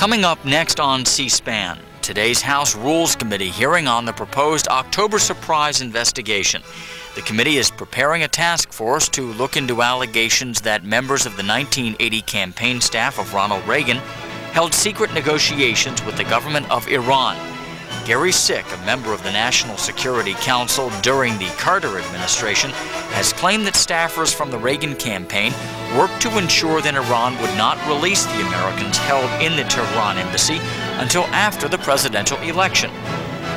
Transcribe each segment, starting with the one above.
Coming up next on C-SPAN, today's House Rules Committee hearing on the proposed October surprise investigation. The committee is preparing a task force to look into allegations that members of the 1980 campaign staff of Ronald Reagan held secret negotiations with the government of Iran. Gary Sick, a member of the National Security Council during the Carter administration, has claimed that staffers from the Reagan campaign worked to ensure that Iran would not release the Americans held in the Tehran embassy until after the presidential election.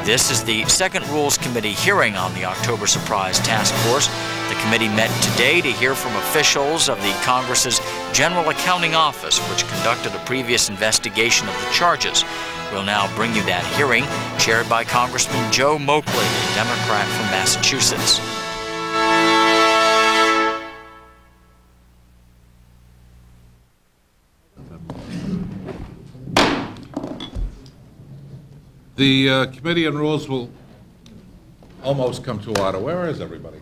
This is the second Rules Committee hearing on the October Surprise Task Force. The committee met today to hear from officials of the Congress's General Accounting Office, which conducted a previous investigation of the charges. We'll now bring you that hearing, chaired by Congressman Joe Moakley, a Democrat from Massachusetts. The uh, Committee on Rules will almost come to order. Where is everybody?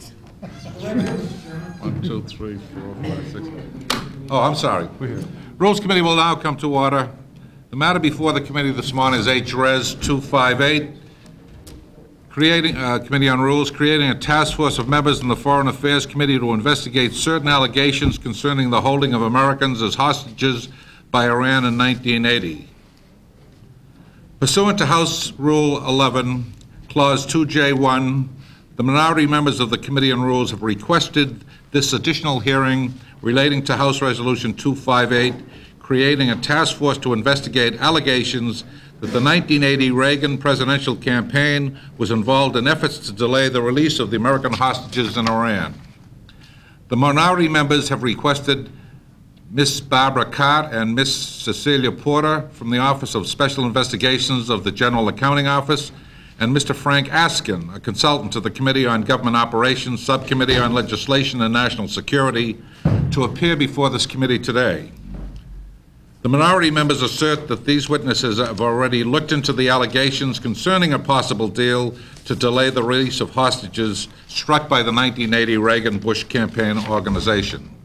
One, two, three, four, five, six. Oh, I'm sorry. Rules Committee will now come to order. The matter before the committee this morning is H-Res 258, creating, uh, Committee on Rules, creating a task force of members in the Foreign Affairs Committee to investigate certain allegations concerning the holding of Americans as hostages by Iran in 1980. Pursuant to House Rule 11, Clause 2J1, the minority members of the Committee on Rules have requested this additional hearing relating to House Resolution 258, creating a task force to investigate allegations that the 1980 Reagan presidential campaign was involved in efforts to delay the release of the American hostages in Iran. The minority members have requested Ms. Barbara Cart and Miss Cecilia Porter from the Office of Special Investigations of the General Accounting Office, and Mr. Frank Askin, a consultant to the Committee on Government Operations, Subcommittee on Legislation and National Security, to appear before this committee today. The minority members assert that these witnesses have already looked into the allegations concerning a possible deal to delay the release of hostages struck by the 1980 Reagan-Bush campaign organization.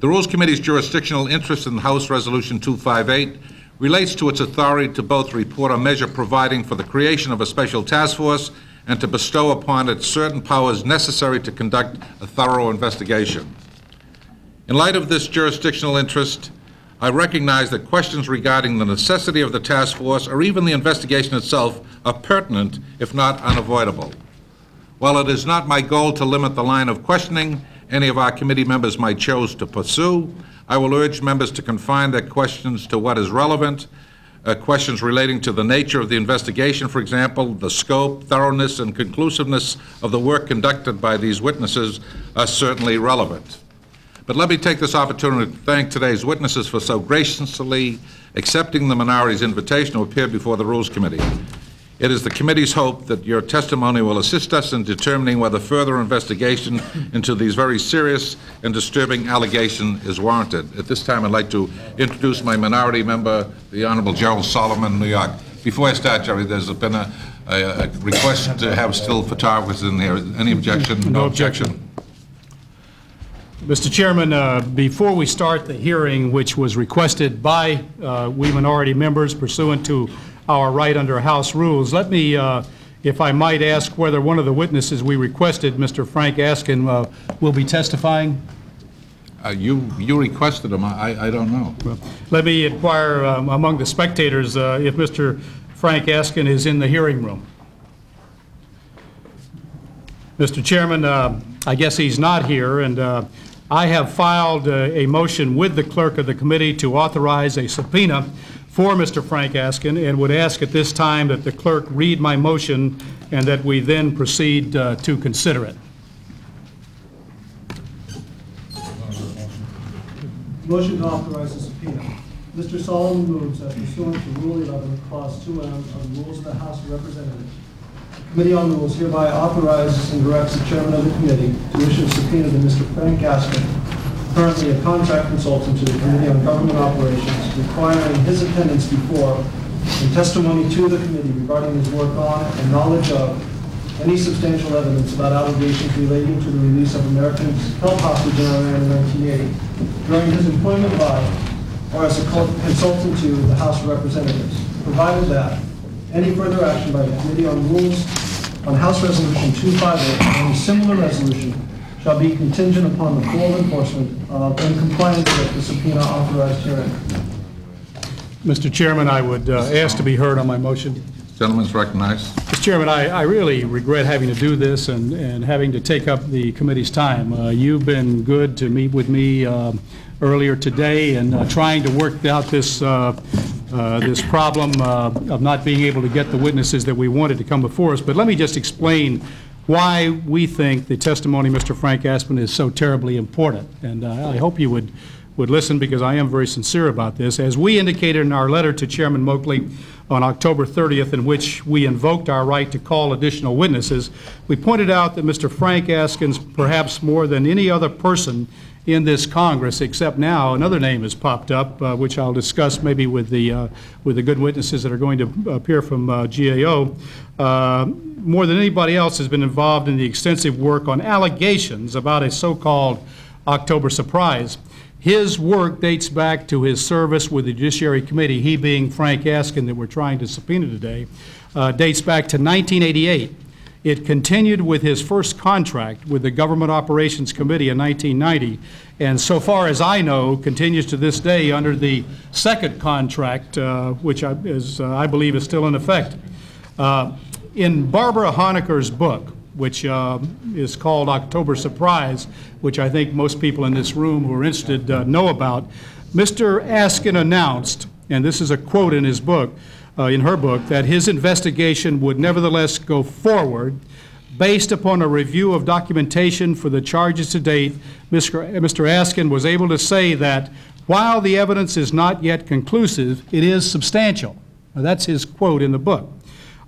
The Rules Committee's jurisdictional interest in House Resolution 258 relates to its authority to both report a measure providing for the creation of a special task force and to bestow upon it certain powers necessary to conduct a thorough investigation. In light of this jurisdictional interest, I recognize that questions regarding the necessity of the task force or even the investigation itself are pertinent, if not unavoidable. While it is not my goal to limit the line of questioning, any of our committee members might choose to pursue. I will urge members to confine their questions to what is relevant. Uh, questions relating to the nature of the investigation, for example, the scope, thoroughness, and conclusiveness of the work conducted by these witnesses are certainly relevant. But let me take this opportunity to thank today's witnesses for so graciously accepting the minority's invitation to appear before the Rules Committee. It is the committee's hope that your testimony will assist us in determining whether further investigation into these very serious and disturbing allegations is warranted. At this time, I'd like to introduce my minority member, the Honorable Gerald Solomon, New York. Before I start, Jerry, there's been a, a, a request to have still photographers in here. Any objection? No objection. Mr. Chairman, uh, before we start the hearing, which was requested by uh, we minority members pursuant to our right under House rules. Let me, uh, if I might ask whether one of the witnesses we requested, Mr. Frank Askin, uh, will be testifying? Uh, you, you requested him. I, I don't know. Well, let me inquire um, among the spectators uh, if Mr. Frank Askin is in the hearing room. Mr. Chairman, uh, I guess he's not here, and uh, I have filed a motion with the clerk of the committee to authorize a subpoena for Mr. Frank Askin and would ask at this time that the clerk read my motion and that we then proceed uh, to consider it. Motion to authorize subpoena. Mr. Solomon moves that pursuant to Rule 11, Clause 2M of the Rules of the House of Representatives, the Committee on Rules hereby authorizes and directs the chairman of the committee to issue a subpoena to Mr. Frank Askin currently a contract consultant to the Committee on Government Operations, requiring his attendance before and testimony to the committee regarding his work on and knowledge of any substantial evidence about allegations relating to the release of Americans held hostage in Iran in 1980 during his employment by or as a consultant to the House of Representatives, provided that any further action by the Committee on Rules on House Resolution 258 or any similar resolution shall be contingent upon the full enforcement of and compliance with the subpoena authorized herein. Mr. Chairman, I would uh, ask to be heard on my motion. Gentleman's recognized. Mr. Chairman, I, I really regret having to do this and, and having to take up the committee's time. Uh, You've been good to meet with me uh, earlier today and uh, trying to work out this, uh, uh, this problem uh, of not being able to get the witnesses that we wanted to come before us. But let me just explain why we think the testimony Mr. Frank Askin is so terribly important. And uh, I hope you would, would listen because I am very sincere about this. As we indicated in our letter to Chairman Moakley on October 30th, in which we invoked our right to call additional witnesses, we pointed out that Mr. Frank Askins, perhaps more than any other person in this Congress, except now another name has popped up, uh, which I'll discuss maybe with the, uh, with the good witnesses that are going to appear from uh, GAO, uh, more than anybody else has been involved in the extensive work on allegations about a so-called October surprise. His work dates back to his service with the Judiciary Committee, he being Frank Askin that we're trying to subpoena today, uh, dates back to 1988. It continued with his first contract with the Government Operations Committee in 1990, and so far as I know, continues to this day under the second contract, uh, which I, is, uh, I believe is still in effect. Uh, in Barbara Honegger's book, which uh, is called October Surprise, which I think most people in this room who are interested uh, know about, Mr. Askin announced, and this is a quote in his book, uh, in her book, that his investigation would nevertheless go forward based upon a review of documentation for the charges to date. Mr. Mr. Askin was able to say that while the evidence is not yet conclusive, it is substantial. Now, that's his quote in the book.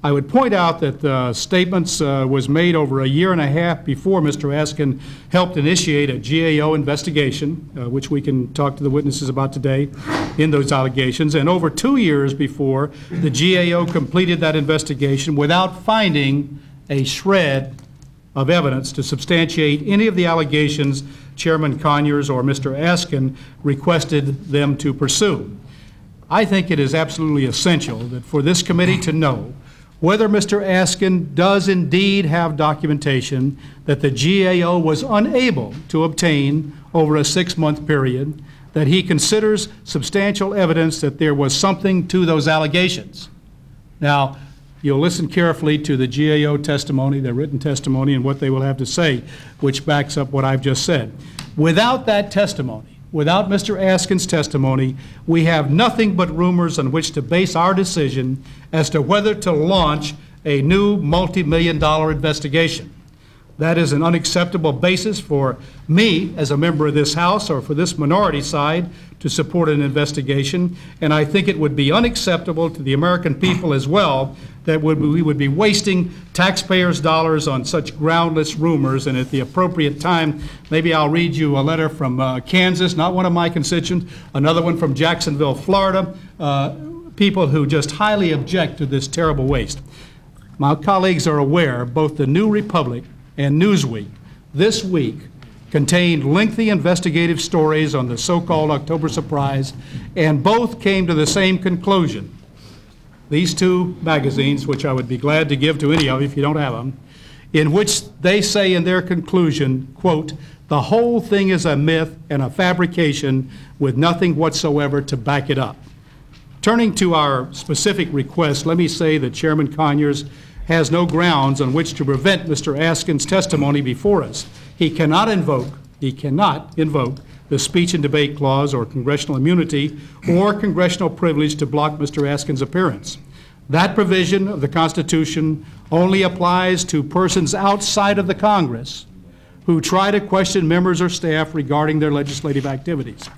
I would point out that the statements uh, was made over a year and a half before Mr. Askin helped initiate a GAO investigation, uh, which we can talk to the witnesses about today in those allegations, and over two years before the GAO completed that investigation without finding a shred of evidence to substantiate any of the allegations Chairman Conyers or Mr. Askin requested them to pursue. I think it is absolutely essential that for this committee to know whether Mr. Askin does indeed have documentation that the GAO was unable to obtain over a six-month period, that he considers substantial evidence that there was something to those allegations. Now, you'll listen carefully to the GAO testimony, their written testimony, and what they will have to say, which backs up what I've just said. Without that testimony, Without Mr. Askin's testimony, we have nothing but rumors on which to base our decision as to whether to launch a new multi-million dollar investigation. That is an unacceptable basis for me, as a member of this House, or for this minority side, to support an investigation, and I think it would be unacceptable to the American people as well that we would be wasting taxpayers' dollars on such groundless rumors, and at the appropriate time, maybe I'll read you a letter from uh, Kansas, not one of my constituents, another one from Jacksonville, Florida, uh, people who just highly object to this terrible waste. My colleagues are aware, both the New Republic and Newsweek this week contained lengthy investigative stories on the so-called October surprise, and both came to the same conclusion. These two magazines, which I would be glad to give to any of you if you don't have them, in which they say in their conclusion, quote, the whole thing is a myth and a fabrication with nothing whatsoever to back it up. Turning to our specific request, let me say that Chairman Conyers has no grounds on which to prevent Mr. Askin's testimony before us. He cannot invoke, he cannot invoke the speech and debate clause or congressional immunity or congressional privilege to block Mr. Askin's appearance. That provision of the Constitution only applies to persons outside of the Congress who try to question members or staff regarding their legislative activities.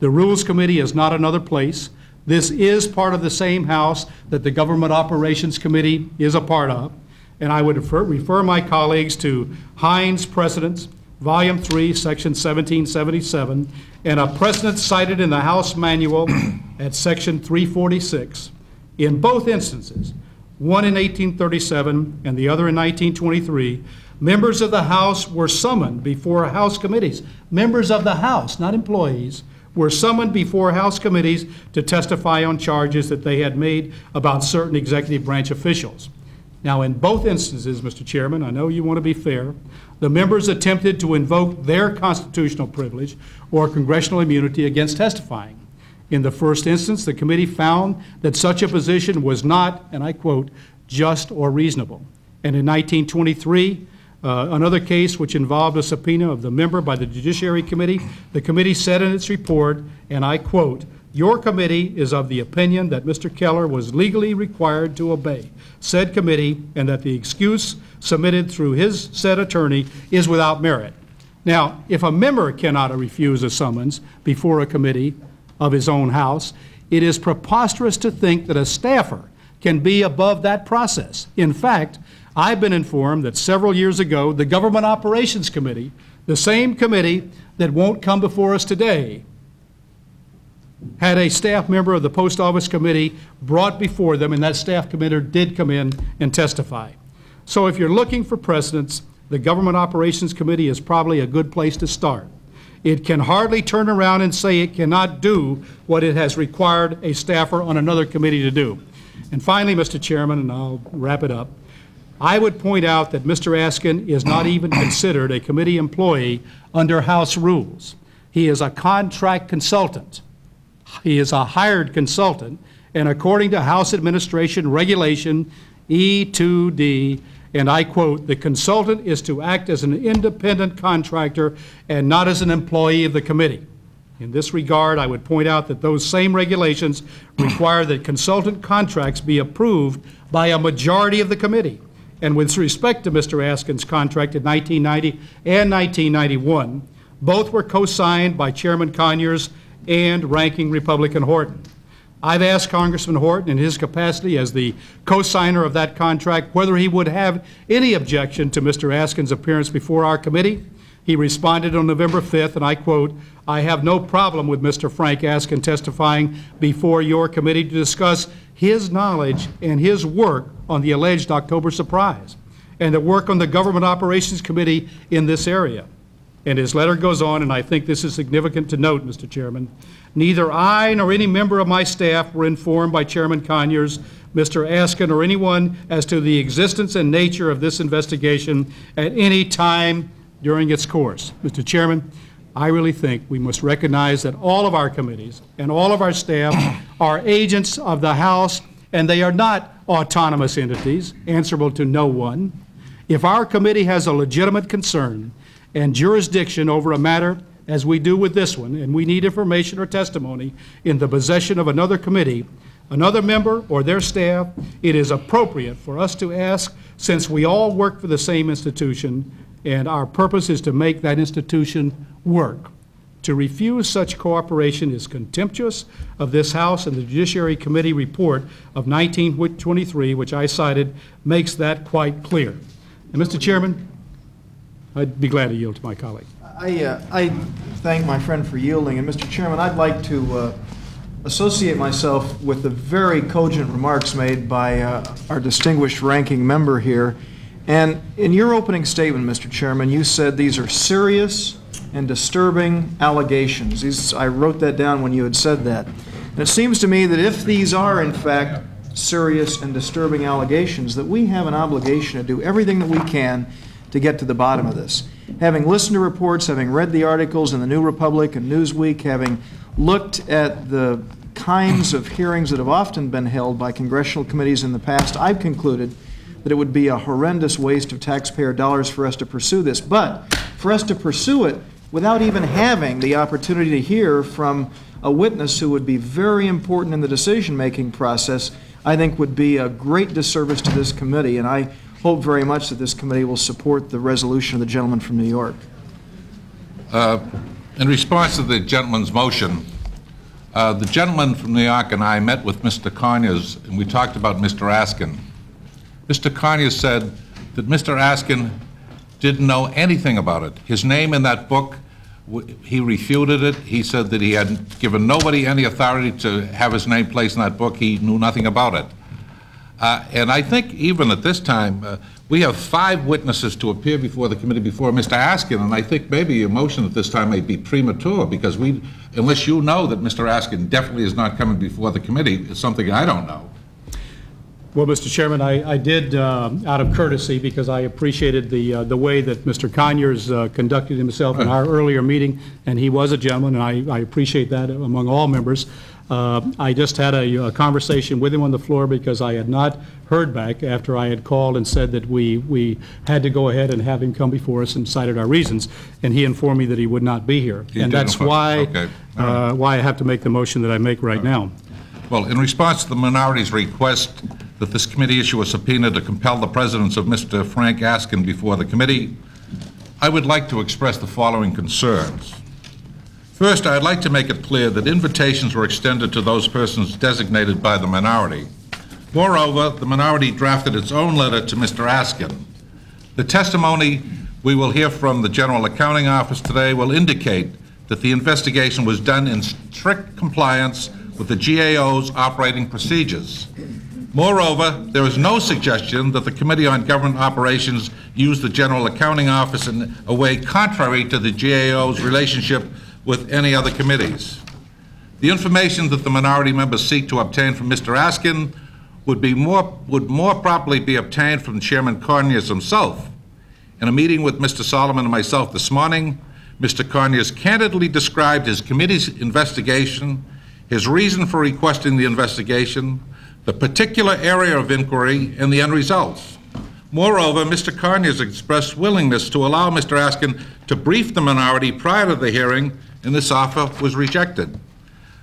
The Rules Committee is not another place. This is part of the same House that the Government Operations Committee is a part of. And I would refer, refer my colleagues to Hinds Precedents, Volume 3, Section 1777, and a precedent cited in the House Manual at Section 346. In both instances, one in 1837 and the other in 1923, members of the House were summoned before House committees. Members of the House, not employees, were summoned before House committees to testify on charges that they had made about certain executive branch officials. Now, in both instances, Mr. Chairman, I know you want to be fair, the members attempted to invoke their constitutional privilege or congressional immunity against testifying. In the first instance, the committee found that such a position was not, and I quote, just or reasonable. And in 1923, uh, another case which involved a subpoena of the member by the Judiciary Committee, the committee said in its report, and I quote, "Your committee is of the opinion that Mr. Keller was legally required to obey said committee and that the excuse submitted through his said attorney is without merit." Now, if a member cannot refuse a summons before a committee of his own house, it is preposterous to think that a staffer can be above that process. In fact, I've been informed that several years ago, the Government Operations Committee, the same committee that won't come before us today, had a staff member of the Post Office Committee brought before them, and that staff committee did come in and testify. So if you're looking for precedents, the Government Operations Committee is probably a good place to start. It can hardly turn around and say it cannot do what it has required a staffer on another committee to do. And finally, Mr. Chairman, and I'll wrap it up, I would point out that Mr. Askin is not even considered a committee employee under House rules. He is a contract consultant. He is a hired consultant, and according to House Administration Regulation E2D, and I quote, "The consultant is to act as an independent contractor and not as an employee of the committee." In this regard, I would point out that those same regulations require that consultant contracts be approved by a majority of the committee. And with respect to Mr. Askin's contract in 1990 and 1991, both were co-signed by Chairman Conyers and Ranking Republican Horton. I've asked Congressman Horton in his capacity as the co-signer of that contract whether he would have any objection to Mr. Askin's appearance before our committee. He responded on November 5th, and I quote, I have no problem with Mr. Frank Askin testifying before your committee to discuss his knowledge and his work on the alleged October surprise and the work on the Government Operations Committee in this area. And his letter goes on, and I think this is significant to note, Mr. Chairman. Neither I nor any member of my staff were informed by Chairman Conyers, Mr. Askin, or anyone as to the existence and nature of this investigation at any time during its course. Mr. Chairman, I really think we must recognize that all of our committees and all of our staff are agents of the House, and they are not autonomous entities answerable to no one. If our committee has a legitimate concern and jurisdiction over a matter, as we do with this one, and we need information or testimony in the possession of another committee, another member or their staff, it is appropriate for us to ask, since we all work for the same institution, and our purpose is to make that institution work. To refuse such cooperation is contemptuous of this House, and the Judiciary Committee report of 1923, which I cited, makes that quite clear. And, Mr. Chairman, I'd be glad to yield to my colleague. I, uh, I thank my friend for yielding, and Mr. Chairman, I'd like to uh, associate myself with the very cogent remarks made by uh, our distinguished ranking member here. And in your opening statement, Mr. Chairman, you said these are serious and disturbing allegations. These, I wrote that down when you had said that. And it seems to me that if these are, in fact, serious and disturbing allegations, that we have an obligation to do everything that we can to get to the bottom of this. Having listened to reports, having read the articles in the New Republic and Newsweek, having looked at the kinds of hearings that have often been held by congressional committees in the past, I've concluded that it would be a horrendous waste of taxpayer dollars for us to pursue this. But for us to pursue it without even having the opportunity to hear from a witness who would be very important in the decision-making process, I think would be a great disservice to this committee. And I hope very much that this committee will support the resolution of the gentleman from New York. Uh, In response to the gentleman's motion, uh, the gentleman from New York and I met with Mr. Conyers, and we talked about Mr. Askin. Mr. Conyers said that Mr. Askin didn't know anything about it. His name in that book, he refuted it. He said that he hadn't given nobody any authority to have his name placed in that book. He knew nothing about it. Uh, And I think even at this time, uh, we have five witnesses to appear before the committee before Mr. Askin, and I think maybe your motion at this time may be premature, because we, unless you know that Mr. Askin definitely is not coming before the committee, it's something I don't know. Well, Mr. Chairman, I, I did, uh, out of courtesy, because I appreciated the, uh, the way that Mr. Conyers uh, conducted himself in our earlier meeting, and he was a gentleman, and I, I appreciate that among all members. Uh, I just had a, a conversation with him on the floor because I had not heard back after I had called and said that we, we had to go ahead and have him come before us and cited our reasons, and he informed me that he would not be here. He And that's why, okay. All right. uh, why I have to make the motion that I make right now. Well, in response to the minority's request that this committee issue a subpoena to compel the presence of Mr. Frank Askin before the committee, I would like to express the following concerns. First, I'd like to make it clear that invitations were extended to those persons designated by the minority. Moreover, the minority drafted its own letter to Mr. Askin. The testimony we will hear from the General Accounting Office today will indicate that the investigation was done in strict compliance with the GAO's operating procedures. Moreover, there is no suggestion that the Committee on Government Operations used the General Accounting Office in a way contrary to the GAO's relationship with any other committees. The information that the minority members seek to obtain from Mr. Askin would be more, would more properly be obtained from Chairman Conyers himself. In a meeting with Mr. Solomon and myself this morning, Mr. Conyers candidly described his committee's investigation, his reason for requesting the investigation, the particular area of inquiry, and the end results. Moreover, Mr. Conyers expressed willingness to allow Mr. Askin to brief the minority prior to the hearing, and this offer was rejected.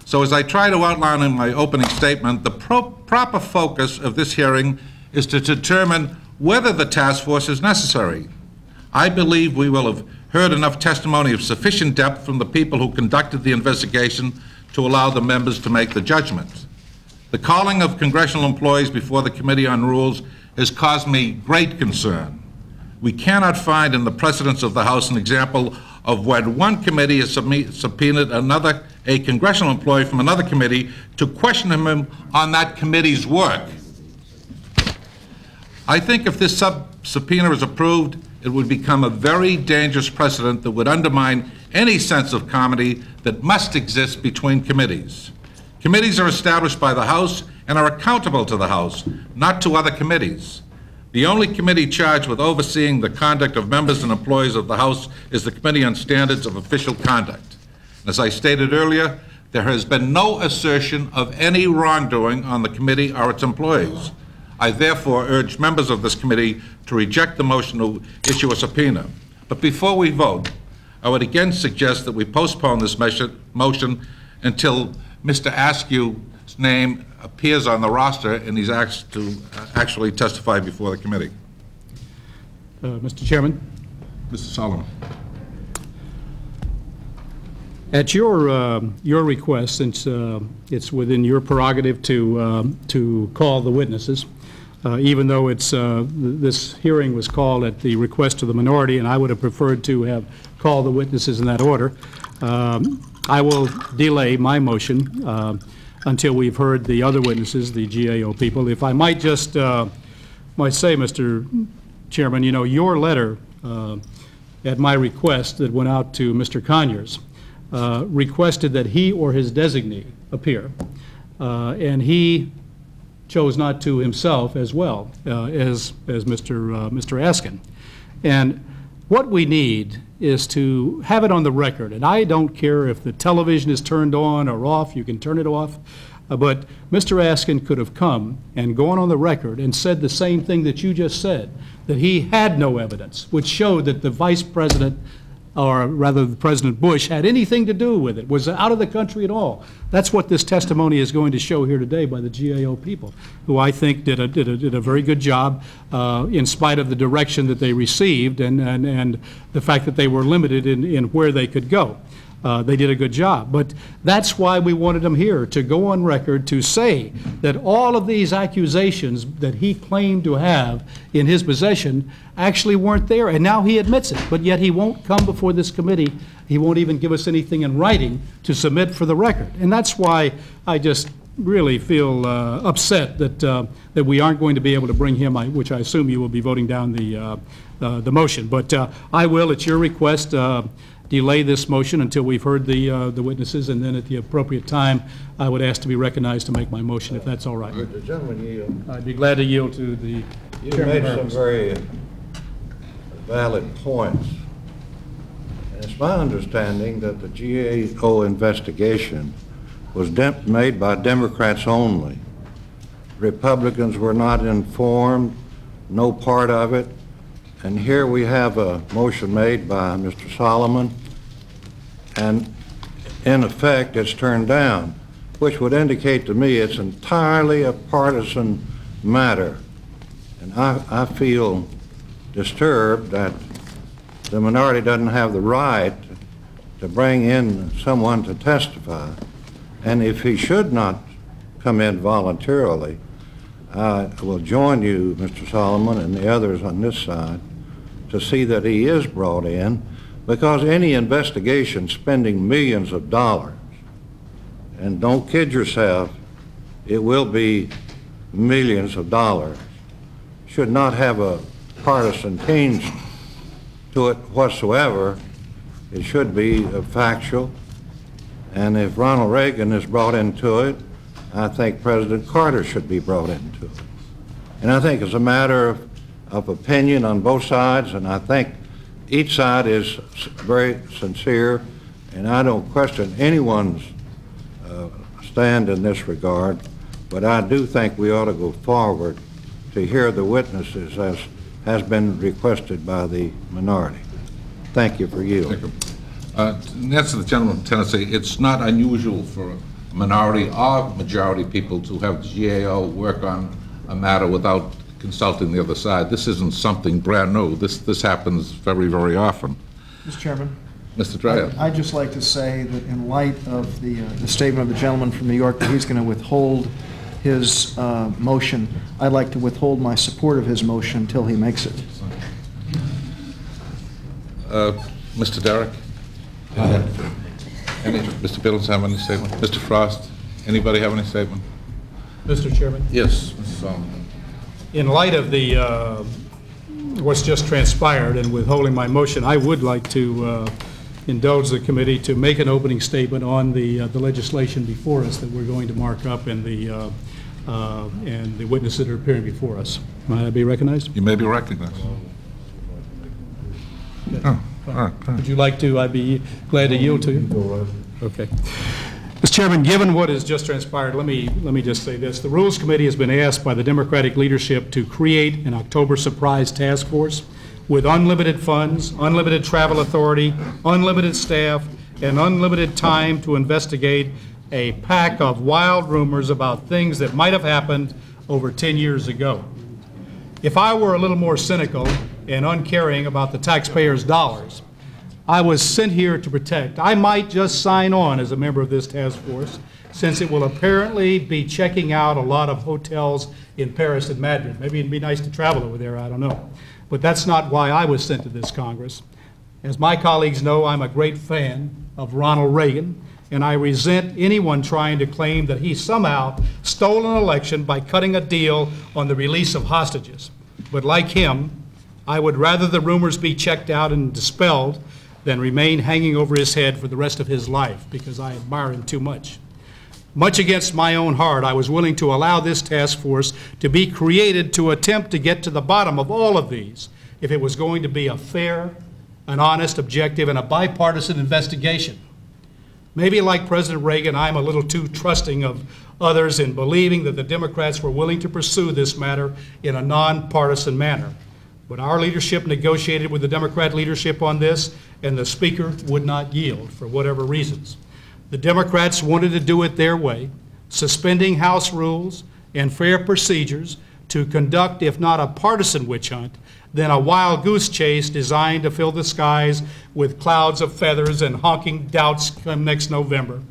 So as I try to outline in my opening statement, the pro- proper focus of this hearing is to determine whether the task force is necessary. I believe we will have heard enough testimony of sufficient depth from the people who conducted the investigation to allow the members to make the judgment. The calling of congressional employees before the Committee on Rules has caused me great concern. We cannot find in the precedents of the House an example of when one committee has subpoenaed another, a congressional employee from another committee to question him on that committee's work. I think if this sub subpoena is approved, it would become a very dangerous precedent that would undermine any sense of comity that must exist between committees. Committees are established by the House and are accountable to the House, not to other committees. The only committee charged with overseeing the conduct of members and employees of the House is the Committee on Standards of Official Conduct. As I stated earlier, there has been no assertion of any wrongdoing on the committee or its employees. I therefore urge members of this committee to reject the motion to issue a subpoena. But before we vote, I would again suggest that we postpone this motion until Mr. Askin's name appears on the roster and he's asked to uh, actually testify before the committee. Uh, Mr. Chairman? Mr. Solomon. At your, uh, your request, since uh, it's within your prerogative to, um, to call the witnesses, uh, even though it's, uh, th- this hearing was called at the request of the minority, and I would have preferred to have called the witnesses in that order, um, I will delay my motion uh, until we've heard the other witnesses, the GAO people. If I might just, uh, might say, Mr. Chairman, you know, your letter uh, at my request that went out to Mr. Conyers uh, requested that he or his designee appear, Uh, and he chose not to himself as well uh, as, as Mr. Mr. Askin. And what we need is to have it on the record, and I don't care if the television is turned on or off, you can turn it off, uh, but Mr. Askin could have come and gone on the record and said the same thing that you just said, that he had no evidence, which showed that the vice president or rather President Bush, had anything to do with it, was out of the country at all. That's what this testimony is going to show here today by the GAO people, who I think did a, did a, did a very good job uh, in spite of the direction that they received and, and, and the fact that they were limited in, in where they could go. Uh, They did a good job. But that's why we wanted him here, to go on record to say that all of these accusations that he claimed to have in his possession actually weren't there, and now he admits it. But yet he won't come before this committee, he won't even give us anything in writing to submit for the record. And that's why I just really feel uh, upset that, uh, that we aren't going to be able to bring him, I- which I assume you will be voting down the, uh, uh, the motion. But uh, I will, at your request, uh, delay this motion until we've heard the, uh, the witnesses, and then at the appropriate time, I would ask to be recognized to make my motion, if that's all right. The gentleman yield. I'd be glad to yield to the You Chairman made some Burns. very valid points. And it's my understanding that the GAO investigation was dem- made by Democrats only. Republicans were not informed, no part of it. And here we have a motion made by Mr. Solomon, and in effect, it's turned down, which would indicate to me it's entirely a partisan matter. And I, I feel disturbed that the minority doesn't have the right to bring in someone to testify. And if he should not come in voluntarily, I will join you, Mr. Solomon, and the others on this side to see that he is brought in, because any investigation spending millions of dollars, and don't kid yourself, it will be millions of dollars, should not have a partisan tinge to it whatsoever. It should be factual. And if Ronald Reagan is brought into it, I think President Carter should be brought into it. And I think it's a matter of, of opinion on both sides, and I think each side is very sincere, and I don't question anyone's uh, stand in this regard, but I do think we ought to go forward to hear the witnesses as has been requested by the minority. Thank you for yielding. Uh, In answer to the gentleman from Tennessee, it's not unusual for minority or majority people to have GAO work on a matter without consulting the other side. This isn't something brand new. This, this happens very, very often. Mr. Chairman? Mr. Dreier? I'd just like to say that in light of the, uh, the statement of the gentleman from New York that he's going to withhold his uh, motion, I'd like to withhold my support of his motion until he makes it. Uh, Mr. Derrick? Any, Mr. Beilenson have any statement? Mr. Frost? Anybody have any statement? Mr. Chairman? Yes, Mr. Solomon. In light of the, uh, what's just transpired and withholding my motion, I would like to uh, indulge the committee to make an opening statement on the uh, the legislation before us that we're going to mark up and the, uh, uh, and the witnesses that are appearing before us. Might I be recognized? You may be recognized. Oh, Would you like to, I'd be glad to yield to you. Okay. Mr. Chairman, given what has just transpired, let me, let me just say this. The Rules Committee has been asked by the Democratic leadership to create an October surprise task force with unlimited funds, unlimited travel authority, unlimited staff, and unlimited time to investigate a pack of wild rumors about things that might have happened over 10 years ago. If I were a little more cynical and uncaring about the taxpayers' dollars, I was sent here to protect. I might just sign on as a member of this task force, since it will apparently be checking out a lot of hotels in Paris and Madrid. Maybe it'd be nice to travel over there, I don't know. But that's not why I was sent to this Congress. As my colleagues know, I'm a great fan of Ronald Reagan, and I resent anyone trying to claim that he somehow stole an election by cutting a deal on the release of hostages. But like him, I would rather the rumors be checked out and dispelled than remain hanging over his head for the rest of his life, because I admire him too much. Much against my own heart, I was willing to allow this task force to be created to attempt to get to the bottom of all of these if it was going to be a fair, an honest, objective, and a bipartisan investigation. Maybe like President Reagan, I'm a little too trusting of others in believing that the Democrats were willing to pursue this matter in a nonpartisan manner. But our leadership negotiated with the Democrat leadership on this, and the Speaker would not yield for whatever reasons. The Democrats wanted to do it their way, suspending House rules and fair procedures to conduct, if not a partisan witch hunt, then a wild goose chase designed to fill the skies with clouds of feathers and honking doubts come next November.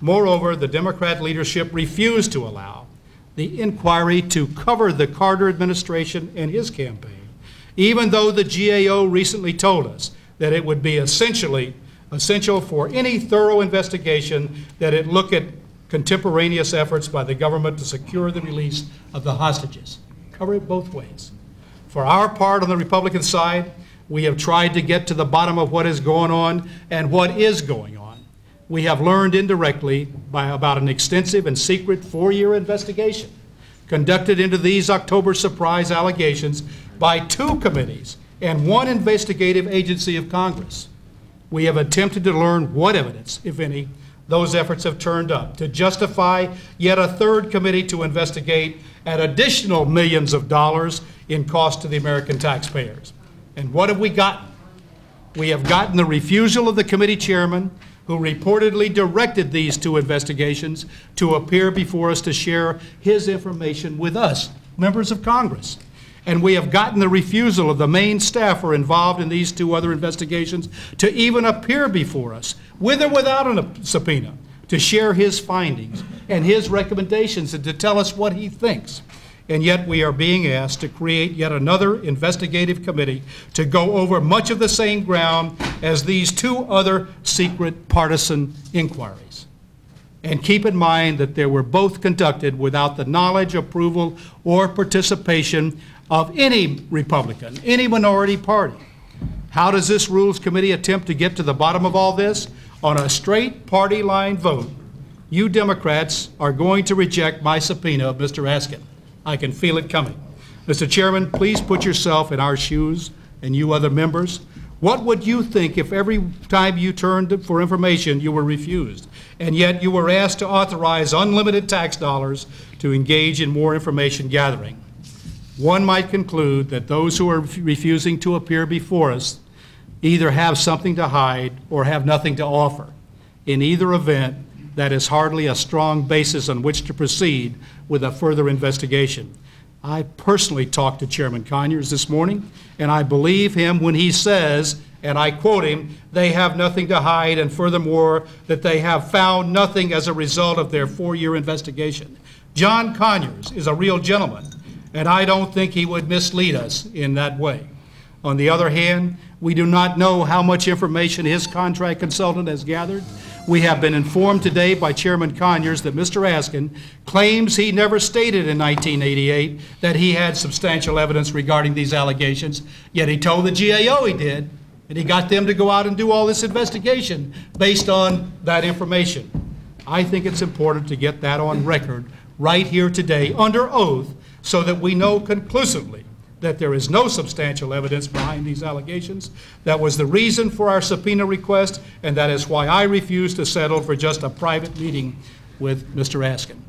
Moreover, the Democrat leadership refused to allow the inquiry to cover the Carter administration and his campaign, even though the GAO recently told us that it would be essentially essential for any thorough investigation that it look at contemporaneous efforts by the government to secure the release of the hostages. Cover it both ways. For our part on the Republican side, we have tried to get to the bottom of what is going on and what is going on. We have learned indirectly by about an extensive and secret four-year investigation conducted into these October surprise allegations by two committees and one investigative agency of Congress. We have attempted to learn what evidence, if any, those efforts have turned up to justify yet a third committee to investigate at additional millions of dollars in cost to the American taxpayers. And what have we gotten? We have gotten the refusal of the committee chairman, who reportedly directed these two investigations, to appear before us to share his information with us, members of Congress. And we have gotten the refusal of the main staffer involved in these two other investigations to even appear before us, with or without a subpoena, to share his findings and his recommendations and to tell us what he thinks. And yet we are being asked to create yet another investigative committee to go over much of the same ground as these two other secret partisan inquiries. And keep in mind that they were both conducted without the knowledge, approval, or participation of any Republican, any minority party. How does this Rules Committee attempt to get to the bottom of all this? On a straight party line vote, you Democrats are going to reject my subpoena of Mr. Askin. I can feel it coming. Mr. Chairman, please put yourself in our shoes and you other members. What would you think if every time you turned for information you were refused, and yet you were asked to authorize unlimited tax dollars to engage in more information gathering? One might conclude that those who are refusing to appear before us either have something to hide or have nothing to offer. In either event, that is hardly a strong basis on which to proceed with a further investigation. I personally talked to Chairman Conyers this morning, and I believe him when he says, and I quote him, they have nothing to hide, and furthermore, that they have found nothing as a result of their four-year investigation. John Conyers is a real gentleman, and I don't think he would mislead us in that way. On the other hand, we do not know how much information his contract consultant has gathered. We have been informed today by Chairman Conyers that Mr. Askin claims he never stated in 1988 that he had substantial evidence regarding these allegations, yet he told the GAO he did, and he got them to go out and do all this investigation based on that information. I think it's important to get that on record right here today under oath so that we know conclusively that there is no substantial evidence behind these allegations. That was the reason for our subpoena request, and that is why I refused to settle for just a private meeting with Mr. Askin.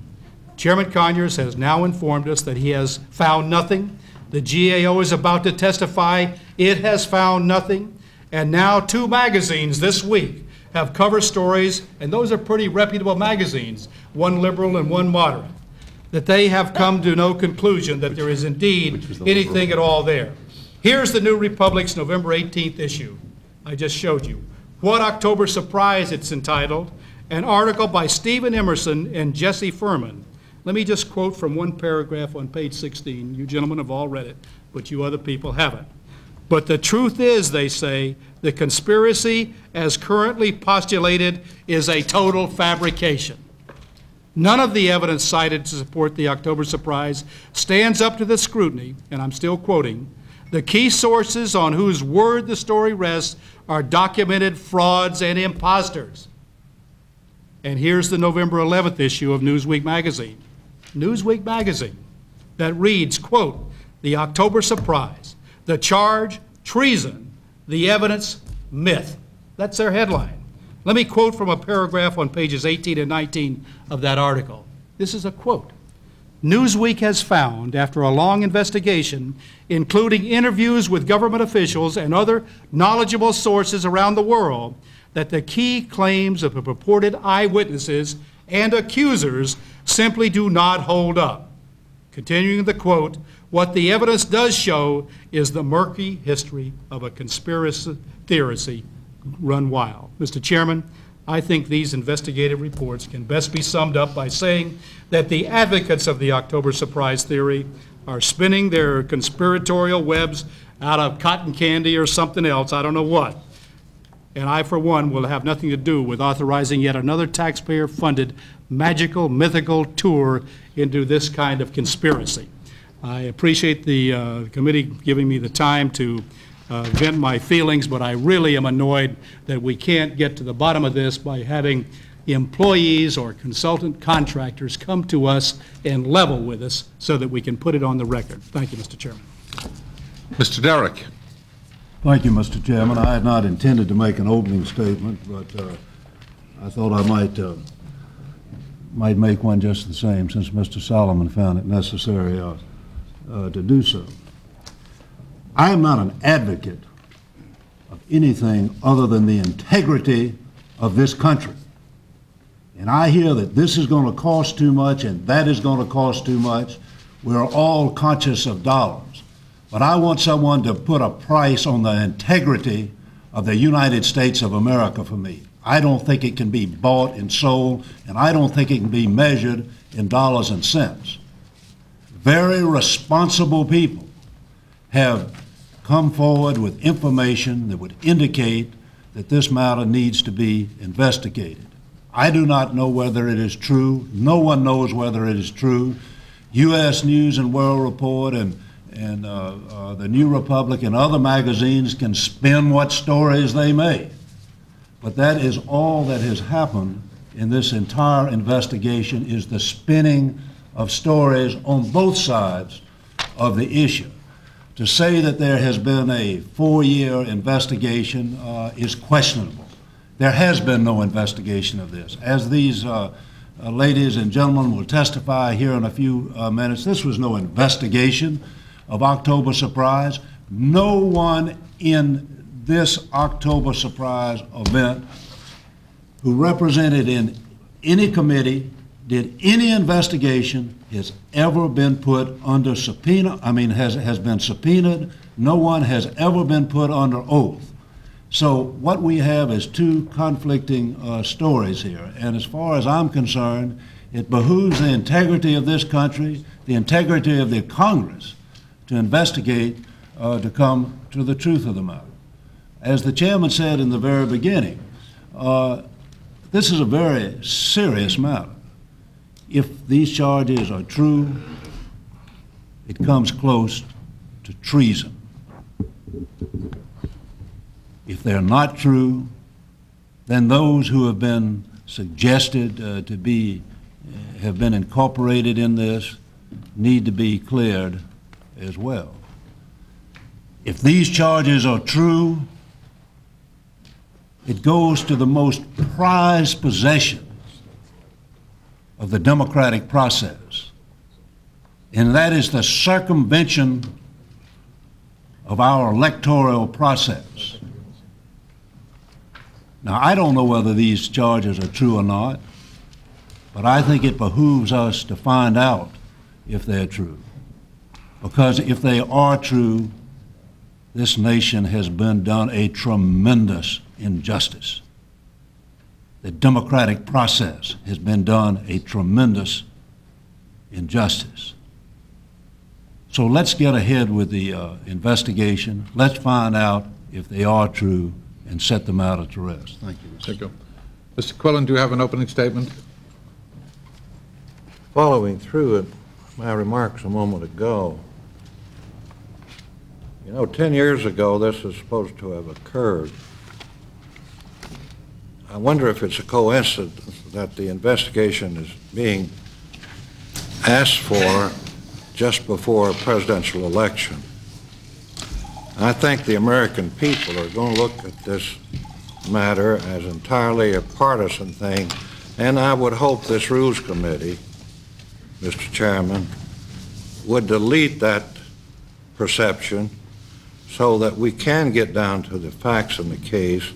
Chairman Conyers has now informed us that he has found nothing. The GAO is about to testify it has found nothing. And now two magazines this week have cover stories, and those are pretty reputable magazines, one liberal and one moderate that they have come to no conclusion that there is indeed anything at all there. Here's the New Republic's November 18th issue. I just showed you. What October Surprise it's entitled, an article by Steven Emerson and Jesse Furman. Let me just quote from one paragraph on page 16. You gentlemen have all read it, but you other people haven't. But the truth is, they say, the conspiracy as currently postulated is a total fabrication. None of the evidence cited to support the October surprise stands up to the scrutiny, and I'm still quoting. The key sources on whose word the story rests are documented frauds and imposters. And here's the November 11th issue of Newsweek magazine. Newsweek magazine that reads, quote, the October surprise, the charge, treason, the evidence, myth. That's their headline. Let me quote from a paragraph on pages 18 and 19 of that article. This is a quote. Newsweek has found, after a long investigation, including interviews with government officials and other knowledgeable sources around the world, that the key claims of the purported eyewitnesses and accusers simply do not hold up. Continuing the quote, what the evidence does show is the murky history of a conspiracy theory run wild. Mr. Chairman, I think these investigative reports can best be summed up by saying that the advocates of the October surprise theory are spinning their conspiratorial webs out of cotton candy or something else, I don't know what. and I, for one, will have nothing to do with authorizing yet another taxpayer-funded magical, mythical tour into this kind of conspiracy. I appreciate the uh, committee giving me the time to uh, vent my feelings, but I really am annoyed that we can't get to the bottom of this by having employees or consultant contractors come to us and level with us so that we can put it on the record. Thank you, Mr. Chairman. Mr. Derrick. Thank you, Mr. Chairman. I had not intended to make an opening statement, but uh, I thought I might, uh, might make one just the same, since Mr. Solomon found it necessary uh, uh, to do so. I am not an advocate of anything other than the integrity of this country. And I hear that this is going to cost too much and that is going to cost too much. We're all conscious of dollars. But I want someone to put a price on the integrity of the United States of America for me. I don't think it can be bought and sold, and I don't think it can be measured in dollars and cents. Very responsible people have come forward with information that would indicate that this matter needs to be investigated. I do not know whether it is true. No one knows whether it is true. U.S. News and World Report and, and uh, uh, the New Republic and other magazines can spin what stories they may. But that is all that has happened in this entire investigation is the spinning of stories on both sides of the issue. To say that there has been a four-year investigation uh, is questionable. There has been no investigation of this. As these uh, uh, ladies and gentlemen will testify here in a few uh, minutes, this was no investigation of October Surprise. No one in this October Surprise event who represented in any committee, did any investigation, has ever been put under subpoena, I mean, has, has been subpoenaed. No one has ever been put under oath. So what we have is two conflicting uh, stories here. And as far as I'm concerned, it behooves the integrity of this country, the integrity of the Congress, to investigate, uh, to come to the truth of the matter. As the chairman said in the very beginning, uh, this is a very serious matter. If these charges are true, it comes close to treason. If they're not true, then those who have been suggested uh, to be, uh, have been incorporated in this, need to be cleared as well. If these charges are true, it goes to the most prized possessions of the democratic process, and that is the circumvention of our electoral process. Now, I don't know whether these charges are true or not, but I think it behooves us to find out if they're true. Because if they are true, this nation has been done a tremendous injustice. The democratic process has been done a tremendous injustice. So let's get ahead with the uh, investigation. Let's find out if they are true and set the matter to rest. Thank you. Thank you. Mr. Quillen, do you have an opening statement? Following through it, my remarks a moment ago, you know, 10 years ago, this is supposed to have occurred. I wonder if it's a coincidence that the investigation is being asked for just before a presidential election. I think the American people are going to look at this matter as entirely a partisan thing, and I would hope this Rules Committee, Mr. Chairman, would delete that perception so that we can get down to the facts in the case,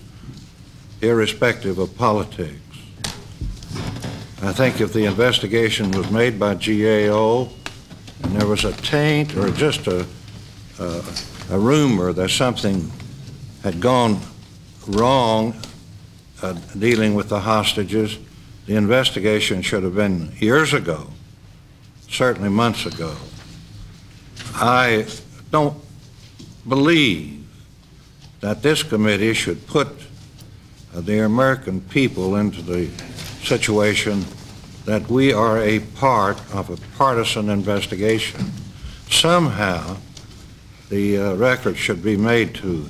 irrespective of politics. I think if the investigation was made by GAO and there was a taint or just a, a a rumor that something had gone wrong uh, dealing with the hostages. The investigation should have been years ago, certainly months ago. I don't believe that this committee should put the American people into the situation that we are a part of a partisan investigation. Somehow, the uh, record should be made to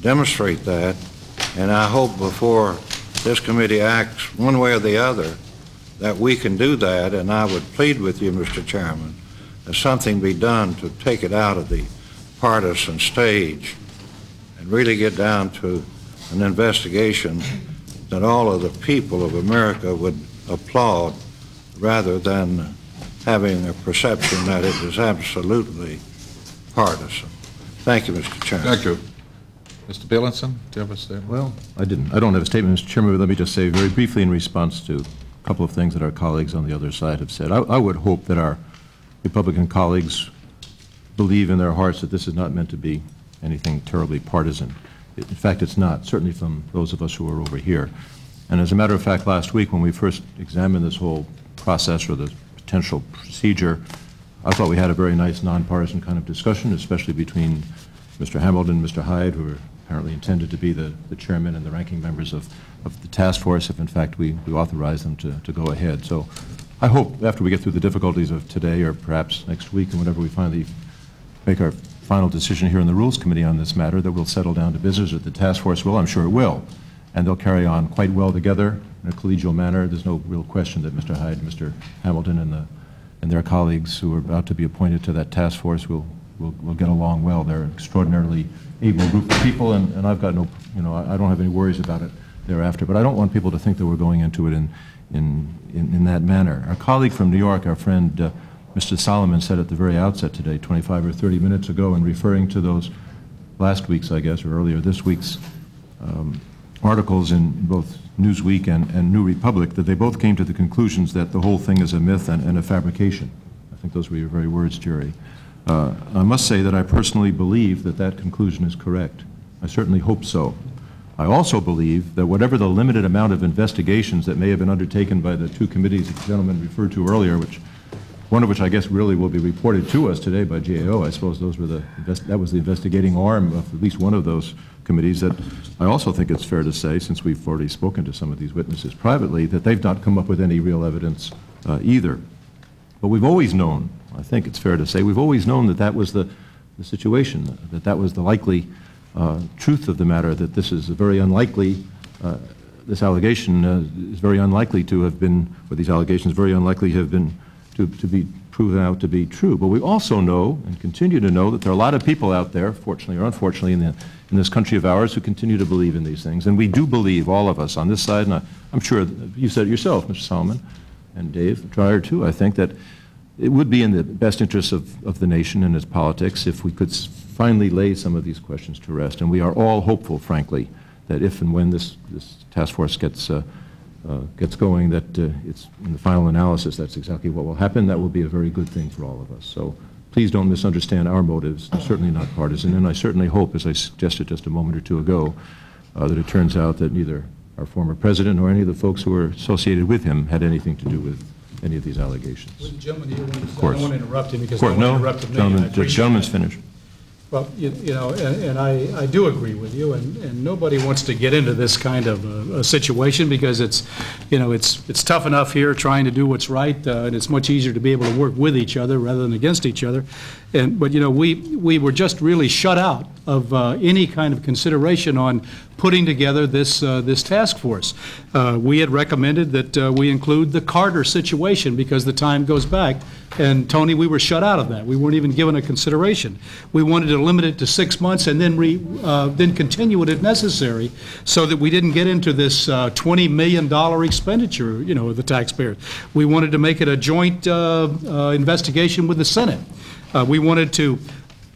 demonstrate that, and I hope before this committee acts one way or the other that we can do that, and I would plead with you, Mr. Chairman, that something be done to take it out of the partisan stage and really get down to an investigation that all of the people of America would applaud rather than having a perception that it is absolutely partisan. Thank you, Mr. Chairman. Thank you. Mr. Beilenson, do you have a statement? Well, I didn't. I don't have a statement, Mr. Chairman, but let me just say very briefly in response to a couple of things that our colleagues on the other side have said. I, I would hope that our Republican colleagues believe in their hearts that this is not meant to be anything terribly partisan. In fact, it's not, certainly from those of us who are over here. And as a matter of fact, last week, when we first examined this whole process or the potential procedure, I thought we had a very nice nonpartisan kind of discussion, especially between Mr. Hamilton and Mr. Hyde, who are apparently intended to be the, the chairman and the ranking members of, of the task force, if in fact we, we authorize them to, to go ahead. So I hope after we get through the difficulties of today or perhaps next week and whenever we finally make our final decision here in the Rules Committee on this matter, that we'll settle down to business, that the task force will, I'm sure it will, and they'll carry on quite well together in a collegial manner. There's no real question that Mr. Hyde, Mr. Hamilton, and, the, and their colleagues who are about to be appointed to that task force will, will, will get along well. They're an extraordinarily able group of people, and, and I've got no, you know, I, I don't have any worries about it thereafter. But I don't want people to think that we're going into it in, in, in, in that manner. Our colleague from New York, our friend uh, Mr. Solomon, said at the very outset today, 25 or 30 minutes ago, in referring to those last week's, I guess, or earlier this week's um, articles in both Newsweek and, and New Republic, that they both came to the conclusions that the whole thing is a myth and, and a fabrication. I think those were your very words, Jerry. Uh, I must say that I personally believe that that conclusion is correct. I certainly hope so. I also believe that whatever the limited amount of investigations that may have been undertaken by the two committees that the gentleman referred to earlier, which one of which I guess really will be reported to us today by GAO. I suppose those were the that was the investigating arm of at least one of those committees. That I also think it's fair to say, since we've already spoken to some of these witnesses privately, that they've not come up with any real evidence uh, either. But we've always known, I think it's fair to say, we've always known that that was the, the situation, that that was the likely uh, truth of the matter, that this is a very unlikely, uh, this allegation uh, is very unlikely to have been, or these allegations very unlikely have been to, to be proven out to be true. But we also know and continue to know that there are a lot of people out there, fortunately or unfortunately, in, the, in this country of ours who continue to believe in these things. And we do believe, all of us on this side, and I, am sure you said it yourself, Mr. Solomon, and Dave Dreier too, I think that it would be in the best interest of, of the nation and its politics if we could finally lay some of these questions to rest. And we are all hopeful, frankly, that if and when this, this task force gets uh, uh, gets going, that uh, it's in the final analysis, that's exactly what will happen. That will be a very good thing for all of us. So please don't misunderstand our motives. They're certainly not partisan, and I certainly hope, as I suggested just a moment or two ago, uh, that it turns out that neither our former president nor any of the folks who were associated with him had anything to do with any of these allegations. Well, the gentleman here, Of course. I don't want to interrupt him because Of course, no interrupted me. gentleman- the gentleman's finished. Well, you you know, and and I, I do agree with you, and, and nobody wants to get into this kind of a- a situation because it's, you know, it's, it's tough enough here trying to do what's right, uh, and it's much easier to be able to work with each other rather than against each other. And, but, you know, we, we were just really shut out of uh, any kind of consideration on putting together this, uh, this task force. Uh, We had recommended that uh, we include the Carter situation because the time goes back, and Tony, we were shut out of that. We weren't even given a consideration. We wanted to limit it to six months and then re, uh, then continue it if necessary, so that we didn't get into this uh, $20 million expenditure, you know, of the taxpayers. We wanted to make it a joint uh, uh, investigation with the Senate. Uh, We wanted to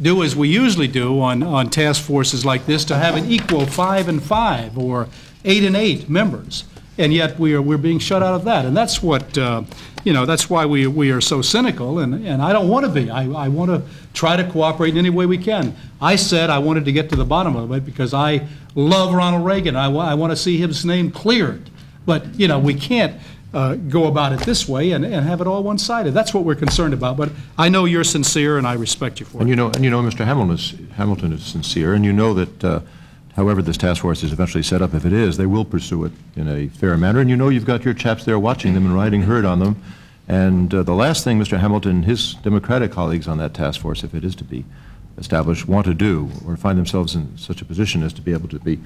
do as we usually do on, on task forces like this, to have an equal five and five, or eight and eight members. And yet, we are, we're being shut out of that. And that's what, uh, you know, that's why we, we are so cynical, and, and I don't want to be. I, I want to try to cooperate in any way we can. I said I wanted to get to the bottom of it because I love Ronald Reagan. I, I want to see his name cleared. But, you know, we can't uh, go about it this way and, and have it all one-sided. That's what we're concerned about. But I know you're sincere, and I respect you for And it. you know, and you know, Mr. Hamilton is, Hamilton is sincere, and you know that uh, however this task force is eventually set up, if it is, they will pursue it in a fair manner. And you know you've got your chaps there watching them and riding herd on them. And uh, the last thing Mr. Hamilton and his Democratic colleagues on that task force, if it is to be established, want to do or find themselves in such a position as to be able to be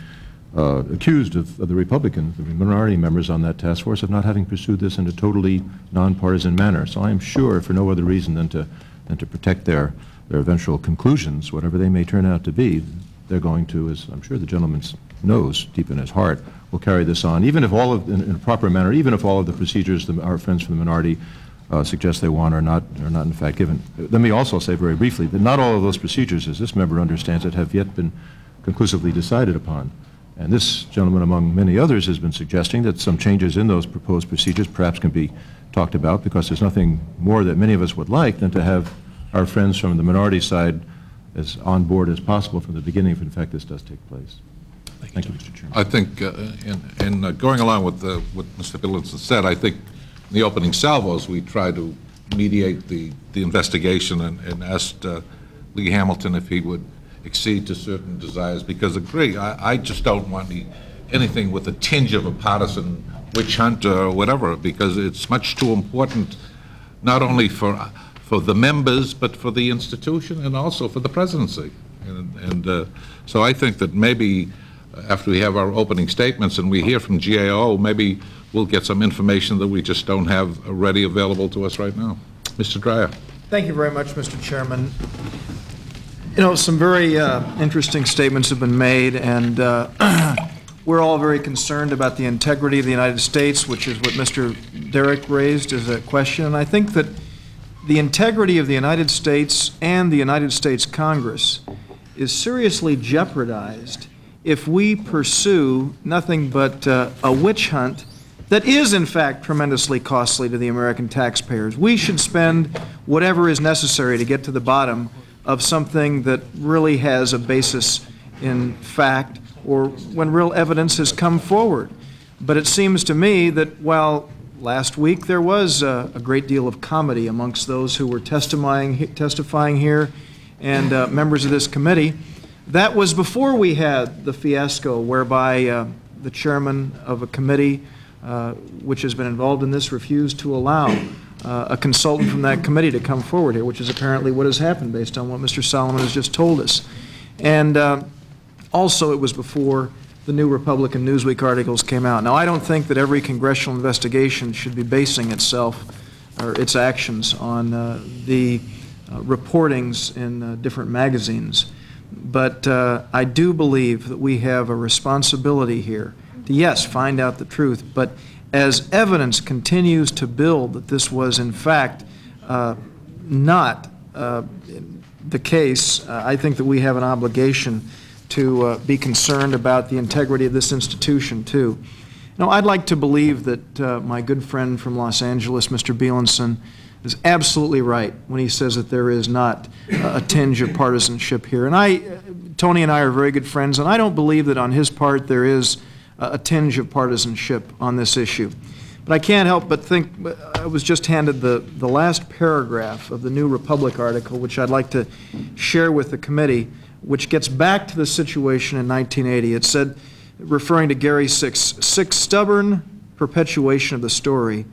uh, accused of, of the Republicans, the minority members on that task force, of not having pursued this in a totally nonpartisan manner. So I am sure, for no other reason than to, than to protect their, their eventual conclusions, whatever they may turn out to be, they're going to, as I'm sure the gentleman knows deep in his heart, will carry this on, even if all of, in, in a proper manner, even if all of the procedures our friends from the minority uh, suggest they want are not, are not in fact given. Let me also say very briefly that not all of those procedures, as this member understands it, have yet been conclusively decided upon. And this gentleman, among many others, has been suggesting that some changes in those proposed procedures perhaps can be talked about because there's nothing more that many of us would like than to have our friends from the minority side as on board as possible from the beginning if in fact this does take place. Thank you, Mr. Chairman. I think, uh, in, in uh, going along with uh, what Mr. Beilenson said, I think in the opening salvos, we tried to mediate the, the investigation and, and asked uh, Lee Hamilton if he would accede to certain desires, because agree, I, I just don't want any, anything with a tinge of a partisan witch hunt or whatever, because it's much too important, not only for, for the members, but for the institution and also for the presidency. And, and uh, so I think that maybe after we have our opening statements and we hear from GAO, maybe we'll get some information that we just don't have ready available to us right now. Mr. Dreier. Thank you very much, Mr. Chairman. You know, some very uh, interesting statements have been made, and uh, we're all very concerned about the integrity of the United States, which is what Mr. Derrick raised as a question. And I think that the integrity of the United States and the United States Congress is seriously jeopardized if we pursue nothing but uh, a witch hunt that is, in fact, tremendously costly to the American taxpayers. We should spend whatever is necessary to get to the bottom of something that really has a basis in fact or when real evidence has come forward. But it seems to me that while last week there was a, a great deal of comedy amongst those who were testifying, testifying here and uh, members of this committee, that was before we had the fiasco whereby uh, the chairman of a committee uh, which has been involved in this refused to allow uh, a consultant from that committee to come forward here, which is apparently what has happened based on what Mr. Solomon has just told us. And uh, also, it was before the new Republican Newsweek articles came out. Now, I don't think that every congressional investigation should be basing itself or its actions on uh, the uh, reportings in uh, different magazines. But uh, I do believe that we have a responsibility here to, yes, find out the truth, but as evidence continues to build that this was, in fact, uh, not uh, the case, I think that we have an obligation to uh, be concerned about the integrity of this institution, too. Now, I'd like to believe that uh, my good friend from Los Angeles, Mr. Beilenson, is absolutely right when he says that there is not a tinge of partisanship here. And I, Tony and I are very good friends, and I don't believe that on his part there is a tinge of partisanship on this issue. But I can't help but think, I was just handed the, the last paragraph of the New Republic article, which I'd like to share with the committee, which gets back to the situation in 1980. It said, referring to Gary Sick's, Sick's stubborn perpetuation of the story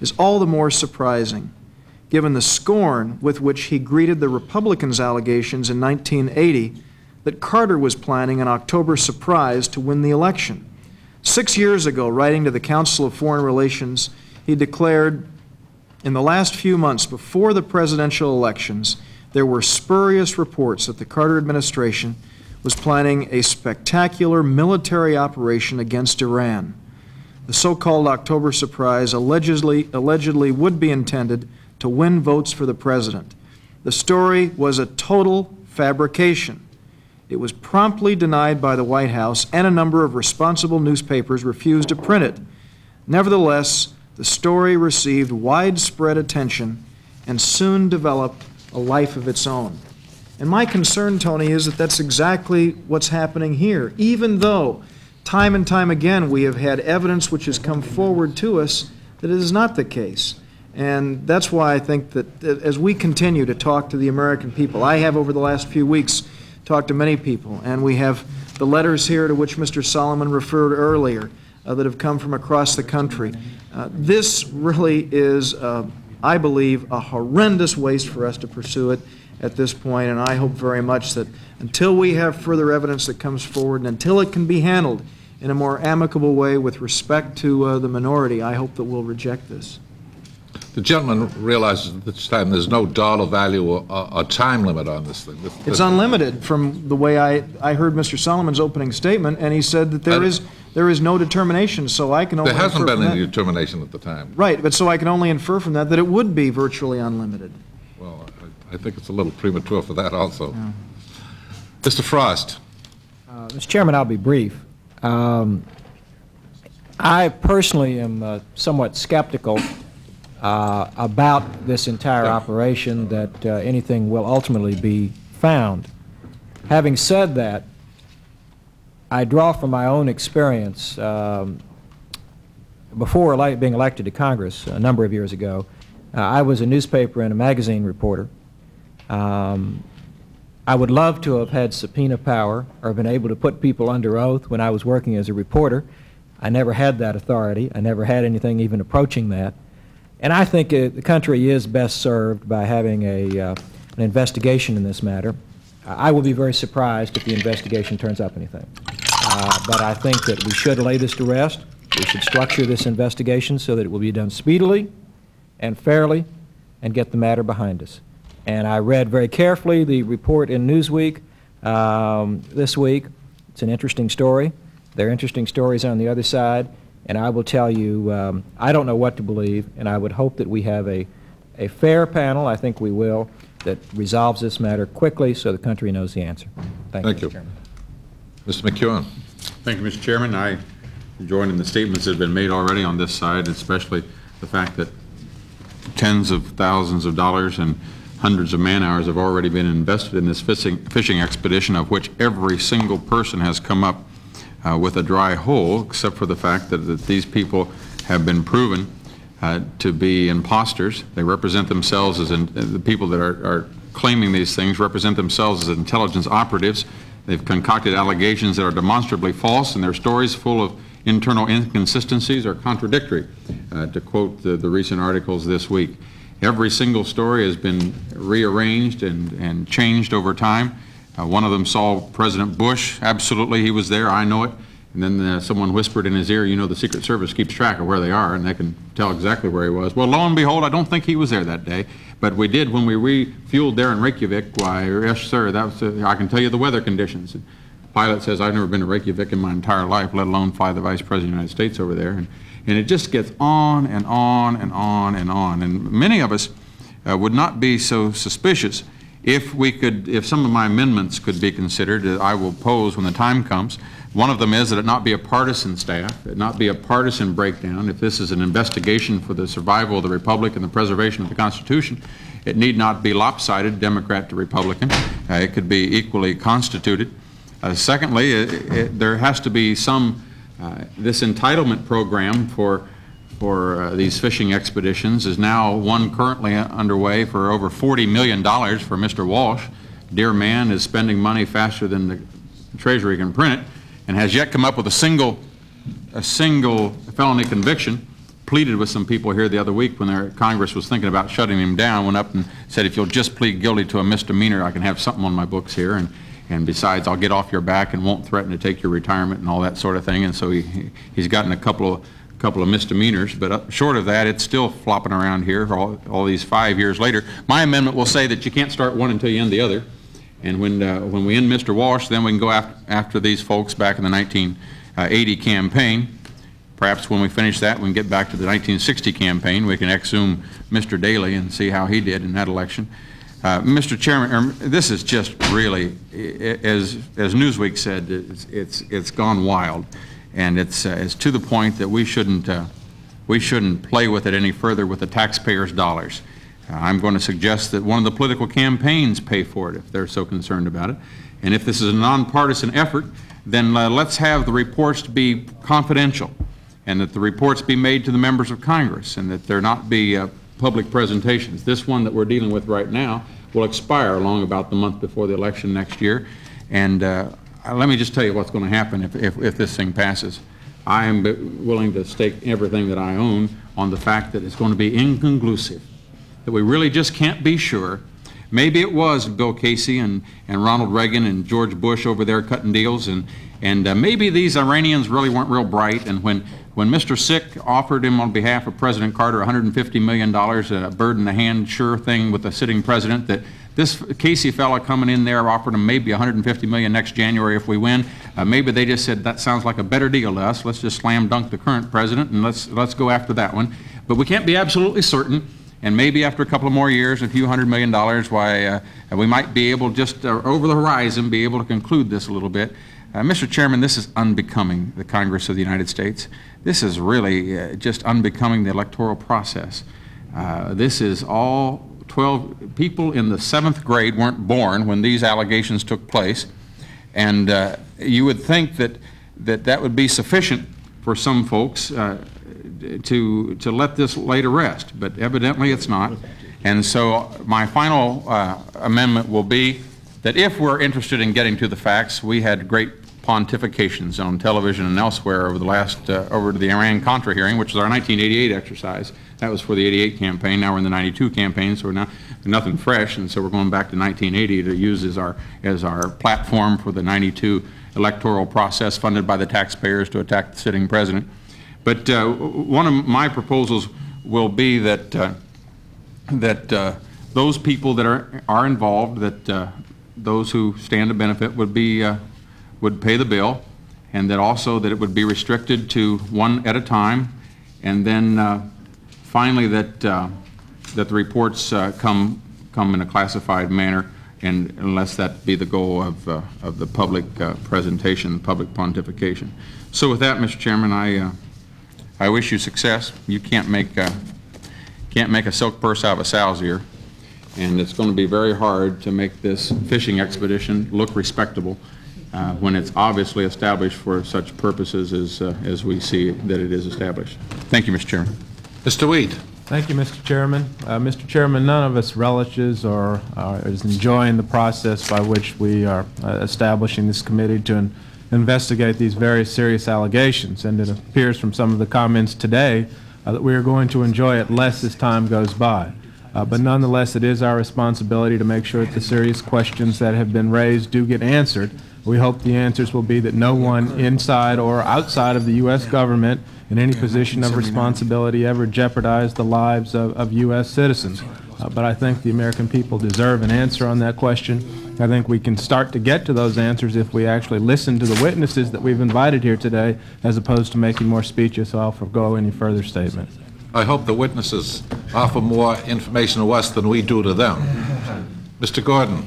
is all the more surprising, given the scorn with which he greeted the Republicans' allegations in 1980 that Carter was planning an October surprise to win the election. Six years ago, writing to the Council of Foreign Relations, he declared, in the last few months before the presidential elections, there were spurious reports that the Carter administration was planning a spectacular military operation against Iran. The so-called October surprise allegedly, allegedly would be intended to win votes for the president. The story was a total fabrication. It was promptly denied by the White House, and a number of responsible newspapers refused to print it. Nevertheless, the story received widespread attention and soon developed a life of its own. And my concern, Tony, is that that's exactly what's happening here. Even though time and time again we have had evidence which has come forward to us that it is not the case. And that's why I think that as we continue to talk to the American people, I have over the last few weeks talked to many people, and we have the letters here to which Mr. Solomon referred earlier uh, that have come from across the country. Uh, This really is, uh, I believe, a horrendous waste for us to pursue it at this point, and I hope very much that until we have further evidence that comes forward, and until it can be handled in a more amicable way with respect to uh, the minority, I hope that we'll reject this. The gentleman realizes at this time there's no dollar value or, or or time limit on this thing. This- It's this- unlimited from the way I, I heard Mr. Solomon's opening statement, and he said that there I- is, there is no determination, so I can only There hasn't been any that- determination at the time. Right, but so I can only infer from that that it would be virtually unlimited. Well, I I think it's a little premature for that also. Mr. Frost? Uh, Mr. Chairman, I'll be brief. Um, I personally am uh, somewhat skeptical uh, about this entire operation, that uh, anything will ultimately be found. Having said that, I draw from my own experience. um, Before ele- being elected to Congress a number of years ago, uh, I was a newspaper and a magazine reporter. Um, I would love to have had subpoena power or been able to put people under oath when I was working as a reporter. I never had that authority. I never had anything even approaching that. And I think uh, the country is best served by having a, uh, an investigation in this matter. I will be very surprised if the investigation turns up anything. Uh, But I think that we should lay this to rest. We should structure this investigation so that it will be done speedily and fairly and get the matter behind us. And I read very carefully the report in Newsweek um, this week. It's an interesting story. There are interesting stories on the other side, and I will tell you, um, I don't know what to believe, and I would hope that we have a, a fair panel, I think we will, that resolves this matter quickly so the country knows the answer. Thank you, Thank you. Mr. Chairman. Mr. McEwen? Thank you, Mr. Chairman. I join in the statements that have been made already on this side, especially the fact that tens of thousands of dollars and hundreds of man-hours have already been invested in this fishing fishing expedition, of which every single person has come up uh, with a dry hole, except for the fact that that these people have been proven uh, to be imposters. They represent themselves as, in- the people that are are claiming these things represent themselves as intelligence operatives. They've concocted allegations that are demonstrably false, and their stories full of internal inconsistencies are contradictory, uh, to quote the the recent articles this week. Every single story has been rearranged and and changed over time. Uh, One of them saw President Bush, absolutely, he was there, I know it. And then uh, someone whispered in his ear, you know, the Secret Service keeps track of where they are, and they can tell exactly where he was. Well, lo and behold, I don't think he was there that day, but we did when we refueled there in Reykjavik. Why, yes, sir, that was, uh, I can tell you the weather conditions. The pilot says, I've never been to Reykjavik in my entire life, let alone fly the Vice President of the United States over there. And, and it just gets on and on and on and on. And many of us uh, would not be so suspicious if we could, if some of my amendments could be considered, that I will pose when the time comes. One of them is that it not be a partisan staff, it not be a partisan breakdown. If this is an investigation for the survival of the Republic and the preservation of the Constitution, it need not be lopsided, Democrat to Republican. Uh, It could be equally constituted. Uh, Secondly, it- it- there has to be some, uh, this entitlement program for, for uh, these fishing expeditions is now one currently underway for over $40 million for Mr. Walsh. Dear man is spending money faster than the Treasury can print it, and has yet come up with a single, a single felony conviction. Pleaded with some people here the other week when their Congress was thinking about shutting him down, went up and said, if you'll just plead guilty to a misdemeanor, I can have something on my books here, and, and besides, I'll get off your back and won't threaten to take your retirement and all that sort of thing, and so he, he- he's gotten a couple of, couple of misdemeanors, but short of that, it's still flopping around here all, all these five years later. My amendment will say that you can't start one until you end the other. And when, uh, when we end Mr. Walsh, then we can go after, after these folks back in the 1980 campaign. Perhaps when we finish that, we can get back to the 1960 campaign. We can exhume Mr. Daley and see how he did in that election. Uh, Mr. Chairman, er, this is just really, as, as Newsweek said, it's, it's, it's gone wild. And it's, uh, it's to the point that we shouldn't, uh, we shouldn't play with it any further with the taxpayers' dollars. Uh, I'm going to suggest that one of the political campaigns pay for it if they're so concerned about it. And if this is a nonpartisan effort, then uh, let's have the reports to be confidential and that the reports be made to the members of Congress and that there not be uh, public presentations. This one that we're dealing with right now will expire along about the month before the election next year. And uh, let me just tell you what's going to happen if, if, if this thing passes. I am willing to stake everything that I own on the fact that it's going to be inconclusive, that we really just can't be sure. Maybe it was Bill Casey and, and Ronald Reagan and George Bush over there cutting deals, and, and uh, maybe these Iranians really weren't real bright, and when, when Mr. Sick offered him on behalf of President Carter $150 million, a bird in the hand sure thing with the sitting president, that this Casey fella coming in there offered him maybe 150 million next January if we win. Uh, maybe they just said that sounds like a better deal to us. Let's just slam dunk the current president and let's let's go after that one. But we can't be absolutely certain. And maybe after a couple of more years, a few hundred million dollars, why uh, we might be able just uh, over the horizon be able to conclude this a little bit. Uh, Mr. Chairman, this is unbecoming the Congress of the United States. This is really uh, just unbecoming the electoral process. Uh, this is all 12 people in the seventh grade weren't born when these allegations took place. And uh, you would think that, that that would be sufficient for some folks to, to let this lay to rest, but evidently it's not. And so my final uh, amendment will be that if we're interested in getting to the facts, we had great pontifications on television and elsewhere over the last, uh, over the Iran-Contra hearing, which was our 1988 exercise. That was for the 88 campaign. Now we're in the 92 campaign, so we're now nothing fresh, and so we're going back to 1980 to use as our, as our platform for the 92 electoral process funded by the taxpayers to attack the sitting president. But uh, one of my proposals will be that, uh, that uh, those people that are, are involved, that those who stand to benefit would be, would pay the bill, and that also that it would be restricted to one at a time, and then finally that, that the reports come, come in a classified manner, and unless that be the goal of, uh, of the public uh, presentation, the public pontification. So with that, Mr. Chairman, I, uh, I wish you success. You can't make, uh, can't make a silk purse out of a sow's ear, and it's going to be very hard to make this fishing expedition look respectable uh, when it's obviously established for such purposes as, uh, as we see that it is established. Thank you, Mr. Chairman. Mr. Wheat. Thank you, Mr. Chairman. Uh, Mr. Chairman, none of us relishes or uh, is enjoying the process by which we are uh, establishing this committee to in investigate these very serious allegations. And it appears from some of the comments today uh, that we are going to enjoy it less as time goes by. Uh, but nonetheless, it is our responsibility to make sure that the serious questions that have been raised do get answered. We hope the answers will be that no one inside or outside of the U.S. government in any position of responsibility ever jeopardized the lives of, of U.S. citizens. Uh, but I think the American people deserve an answer on that question. I think we can start to get to those answers if we actually listen to the witnesses that we've invited here today, as opposed to making more speeches, so I'll forego any further statement. I hope the witnesses offer more information to us than we do to them. Mr. Gordon.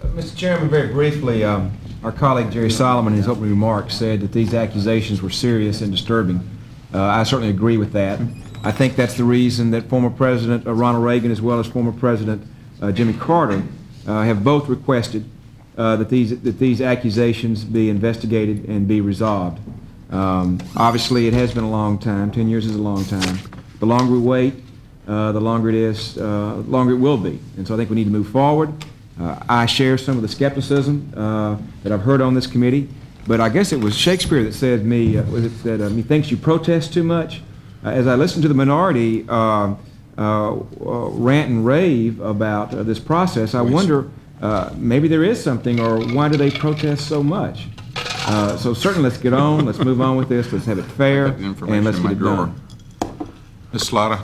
Mr. Chairman, very briefly, um, our colleague Jerry Solomon in his opening remarks said that these accusations were serious and disturbing. Uh, I certainly agree with that. I think that's the reason that former President uh, Ronald Reagan as well as former President uh, Jimmy Carter uh, have both requested uh, that these that these accusations be investigated and be resolved. Um, obviously, it has been a long time. Ten years is a long time. The longer we wait, uh, the longer it is, uh, longer it will be. And so I think we need to move forward. Uh, I share some of the skepticism uh, that I've heard on this committee, but I guess it was Shakespeare that said me uh, that uh, methinks you protest too much. Uh, as I listened to the minority uh, uh, uh, rant and rave about uh, this process, I wonder uh, maybe there is something, or why do they protest so much? Uh, so certainly, let's get on. Let's move on with this. Let's have it fair, got the information and let's in get my it drawer. done. Ms. Slaughter.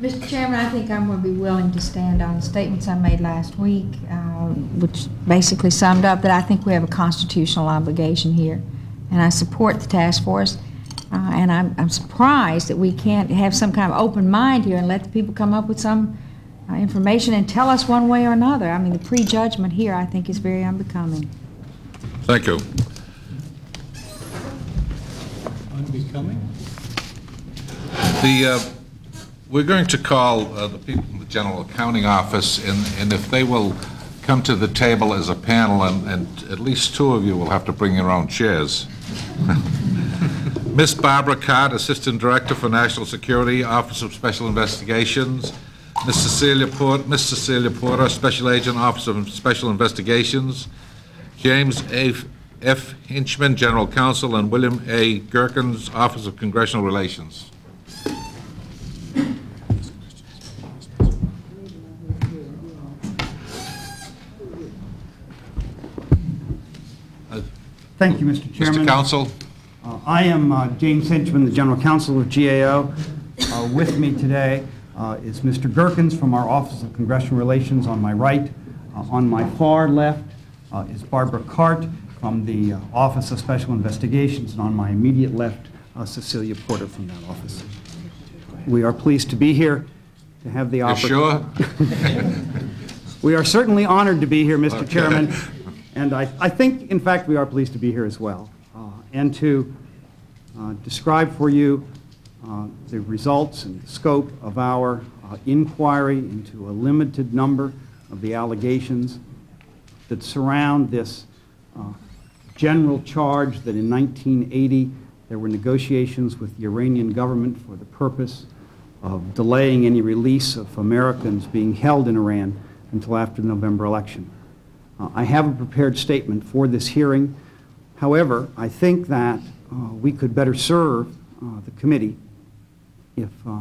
Mr. Chairman, I think I'm going to be willing to stand on the statements I made last week, uh, which basically summed up that I think we have a constitutional obligation here. And I support the task force. Uh, And I'm I'm surprised that we can't have some kind of open mind here and let the people come up with some uh, information and tell us one way or another. I mean, the prejudgment here, I think, is very unbecoming. Thank you. Unbecoming? The, uh, we're going to call uh, the people from the General Accounting Office, and and if they will come to the table as a panel, and and at least two of you will have to bring your own chairs. Miss Barbara Cott, Assistant Director for National Security, Office of Special Investigations. Miss Cecilia Porter, Miss Cecilia Porter, Special Agent, Office of Special Investigations. James A. F. Hinchman, General Counsel, and William A. Gherkins, Office of Congressional Relations. Thank you, Mr. Chairman. Mr. Counsel? Uh, I am uh, James Hinchman, the General Counsel of GAO. Uh, With me today uh, is Mr. Gherkins from our Office of Congressional Relations on my right. Uh, On my far left uh, is Barbara Cart from the Office of Special Investigations, and on my immediate left, uh, Cecilia Porter from that office. We are pleased to be here to have the opportunity. sure? We are certainly honored to be here, Mr. Okay. Chairman, and I, I think, in fact, we are pleased to be here as well, and to uh, describe for you uh, the results and the scope of our uh, inquiry into a limited number of the allegations that surround this uh, general charge that in 1980 there were negotiations with the Iranian government for the purpose of delaying any release of Americans being held in Iran until after the November election. Uh, I have a prepared statement for this hearing. However, I think that uh, we could better serve uh, the committee if uh,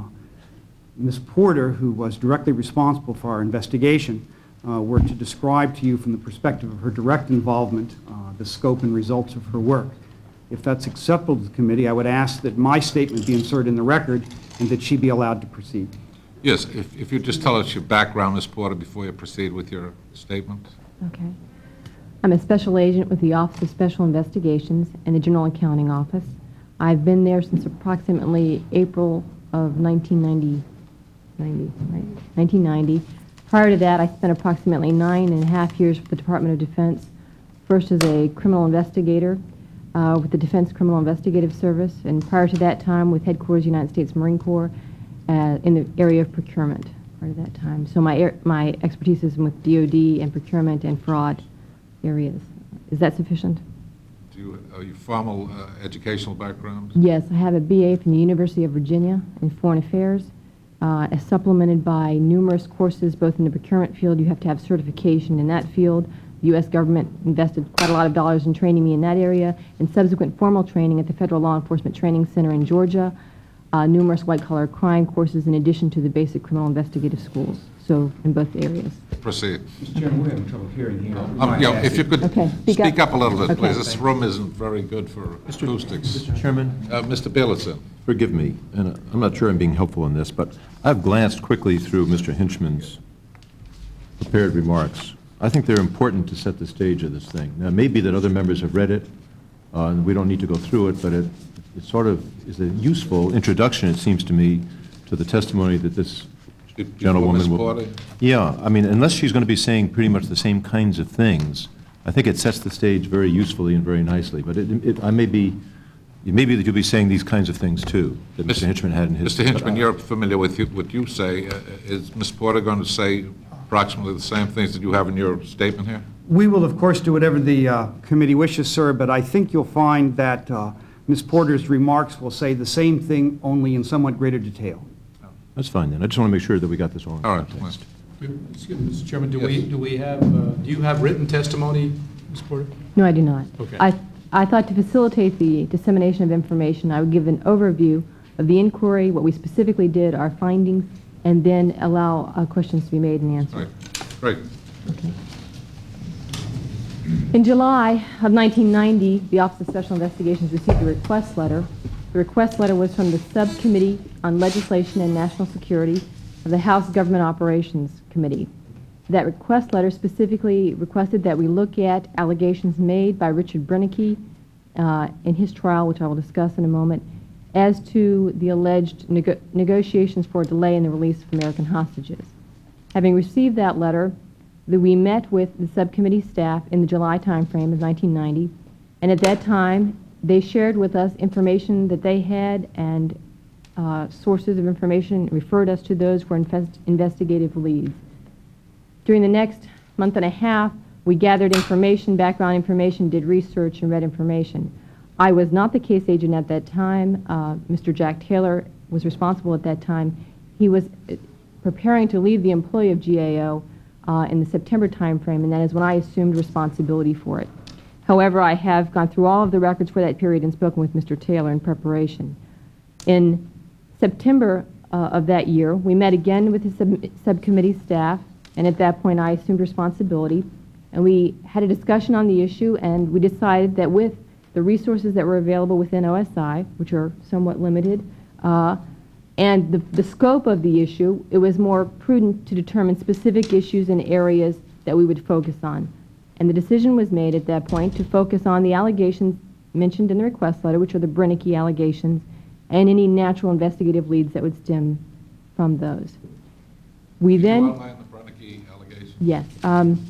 Ms. Porter, who was directly responsible for our investigation, uh, were to describe to you from the perspective of her direct involvement uh, the scope and results of her work. If that's acceptable to the committee, I would ask that my statement be inserted in the record and that she be allowed to proceed. Yes, if if you just tell us your background, Ms. Porter, before you proceed with your statement. Okay. I'm a special agent with the Office of Special Investigations and the General Accounting Office. I've been there since approximately April of 1990, 90, right? 1990. Prior to that, I spent approximately nine and a half years with the Department of Defense, first as a criminal investigator uh, with the Defense Criminal Investigative Service, and prior to that time with Headquarters United States Marine Corps uh, in the area of procurement prior to that time. So my, my expertise is with DOD and procurement and fraud areas. Is that sufficient? Do you, are you formal uh, educational background? Yes, I have a BA from the University of Virginia in Foreign Affairs, uh, as supplemented by numerous courses both in the procurement field. You have to have certification in that field. The U.S. government invested quite a lot of dollars in training me in that area, and subsequent formal training at the Federal Law Enforcement Training Center in Georgia, uh, numerous white-collar crime courses in addition to the basic criminal investigative schools, so in both areas. Proceed. Mr. Chairman, we're having trouble hearing here. Um, yeah, If you could Okay, speak up. speak up a little bit, Okay. please. This room isn't very good for Mr. acoustics. Mr. Chairman? Uh, Mr. Beilenson. Forgive me, and I'm not sure I'm being helpful in this, but I've glanced quickly through Mr. Hinchman's prepared remarks. I think they're important to set the stage of this thing. Now, it may be that other members have read it, uh, and we don't need to go through it, but it, it sort of is a useful introduction, it seems to me, to the testimony that this You- you gentlewoman Ms. will... Porter? Yeah, I mean, unless she's going to be saying pretty much the same kinds of things, I think it sets the stage very usefully and very nicely. But it, it, I may be, it may be that you'll be saying these kinds of things too, that Mr. Hinchman had in his... Mr. Hinchman, you're familiar with you- what you say. Uh, Is Ms. Porter going to say approximately the same things that you have in your statement here? We will, of course, do whatever the uh, committee wishes, sir, but I think you'll find that uh, Ms. Porter's remarks will say the same thing, only in somewhat greater detail. That's fine then. I just want to make sure that we got this all in All right. context. Excuse me, Mr. Chairman, do Yes. we, do we have, uh, do you have written testimony, Ms. Porter? No, I do not. Okay. I, I thought to facilitate the dissemination of information, I would give an overview of the inquiry, what we specifically did, our findings, and then allow uh, questions to be made and answered. Right, great. In July of 1990, the Office of Special Investigations received a request letter. The request letter was from the Subcommittee on Legislation and National Security of the House Government Operations Committee. That request letter specifically requested that we look at allegations made by Richard Brenneke uh, in his trial, which I will discuss in a moment, as to the alleged nego- negotiations for a delay in the release of American hostages. Having received that letter, that we met with the subcommittee staff in the July timeframe of 1990, and at that time, they shared with us information that they had and uh, sources of information, referred us to those for invest- investigative leads. During the next month and a half, we gathered information, background information, did research, and read information. I was not the case agent at that time. Uh, Mr. Jack Taylor was responsible at that time. He was uh, preparing to leave the employ of GAO uh, in the September timeframe, and that is when I assumed responsibility for it. However, I have gone through all of the records for that period and spoken with Mr. Taylor in preparation. In September uh, of that year, we met again with the sub subcommittee staff, and at that point I assumed responsibility. And we had a discussion on the issue, and we decided that with the resources that were available within OSI, which are somewhat limited, uh, and the, the scope of the issue, it was more prudent to determine specific issues and areas that we would focus on. And the decision was made at that point to focus on the allegations mentioned in the request letter, which are the Brenneke allegations, and any natural investigative leads that would stem from those. We then... the? Yes. Um,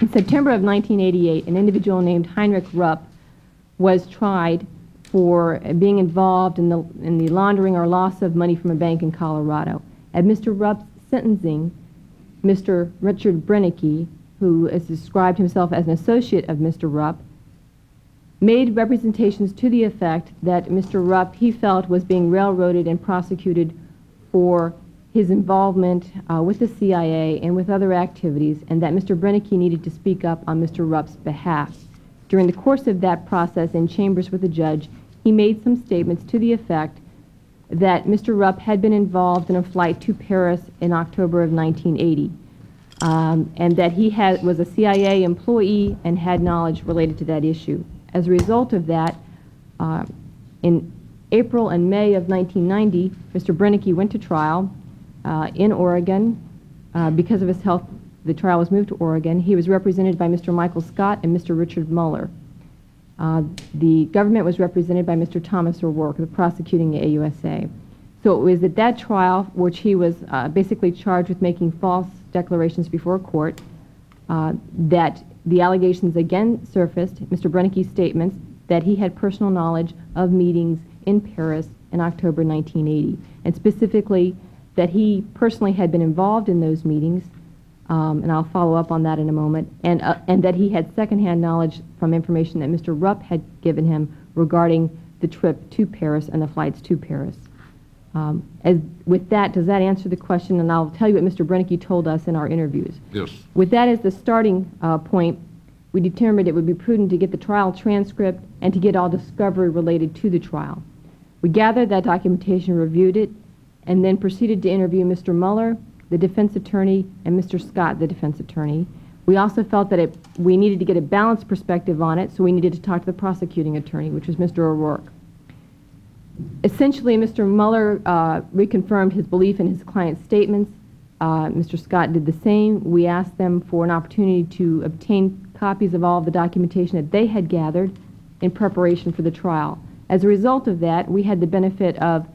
in September of 1988, an individual named Heinrich Rupp was tried for being involved in the, in the laundering or loss of money from a bank in Colorado. At Mr. Rupp's sentencing, Mr. Richard Brenneke, who has described himself as an associate of Mr. Rupp, made representations to the effect that Mr. Rupp, he felt, was being railroaded and prosecuted for his involvement uh, with the CIA and with other activities, and that Mr. Brenneke needed to speak up on Mr. Rupp's behalf. During the course of that process in chambers with the judge, he made some statements to the effect that Mr. Rupp had been involved in a flight to Paris in October of 1980, um, and that he had, was a CIA employee and had knowledge related to that issue. As a result of that, uh, in April and May of 1990, Mr. Brenneke went to trial uh, in Oregon. Uh, because of his health, the trial was moved to Oregon. He was represented by Mr. Michael Scott and Mr. Richard Mueller. Uh, the government was represented by Mr. Thomas O'Rourke, the prosecuting AUSA. So it was at that trial, which he was uh, basically charged with making false declarations before court, uh, that the allegations again surfaced, Mr. Brenneke's statements, that he had personal knowledge of meetings in Paris in October 1980, and specifically that he personally had been involved in those meetings, um, and I'll follow up on that in a moment, and, uh, and that he had secondhand knowledge from information that Mr. Rupp had given him regarding the trip to Paris and the flights to Paris. Um, as, with that, does that answer the question? And I'll tell you what Mr. Brenneke told us in our interviews. Yes. With that as the starting uh, point, we determined it would be prudent to get the trial transcript and to get all discovery related to the trial. We gathered that documentation, reviewed it, and then proceeded to interview Mr. Mueller, the defense attorney, and Mr. Scott, the defense attorney. We also felt that it, we needed to get a balanced perspective on it, so we needed to talk to the prosecuting attorney, which was Mr. O'Rourke. Essentially, Mr. Mueller uh, reconfirmed his belief in his client's statements. Uh, Mr. Scott did the same. We asked them for an opportunity to obtain copies of all of the documentation that they had gathered in preparation for the trial. As a result of that, we had the benefit of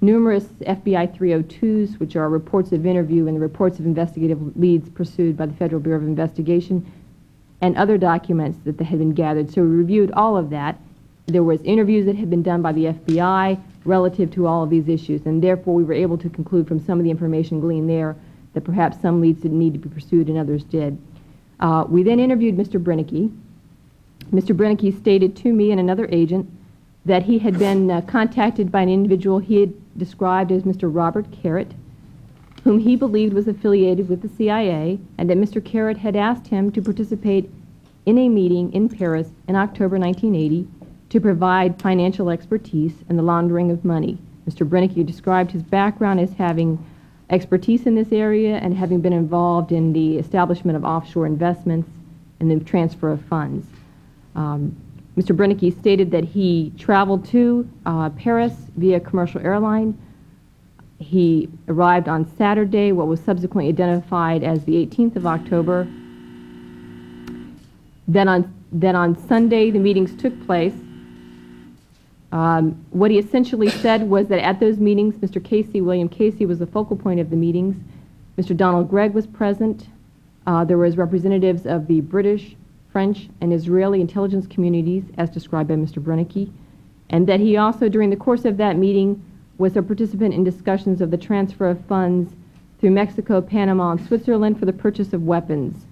numerous FBI 302s, which are reports of interview and the reports of investigative leads pursued by the Federal Bureau of Investigation, and other documents that they had been gathered. So we reviewed all of that. There was interviews that had been done by the FBI relative to all of these issues, and therefore we were able to conclude from some of the information gleaned there that perhaps some leads didn't need to be pursued and others did. Uh, we then interviewed Mr. Brenneke. Mr. Brenneke stated to me and another agent that he had been uh, contacted by an individual he had described as Mr. Robert Carrot, whom he believed was affiliated with the CIA, and that Mr. Carrot had asked him to participate in a meeting in Paris in October 1980 to provide financial expertise in the laundering of money. Mr. Brenneke described his background as having expertise in this area and having been involved in the establishment of offshore investments and the transfer of funds. Um, Mr. Brenneke stated that he traveled to uh, Paris via commercial airline. He arrived on Saturday, what was subsequently identified as the 18th of October. Then on, then on Sunday, the meetings took place. Um, what he essentially said was that at those meetings, Mr. Casey, William Casey, was the focal point of the meetings. Mr. Donald Gregg was present. Uh, there was representatives of the British, French, and Israeli intelligence communities, as described by Mr. Brenneke, and that he also, during the course of that meeting, was a participant in discussions of the transfer of funds through Mexico, Panama, and Switzerland for the purchase of weapons,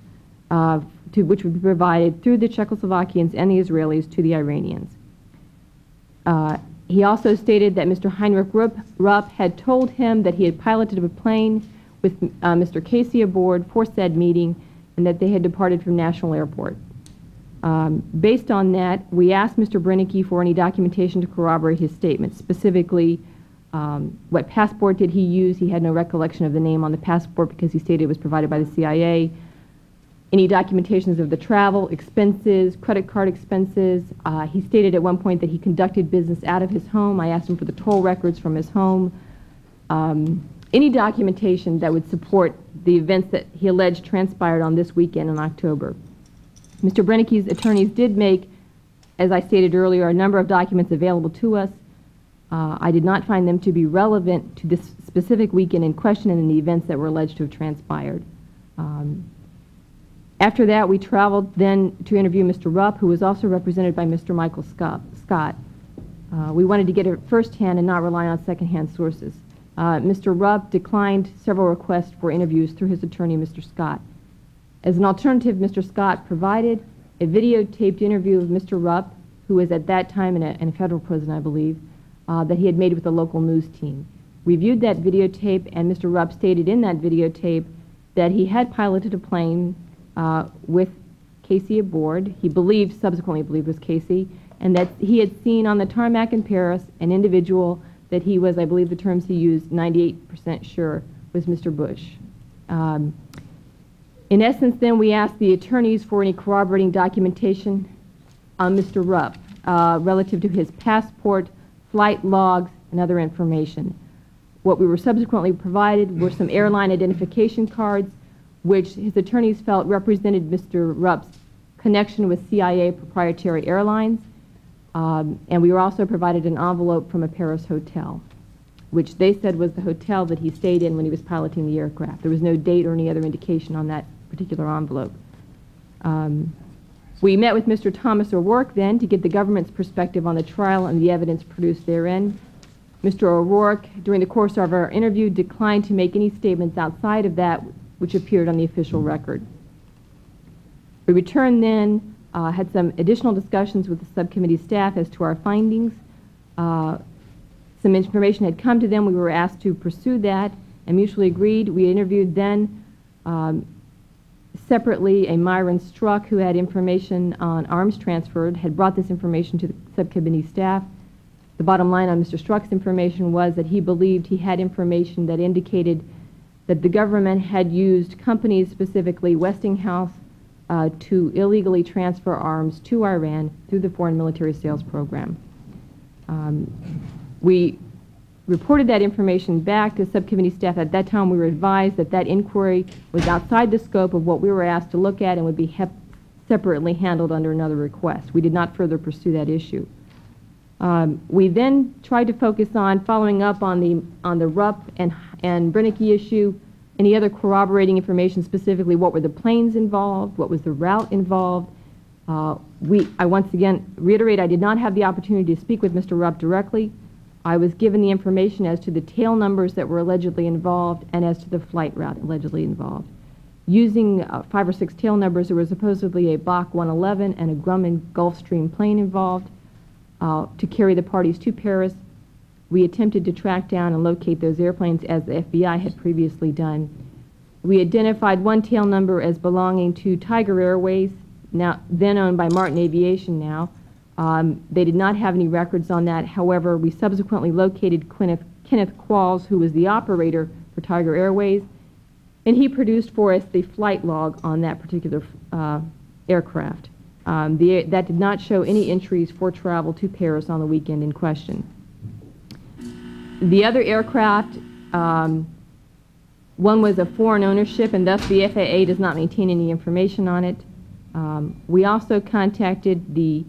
uh, to, which would be provided through the Czechoslovakians and the Israelis to the Iranians. Uh, he also stated that Mr. Heinrich Rupp, Rupp, had told him that he had piloted a plane with uh, Mr. Casey aboard for said meeting and that they had departed from National Airport. Um, Based on that, we asked Mr. Brenneke for any documentation to corroborate his statement, specifically um, what passport did he use? He had no recollection of the name on the passport because he stated it was provided by the CIA. Any documentations of the travel, expenses, credit card expenses. Uh, He stated at one point that he conducted business out of his home. I asked him for the toll records from his home. Um, Any documentation that would support the events that he alleged transpired on this weekend in October. Mr. Brenneke's attorneys did make, as I stated earlier, a number of documents available to us. Uh, I did not find them to be relevant to this specific weekend in question and in the events that were alleged to have transpired. Um, After that, we traveled then to interview Mr. Rupp, who was also represented by Mr. Michael Scott. Uh, We wanted to get it firsthand and not rely on secondhand sources. Uh, Mr. Rupp declined several requests for interviews through his attorney, Mr. Scott. As an alternative, Mr. Scott provided a videotaped interview of Mr. Rupp, who was at that time in a, in a federal prison, I believe, uh, that he had made with a local news team. We viewed that videotape, and Mr. Rupp stated in that videotape that he had piloted a plane uh, with Casey aboard. He believed, subsequently believed was Casey, and that he had seen on the tarmac in Paris an individual that he was, I believe the terms he used, 98% sure was Mr. Bush. Um, in essence, then, we asked the attorneys for any corroborating documentation on Mr. Rupp uh, relative to his passport, flight logs, and other information. What we were subsequently provided were some airline identification cards, which his attorneys felt represented Mr. Rupp's connection with CIA proprietary airlines. Um, and we were also provided an envelope from a Paris hotel, which they said was the hotel that he stayed in when he was piloting the aircraft. There was no date or any other indication on that particular envelope. Um, we met with Mr. Thomas O'Rourke then to get the government's perspective on the trial and the evidence produced therein. Mr. O'Rourke, during the course of our interview, declined to make any statements outside of that which appeared on the official record. We returned then, uh, had some additional discussions with the subcommittee staff as to our findings. Uh, some information had come to them. We were asked to pursue that and mutually agreed. We interviewed then um, separately a Myron Struck who had information on arms transferred, had brought this information to the subcommittee staff. The bottom line on Mr. Struck's information was that he believed he had information that indicated that the government had used companies, specifically Westinghouse, uh, to illegally transfer arms to Iran through the Foreign Military Sales Program. Um, we reported that information back to subcommittee staff. At that time, we were advised that that inquiry was outside the scope of what we were asked to look at and would be separately handled under another request. We did not further pursue that issue. Um, we then tried to focus on following up on the on the Rupp and and Brenneke issue, any other corroborating information, specifically what were the planes involved, what was the route involved. Uh, we, I once again reiterate, I did not have the opportunity to speak with Mr. Rupp directly. I was given the information as to the tail numbers that were allegedly involved and as to the flight route allegedly involved. Using uh, five or six tail numbers, there was supposedly a BAC 111 and a Grumman Gulfstream plane involved uh, to carry the parties to Paris. We attempted to track down and locate those airplanes as the FBI had previously done. We identified one tail number as belonging to Tiger Airways, now then owned by Martin Aviation now. Um, they did not have any records on that. However, we subsequently located Kenneth, Kenneth Qualls, who was the operator for Tiger Airways, and he produced for us the flight log on that particular uh, aircraft. Um, the, that did not show any entries for travel to Paris on the weekend in question. The other aircraft, um, one was a foreign ownership, and thus the FAA does not maintain any information on it. Um, we also contacted the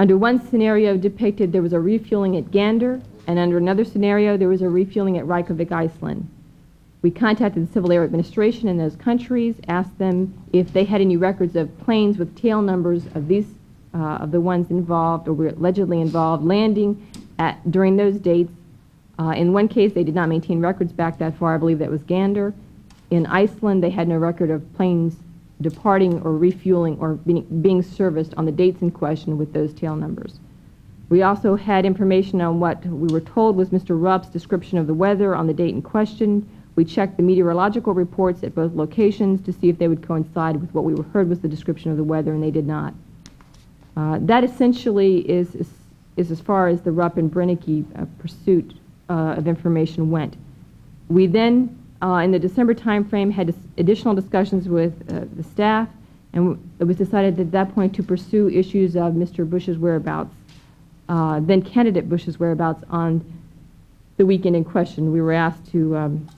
under one scenario depicted there was a refueling at Gander, and under another scenario there was a refueling at Reykjavik, Iceland. We contacted the Civil Air Administration in those countries, asked them if they had any records of planes with tail numbers of these, uh, of the ones involved or were allegedly involved landing at, during those dates. Uh, in one case, they did not maintain records back that far. I believe that was Gander. In Iceland, they had no record of planes departing or refueling or being, being serviced on the dates in question with those tail numbers. We also had information on what we were told was Mr. Rupp's description of the weather on the date in question. We checked the meteorological reports at both locations to see if they would coincide with what we were heard was the description of the weather, and they did not. Uh, That essentially is, is- is as far as the Rupp and Brenneke uh, pursuit uh, of information went. We then, uh, in the December timeframe, had dis- additional discussions with uh, the staff, and it was decided at that point to pursue issues of Mr. Bush's whereabouts, uh, then candidate Bush's whereabouts on the weekend in question. We were asked to um,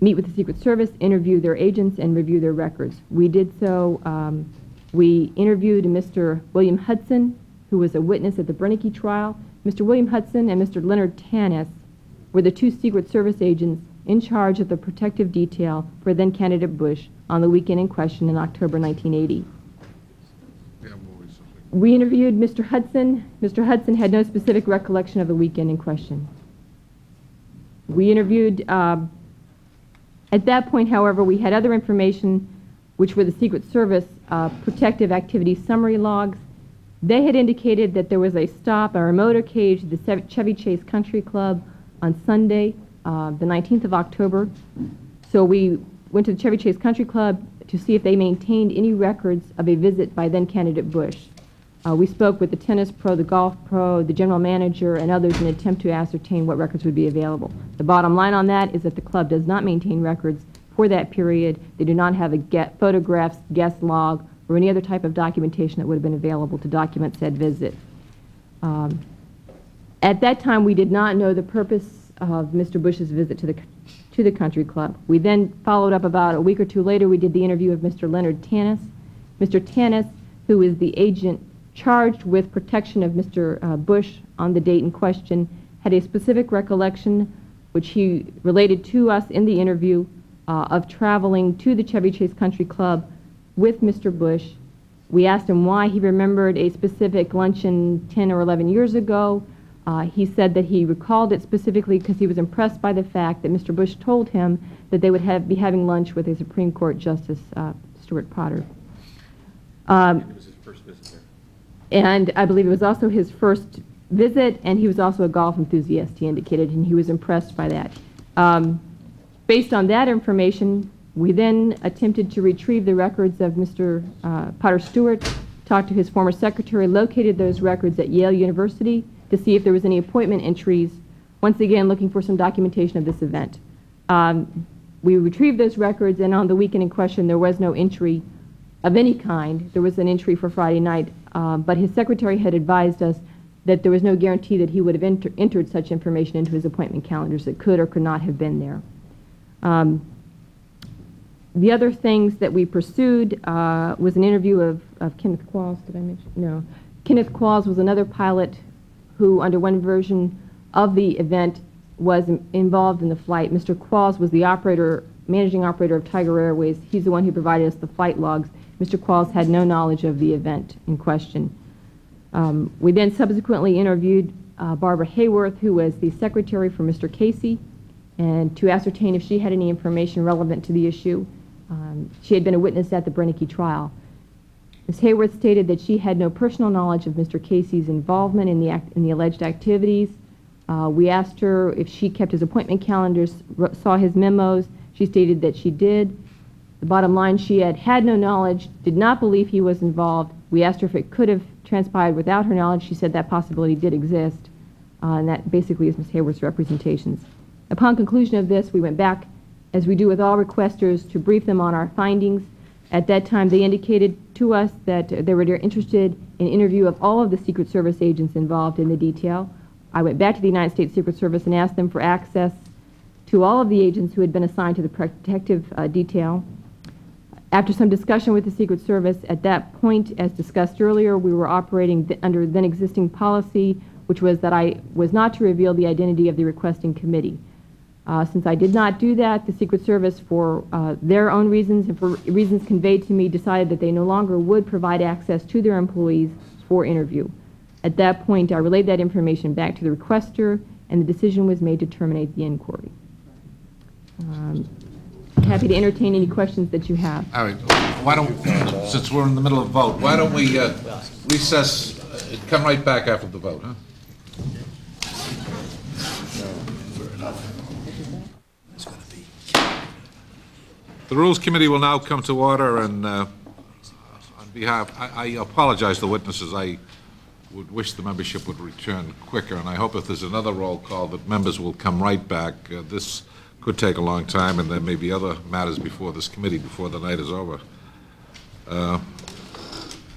meet with the Secret Service, interview their agents, and review their records. We did so. um, We interviewed Mr. William Hudson, who was a witness at the Brenneke trial. Mr. William Hudson and Mr. Leonard Tanis were the two Secret Service agents in charge of the protective detail for then-candidate Bush on the weekend in question in October 1980. We interviewed Mr. Hudson. Mr. Hudson had no specific recollection of the weekend in question. We interviewed, uh, at that point, however, we had other information, which were the Secret Service uh, protective activity summary logs. They had indicated that there was a stop or a motorcade at the Chevy Chase Country Club on Sunday, uh, the 19th of October. So we went to the Chevy Chase Country Club to see if they maintained any records of a visit by then-candidate Bush. Uh, We spoke with the tennis pro, the golf pro, the general manager, and others in an attempt to ascertain what records would be available. The bottom line on that is that the club does not maintain records for that period. They do not have a get, photographs, guest log, or any other type of documentation that would have been available to document said visit. Um, At that time, we did not know the purpose of Mr. Bush's visit to the, to the country club. We then followed up about a week or two later, we did the interview of Mr. Leonard Tanis. Mr. Tanis, who is the agent charged with protection of Mr. uh, Bush on the date in question, had a specific recollection, which he related to us in the interview, uh, of traveling to the Chevy Chase Country Club with Mr. Bush. We asked him why he remembered a specific luncheon 10 or 11 years ago. Uh, He said that he recalled it specifically because he was impressed by the fact that Mr. Bush told him that they would have, be having lunch with a Supreme Court Justice, uh, Stuart Potter. Um, It was his first visit there. and I believe it was also his first visit, and he was also a golf enthusiast, he indicated, and he was impressed by that. Um, Based on that information, we then attempted to retrieve the records of Mr. uh, Potter Stewart, talked to his former secretary, located those records at Yale University to see if there was any appointment entries, once again looking for some documentation of this event. Um, We retrieved those records, and on the weekend in question, there was no entry of any kind. There was an entry for Friday night, uh, but his secretary had advised us that there was no guarantee that he would have enter- entered such information into his appointment calendars that could or could not have been there. Um, The other things that we pursued uh, was an interview of of Kenneth Qualls, did I mention? No. Kenneth Qualls was another pilot who, under one version of the event, was in- involved in the flight. Mr. Qualls was the operator, managing operator of Tiger Airways. He's the one who provided us the flight logs. Mr. Qualls had no knowledge of the event in question. Um, We then subsequently interviewed uh, Barbara Hayworth, who was the secretary for Mr. Casey, and to ascertain if she had any information relevant to the issue. Um, She had been a witness at the Brenneke trial. Ms. Hayworth stated that she had no personal knowledge of Mr. Casey's involvement in the, act- in the alleged activities. Uh, We asked her if she kept his appointment calendars, saw his memos. She stated that she did. The bottom line, she had had no knowledge, did not believe he was involved. We asked her if it could have transpired without her knowledge. She said that possibility did exist, uh, and that basically is Ms. Hayworth's representations. Upon conclusion of this, we went back, as we do with all requesters, to brief them on our findings. At that time, they indicated to us that they were interested in interview of all of the Secret Service agents involved in the detail. I went back to the United States Secret Service and asked them for access to all of the agents who had been assigned to the protective uh, detail. After some discussion with the Secret Service, at that point, as discussed earlier, we were operating th- under then existing policy, which was that I was not to reveal the identity of the requesting committee. Uh, Since I did not do that, the Secret Service, for uh, their own reasons and for reasons conveyed to me, decided that they no longer would provide access to their employees for interview. At that point, I relayed that information back to the requester, and the decision was made to terminate the inquiry. Um, Happy to entertain any questions that you have. All right, why don't, since we're in the middle of vote, why don't we uh, recess, come right back after the vote, huh? The Rules Committee will now come to order, and uh, on behalf, I I apologize to the witnesses. I would wish the membership would return quicker, and I hope if there's another roll call, that members will come right back. Uh, This could take a long time, and there may be other matters before this committee before the night is over. Uh,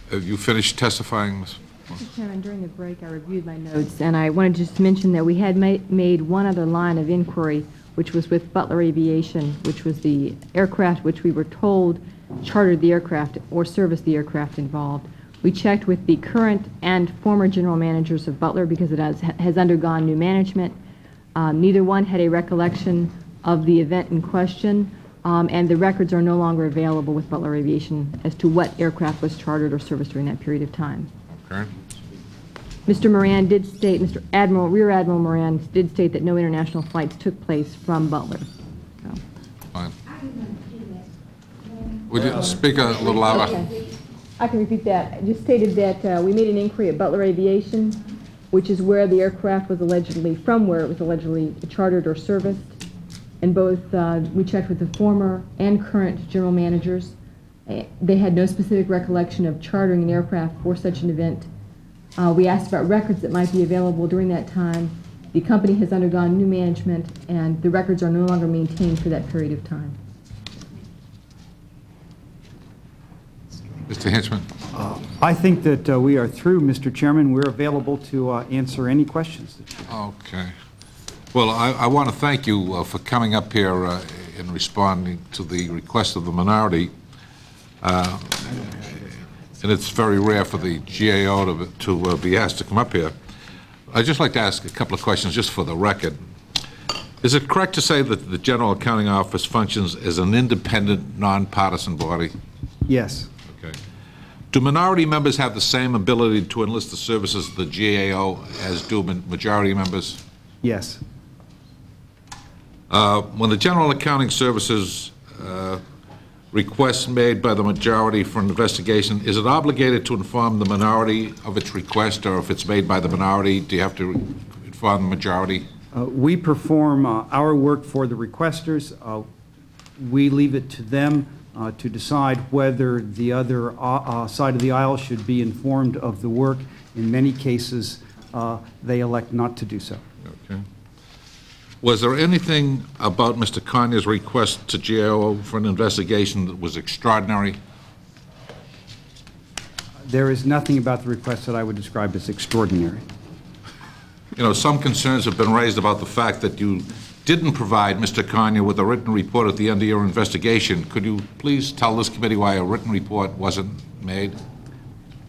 Have you finished testifying? Mr. Chairman, during the break, I reviewed my notes, and I wanted to just mention that we had ma- made one other line of inquiry, which was with Butler Aviation, which was the aircraft which we were told chartered the aircraft or serviced the aircraft involved. We checked with the current and former general managers of Butler because it has has undergone new management. Uh, Neither one had a recollection of the event in question, um, and the records are no longer available with Butler Aviation as to what aircraft was chartered or serviced during that period of time. Karen? Mr. Moran did state, Mr. Admiral, Rear Admiral Moran did state that no international flights took place from Butler. So- Fine. Would you speak a little louder? Okay. I can repeat that. I just stated that uh, we made an inquiry at Butler Aviation, which is where the aircraft was allegedly, from where it was allegedly chartered or serviced. And both, uh, we checked with the former and current general managers. Eh, They had no specific recollection of chartering an aircraft for such an event. Uh, We asked about records that might be available during that time. The company has undergone new management, and the records are no longer maintained for that period of time. Mr. Hinchman? I think that uh, we are through, Mr. Chairman. We're available to uh, answer any questions. Okay. Well, I, I want to thank you uh, for coming up here uh, and responding to the request of the minority. And it's very rare for the GAO to, to uh, be asked to come up here. I'd just like to ask a couple of questions, just for the record. Is it correct to say that the General Accounting Office functions as an independent, nonpartisan body? Yes. Okay. Do minority members have the same ability to enlist the services of the GAO as do majority members? Yes. Uh, When the General Accounting Services uh, request made by the majority for an investigation, is it obligated to inform the minority of its request, or if it's made by the minority, do you have to inform the majority? Uh, We perform uh, our work for the requesters. Uh, We leave it to them uh, to decide whether the other uh, uh, side of the aisle should be informed of the work. In many cases, they elect not to do so. Was there anything about Mr. Conyers' request to GAO for an investigation that was extraordinary? There is nothing about the request that I would describe as extraordinary. You know, some concerns have been raised about the fact that you didn't provide Mr. Conyer with a written report at the end of your investigation. Could you please tell this committee why a written report wasn't made?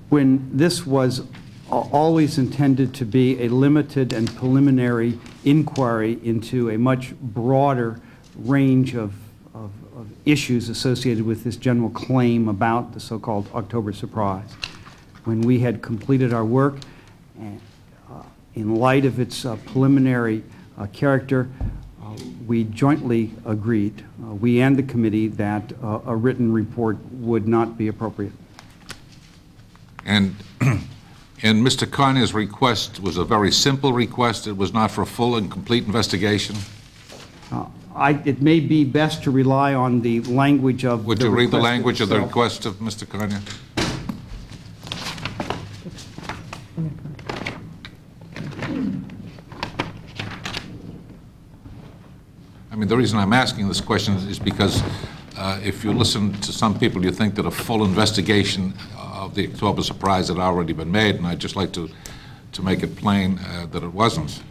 when this was always intended to be a limited and preliminary inquiry into a much broader range of, of, of issues associated with this general claim about the so-called October surprise. When we had completed our work, and, uh, in light of its uh, preliminary uh, character, uh, we jointly agreed, uh, we and the committee, that uh, a written report would not be appropriate. And, and Mr. Conyers' request was a very simple request. It was not for a full and complete investigation. Uh, I, it may be best to rely on the language of Would the you read the language of the request of Mr. Conyers? I mean, the reason I'm asking this question is because uh, if you listen to some people, you think that a full investigation of the October surprise had already been made, and I'd just like to, to make it plain uh, that it wasn't.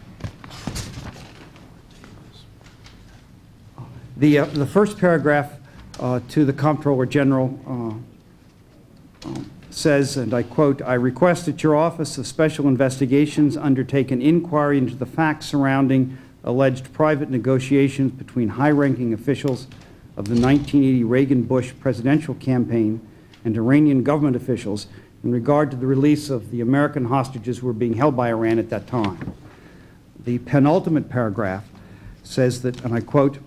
The, uh, the first paragraph uh, to the Comptroller General uh, um, says, and I quote, "I request that your Office of Special Investigations undertake an inquiry into the facts surrounding alleged private negotiations between high-ranking officials of the 1980 Reagan-Bush presidential campaign and Iranian government officials in regard to the release of the American hostages who were being held by Iran at that time." The penultimate paragraph says that, and I quote,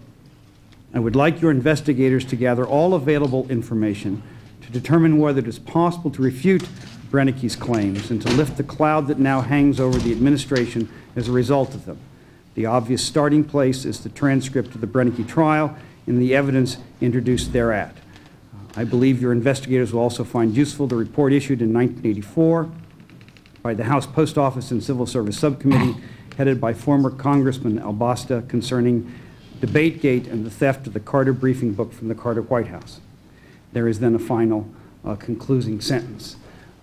I would like your investigators to gather all available information to determine whether it is possible to refute Brenneke's claims and to lift the cloud that now hangs over the administration as a result of them. The obvious starting place is the transcript of the Brenneke trial and the evidence introduced thereat. I believe your investigators will also find useful the report issued in 1984 by the House Post Office and Civil Service Subcommittee, headed by former Congressman Albosta, concerning DebateGate and the theft of the Carter briefing book from the Carter White House. There is then a final uh, concluding sentence.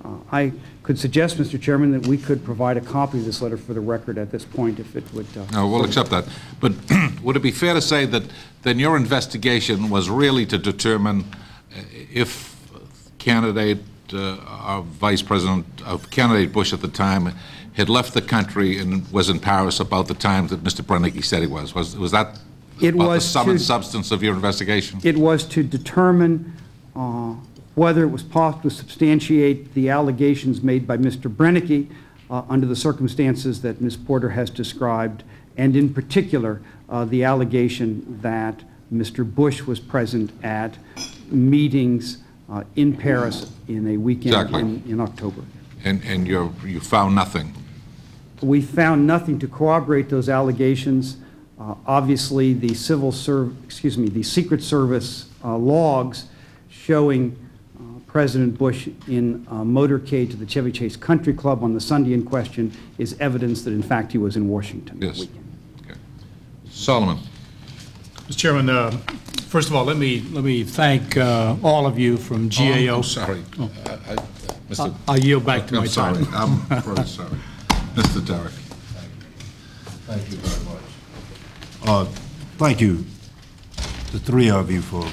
Uh, I could suggest, Mr. Chairman, that we could provide a copy of this letter for the record at this point if it would. uh, No, we'll accept that. But would it be fair to say that then your investigation was really to determine if candidate, uh, our Vice President, uh, candidate Bush at the time had left the country and was in Paris about the time that Mr. Brennick said he was? Was, was that It about the was sum and substance of your investigation? It was to determine uh, whether it was possible to substantiate the allegations made by Mr. Brenneke uh, under the circumstances that Ms. Porter has described, and in particular, uh, the allegation that Mr. Bush was present at meetings uh, in Paris in a weekend Exactly. in in October. And, and you're, you found nothing? We found nothing to corroborate those allegations. Uh, Obviously, the civil serv, excuse me, the Secret Service uh, logs showing uh, President Bush in a motorcade to the Chevy Chase Country Club on the Sunday in question is evidence that in fact he was in Washington that Yes. weekend. Solomon? Mr. Chairman, uh, first of all, let me, let me thank uh, all of you from GAO. Oh, I'm sorry. Oh. I- I- Mr. I'll yield back to I'm my sorry. time. I'm very sorry. Mr. Derrick? Thank you very much. Uh, Thank you, the three of you, for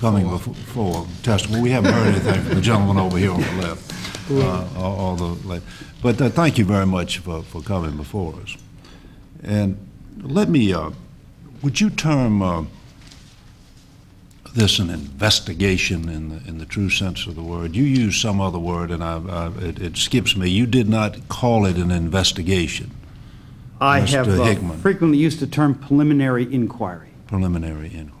coming before for testimony. We haven't heard anything from the gentleman over here on the left, uh, all all the, la- but uh, thank you very much for for coming before us. And let me, uh, would you term uh, this an investigation in the, in the true sense of the word? You used some other word, and I, I- it it skips me. You did not call it an investigation. I Mr. have uh, frequently used the term preliminary inquiry. preliminary inquiry.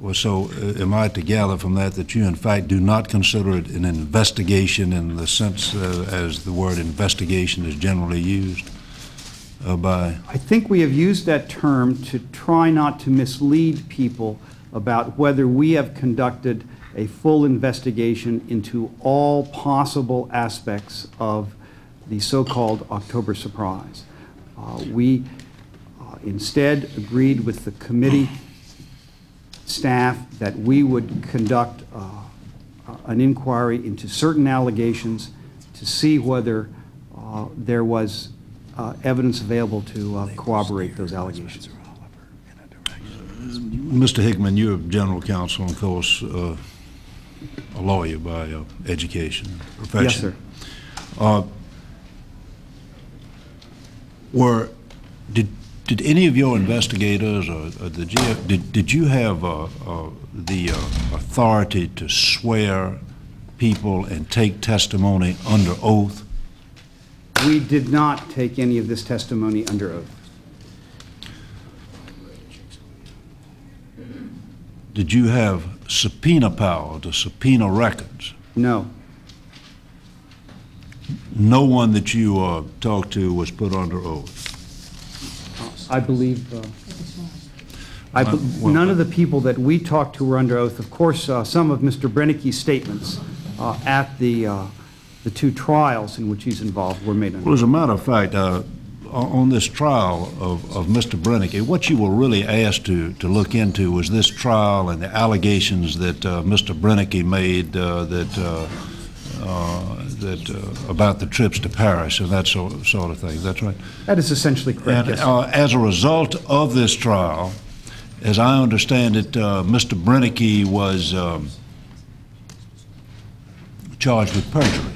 Well, so uh, am I to gather from that that you in fact do not consider it an investigation in the sense uh, as the word investigation is generally used by, I think we have used that term to try not to mislead people about whether we have conducted a full investigation into all possible aspects of the so-called October surprise. Uh, We uh, instead agreed with the committee staff that we would conduct uh, an inquiry into certain allegations to see whether uh, there was uh, evidence available to uh, corroborate those allegations. Mr. Hinchman, you're general counsel, and of course, uh, a lawyer by uh, education, profession. Yes, sir. Uh, Were, did, did any of your investigators or or the GF, did, did you have uh, uh, the uh, authority to swear people and take testimony under oath? We did not take any of this testimony under oath. Did you have subpoena power to subpoena records? No. No one that you uh, talked to was put under oath? I believe, uh, I be- Well- none of the people that we talked to were under oath. Of course, uh, some of Mr. Brenneke's statements uh, at the, uh, the two trials in which he's involved were made Well, as a matter of fact, uh, on this trial of, of Mr. Brennick, what you were really asked to, to look into was this trial and the allegations that uh, Mr. Brennick made uh, that, uh, uh, that, uh, about the trips to Paris and that sort, sort of thing. That's right? That is essentially correct, And yes. uh, as a result of this trial, as I understand it, uh, Mr. Brennick was um, charged with perjury.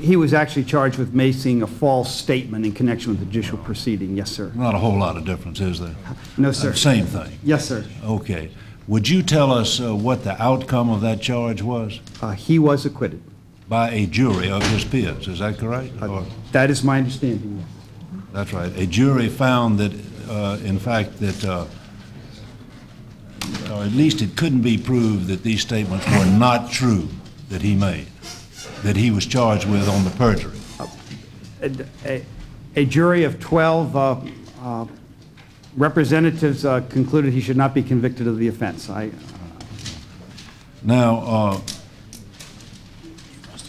He was actually charged with making a false statement in connection with the judicial proceeding, yes, sir. Not a whole lot of difference, is there? No, sir. Uh, Same thing. Yes, sir. Okay. Would you tell us uh, what the outcome of that charge was? Uh, He was acquitted. By a jury of his peers, is that correct? Or- That is my understanding, yes. That's right. A jury found that, uh, in fact, that, uh, or at least it couldn't be proved that these statements were not true that he made, that he was charged with on the perjury. A- a- jury of 12 uh, uh, representatives uh, concluded he should not be convicted of the offense. I, Now, uh,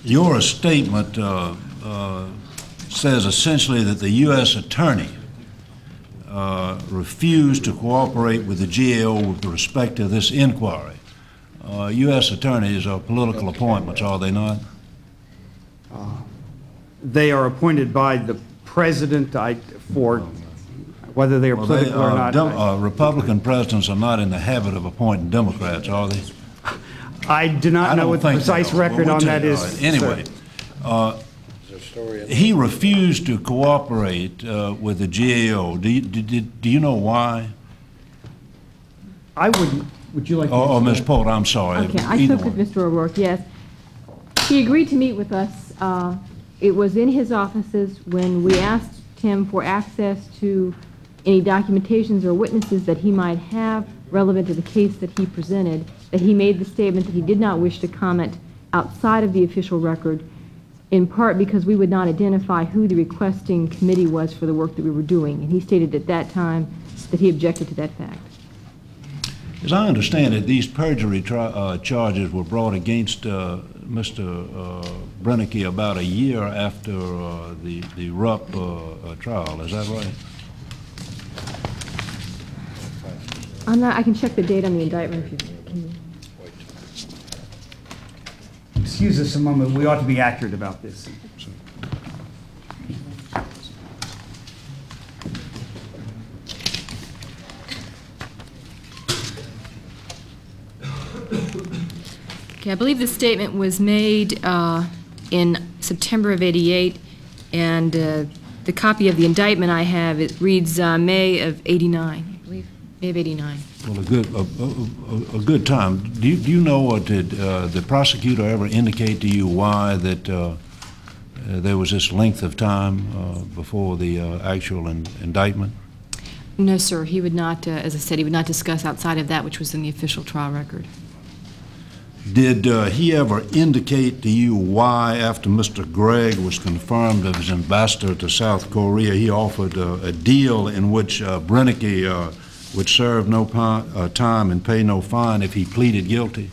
your statement uh, uh, says essentially that the U.S. Attorney uh, refused to cooperate with the GAO with respect to this inquiry. Uh, U.S. attorneys are political appointments, are they not? They are appointed by the president I- for, whether they are Well, they political or are not. dem- uh, Republican presidents are not in the habit of appointing Democrats, are they? I do I not know don't what the think they precise are. Well, record we'll on tell that you. is. All right. sir. Anyway, uh, he refused to cooperate uh, with the GAO. Do you, did- do you know why? I wouldn't, would you like to? Oh, oh, answer Ms. that? Polt, I'm sorry. Okay, I Either spoke with one. Mr. O'Rourke, yes. He agreed to meet with us. Uh, It was in his offices when we asked him for access to any documentations or witnesses that he might have relevant to the case that he presented, that he made the statement that he did not wish to comment outside of the official record, in part because we would not identify who the requesting committee was for the work that we were doing. And he stated at that time that he objected to that fact. As I understand it, these perjury uh, charges were brought against uh, Mr. uh, Brenneke about a year after uh, the the Rupp uh, uh, trial. Is that right? I'm not, I can check the date on the indictment if you can. Excuse us a moment, we ought to be accurate about this. Okay, I believe the statement was made uh, in September of '88, and uh, the copy of the indictment I have, it reads uh, May of '89, I believe, May of '89. Well, a good, a, a- a, good time. Do you, do you know, or did uh, the prosecutor ever indicate to you why that uh, uh, there was this length of time uh, before the uh, actual in- indictment? No, sir, he would not, uh, as I said, he would not discuss outside of that which was in the official trial record. Did uh, he ever indicate to you why, after Mr. Gregg was confirmed as ambassador to South Korea, he offered uh, a deal in which uh, Brenneke uh, would serve no uh, time and pay no fine if he pleaded guilty?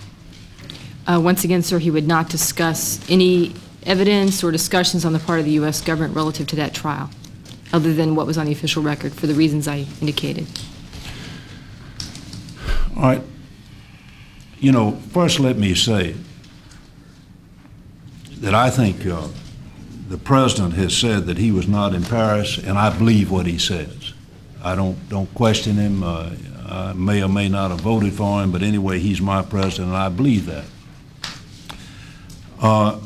Uh, Once again, sir, he would not discuss any evidence or discussions on the part of the U.S. government relative to that trial, other than what was on the official record, for the reasons I indicated. All right. You know, first let me say that I think uh, the president has said that he was not in Paris, and I believe what he says. I don't, don't question him. Uh, I may or may not have voted for him, but anyway, he's my president, and I believe that. Uh,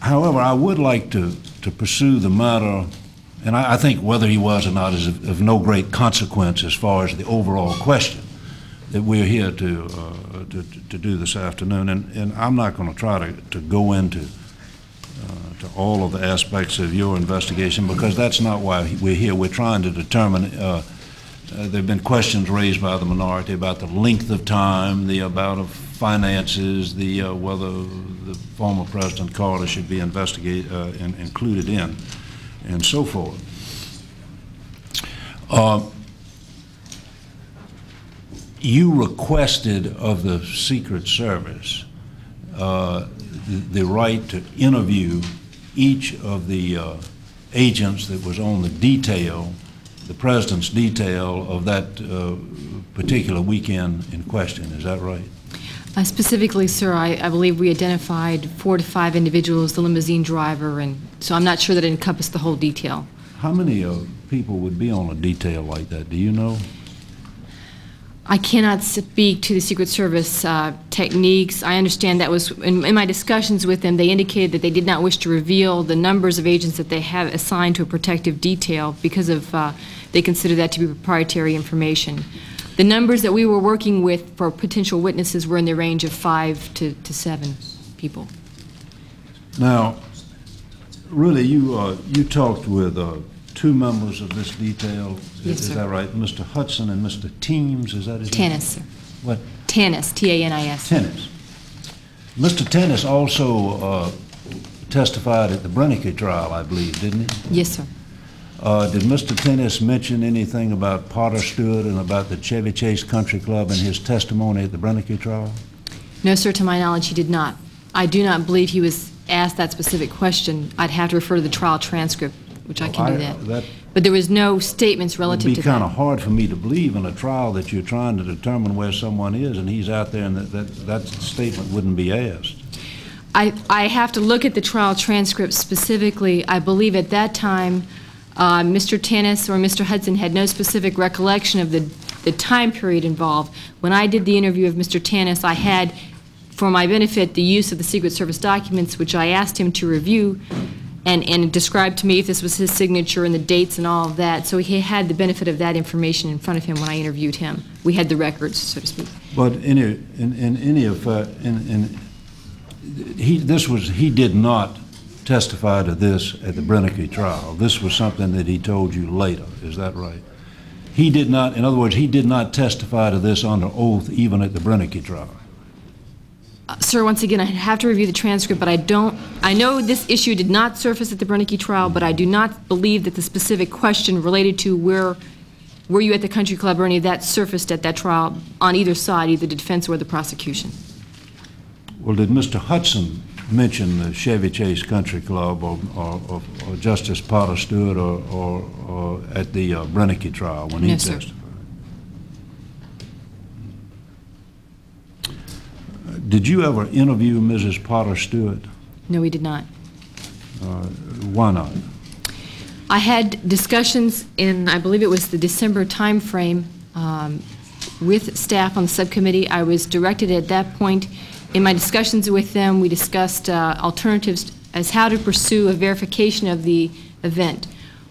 However, I would like to, to pursue the matter, and I, I think whether he was or not is of, of no great consequence as far as the overall question that we're here to, uh, to, to do this afternoon. And, and I'm not going to try to, go into uh, to all of the aspects of your investigation because that's not why we're here. We're trying to determine. Uh, uh, there have been questions raised by the minority about the length of time, the amount of finances, the uh, whether the former President Carter should be investigated, uh, in, included in, and so forth. You requested of the Secret Service uh, the, the right to interview each of the uh, agents that was on the detail, the president's detail of that uh, particular weekend in question. Is that right? Uh, Specifically, sir, I I believe we identified four to five individuals, the limousine driver, and so I'm not sure that it encompassed the whole detail. How many uh, people would be on a detail like that? Do you know? I cannot speak to the Secret Service uh, techniques. I understand that was, in in my discussions with them, they indicated that they did not wish to reveal the numbers of agents that they have assigned to a protective detail because of, uh, they consider that to be proprietary information. The numbers that we were working with for potential witnesses were in the range of five to to seven people. Now, really, you, uh, you talked with uh, two members of this detail. Is- Yes, Is sir. that right? Mr. Hudson and Mr. Teams, is that his name? Tanis, sir. What? Tanis, T-A-N-I-S. Tanis. Mr. Tanis also uh, testified at the Brenneke trial, I believe, didn't he? Yes, sir. Uh, Did Mr. Tanis mention anything about Potter Stewart and about the Chevy Chase Country Club in his testimony at the Brenneke trial? No, sir, to my knowledge, he did not. I do not believe he was asked that specific question. I'd have to refer to the trial transcript, which I can do that. That But there was no statements would relative be to kind of that. hard for me to believe in a trial that you're trying to determine where someone is, and he's out there, and that, that, that statement wouldn't be asked. I, I have to look at the trial transcript specifically. I believe at that time, uh, Mr. Tanis or Mr. Hudson had no specific recollection of the, the time period involved. When I did the interview of Mr. Tanis, I had, for my benefit, the use of the Secret Service documents, which I asked him to review and, and describe to me if this was his signature and the dates and all of that. So he had the benefit of that information in front of him when I interviewed him. We had the records, so to speak. But any, in, in any of, uh, in, in, he, this was, he did not testify to this at the Brenneke trial. This was something that he told you later, is that right? He did not, in other words, he did not testify to this under oath even at the Brenneke trial. Sir, once again, I have to review the transcript, but I don't, I know this issue did not surface at the Brenneke trial, but I do not believe that the specific question related to where, were you at the country club or any of that surfaced at that trial on either side, either the defense or the prosecution. Well, did Mr. Hudson mention the Chevy Chase Country Club or, or, or- or Justice Potter Stewart or, at the uh, Brenneke trial when he No, sir. testified? Did you ever interview Mrs. Potter Stewart? No, we did not. Uh, Why not? I had discussions in, I believe it was the December timeframe, um, with staff on the subcommittee. I was directed at that point, in my discussions with them, we discussed uh, alternatives as how to pursue a verification of the event.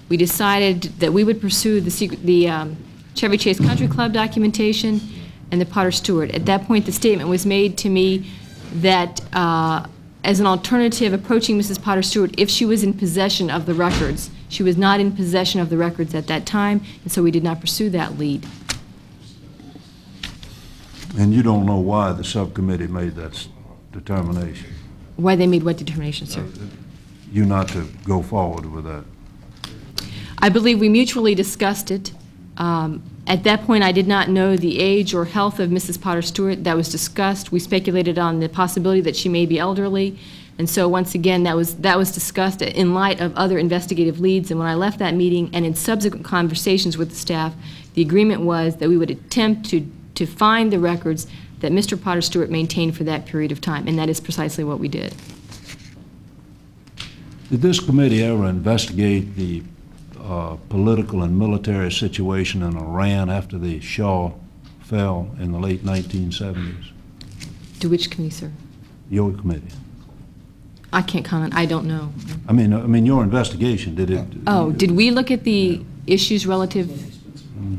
We decided that we would pursue the secret- the um, Chevy Chase Country Club documentation and the Potter Stewart. At that point, the statement was made to me that uh, as an alternative approaching Mrs. Potter Stewart, if she was in possession of the records, she was not in possession of the records at that time, and so we did not pursue that lead. And you don't know why the subcommittee made that determination? Why they made what determination, sir? You not to go forward with that? I believe we mutually discussed it. Um, At that point, I did not know the age or health of Mrs. Potter Stewart. That was discussed. We speculated on the possibility that she may be elderly. And so, once again, that was, that was discussed in light of other investigative leads. And when I left that meeting, and in subsequent conversations with the staff, the agreement was that we would attempt to, to find the records that Mr. Potter Stewart maintained for that period of time. And that is precisely what we did. Did this committee ever investigate the uh, political and military situation in Iran after the Shah fell in the late 1970s? To which committee, sir? Your committee. I can't comment. I don't know. I mean, I mean, your investigation, did it? Oh, did we look at the issues relative,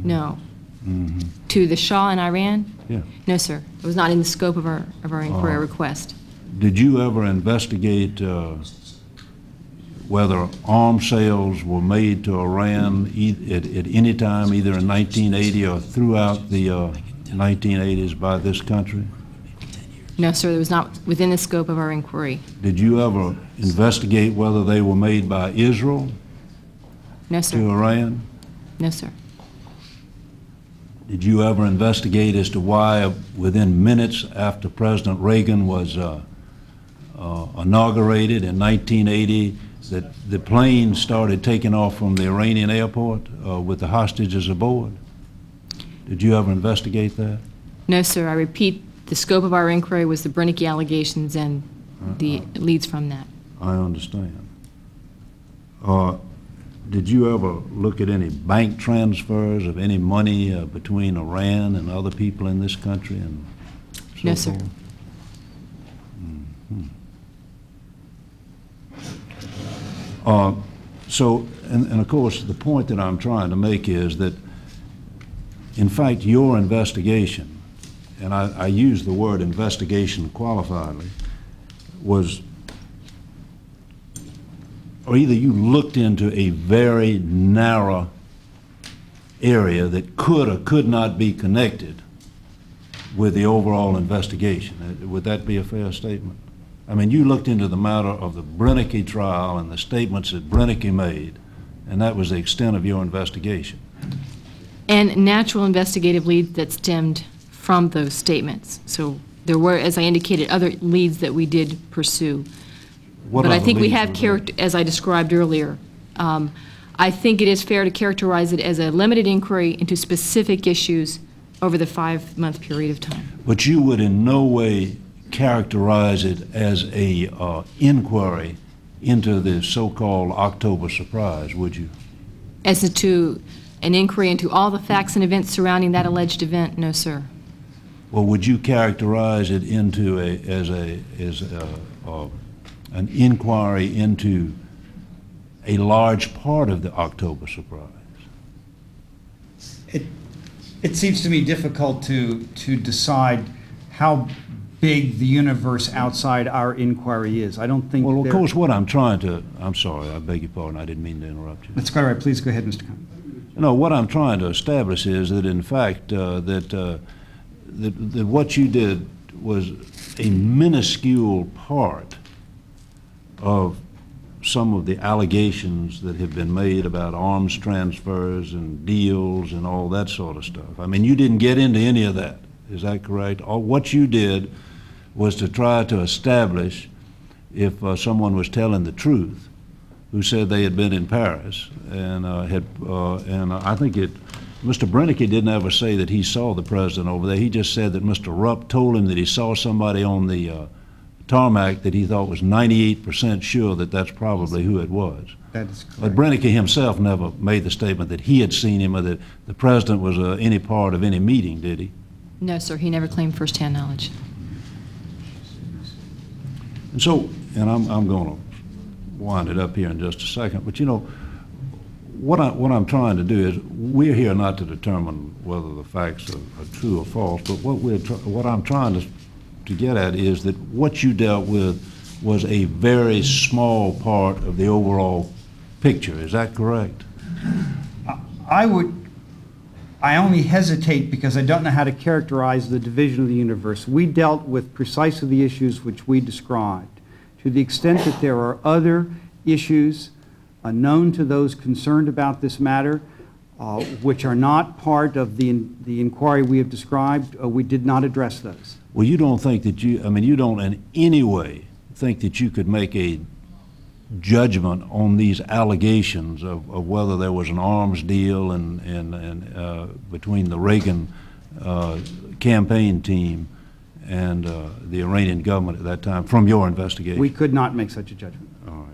no, Mhm. to the Shah in Iran? Yeah. No, sir. It was not in the scope of our, of our inquiry Uh, request. Did you ever investigate uh, whether arms sales were made to Iran e- at at any time, either in 1980 or throughout the uh, 1980s by this country? No, sir, it was not within the scope of our inquiry. Did you ever investigate whether they were made by Israel No, sir. to. Iran? No, sir. Did you ever investigate as to why, within minutes after President Reagan was uh, uh, inaugurated in 1980, that the plane started taking off from the Iranian airport uh, with the hostages aboard? Did you ever investigate that? No, sir. I repeat, the scope of our inquiry was the Brenneke allegations and the leads from that. I understand. Uh, Did you ever look at any bank transfers of any money uh, between Iran and other people in this country and so No, sir. forth? Mhm. Uh, So, and, and of course, the point that I'm trying to make is that, in fact, your investigation, and I, I use the word investigation qualifiedly, was, or either you looked into a very narrow area that could or could not be connected with the overall investigation. Uh, Would that be a fair statement? I mean, you looked into the matter of the Brenneke trial and the statements that Brenneke made, and that was the extent of your investigation. And natural investigative leads that stemmed from those statements. So There were, as I indicated, other leads that we did pursue. What But I think we have character, as I described earlier, um, I think it is fair to characterize it as a limited inquiry into specific issues over the five-month period of time. But you would in no way characterize it as a uh, inquiry into the so-called October surprise, would you? As to an inquiry into all the facts and events surrounding that alleged event, no, sir. Well, would you characterize it into a, as a, as a, uh, an inquiry into a large part of the October surprise? It, it seems to me difficult to, to decide how big the universe outside our inquiry is. I don't think Well, of course, what I'm trying to, I'm sorry, I beg your pardon, I didn't mean to interrupt you. That's quite all right. Please go ahead, Mr. Conlon. No, what I'm trying to establish is that in fact, uh, that, uh, that, that what you did was a minuscule part of some of the allegations that have been made about arms transfers and deals and all that sort of stuff. I mean, you didn't get into any of that, is that correct? All, what you did was to try to establish if uh, someone was telling the truth, who said they had been in Paris and uh, had, uh, and I think it, Mr. Brenneke didn't ever say that he saw the president over there. He just said that Mr. Rupp told him that he saw somebody on the uh, tarmac that he thought was 98% sure that that's probably who it was. That is correct. But Brenneke himself never made the statement that he had seen him or that the president was uh, any part of any meeting, did he? No, sir, he never claimed firsthand knowledge. And so, and I'm, I'm going to wind it up here in just a second, but you know, what I, what I'm trying to do is, we're here not to determine whether the facts are, are true or false, but what we're, what I'm trying to, to get at is that what you dealt with was a very small part of the overall picture, is that correct? I would, I only hesitate because I don't know how to characterize the division of the universe. We dealt with precisely the issues which we described. To the extent that there are other issues unknown to those concerned about this matter, uh, which are not part of the, the inquiry we have described, uh, we did not address those. Well, you don't think that you, I mean, you don't in any way think that you could make a judgment on these allegations of, of whether there was an arms deal and, and, and, uh, between the Reagan, uh, campaign team and, uh, the Iranian government at that time, from your investigation? We could not make such a judgment. All right,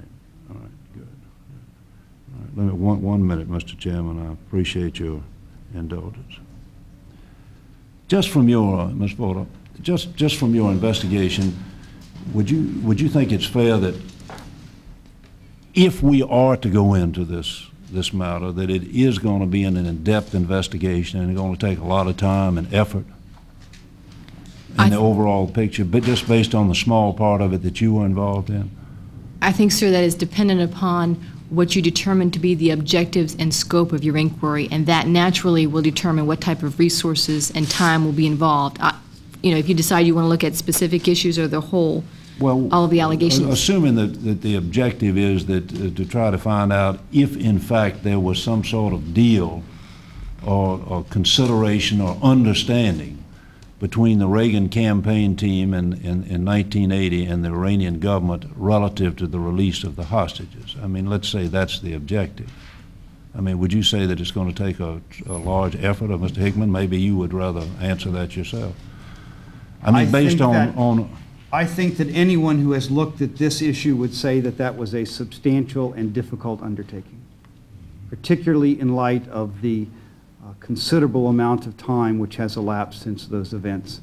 all right, good. All right, Let me, one, one minute, Mr. Chairman, I appreciate your indulgence. Just from your, uh, Ms. Porter, just, just from your investigation, would you, would you think it's fair that if we are to go into this, this matter, that it is going to be an in-depth investigation and it's going to take a lot of time and effort in the overall picture, but just based on the small part of it that you were involved in? I think, sir, that is dependent upon what you determine to be the objectives and scope of your inquiry, and that naturally will determine what type of resources and time will be involved. I- You know, if you decide you want to look at specific issues or the whole, Well, all of the allegations. Assuming that, that the objective is that, uh, to try to find out if in fact there was some sort of deal or, or consideration or understanding between the Reagan campaign team in, in, in 1980 and the Iranian government relative to the release of the hostages. I mean, let's say that's the objective. I mean, would you say that it's going to take a, a large effort, or Mr. Hinchman, maybe you would rather answer that yourself? I mean, based on, on, I think that anyone who has looked at this issue would say that that was a substantial and difficult undertaking, particularly in light of the uh, considerable amount of time which has elapsed since those events.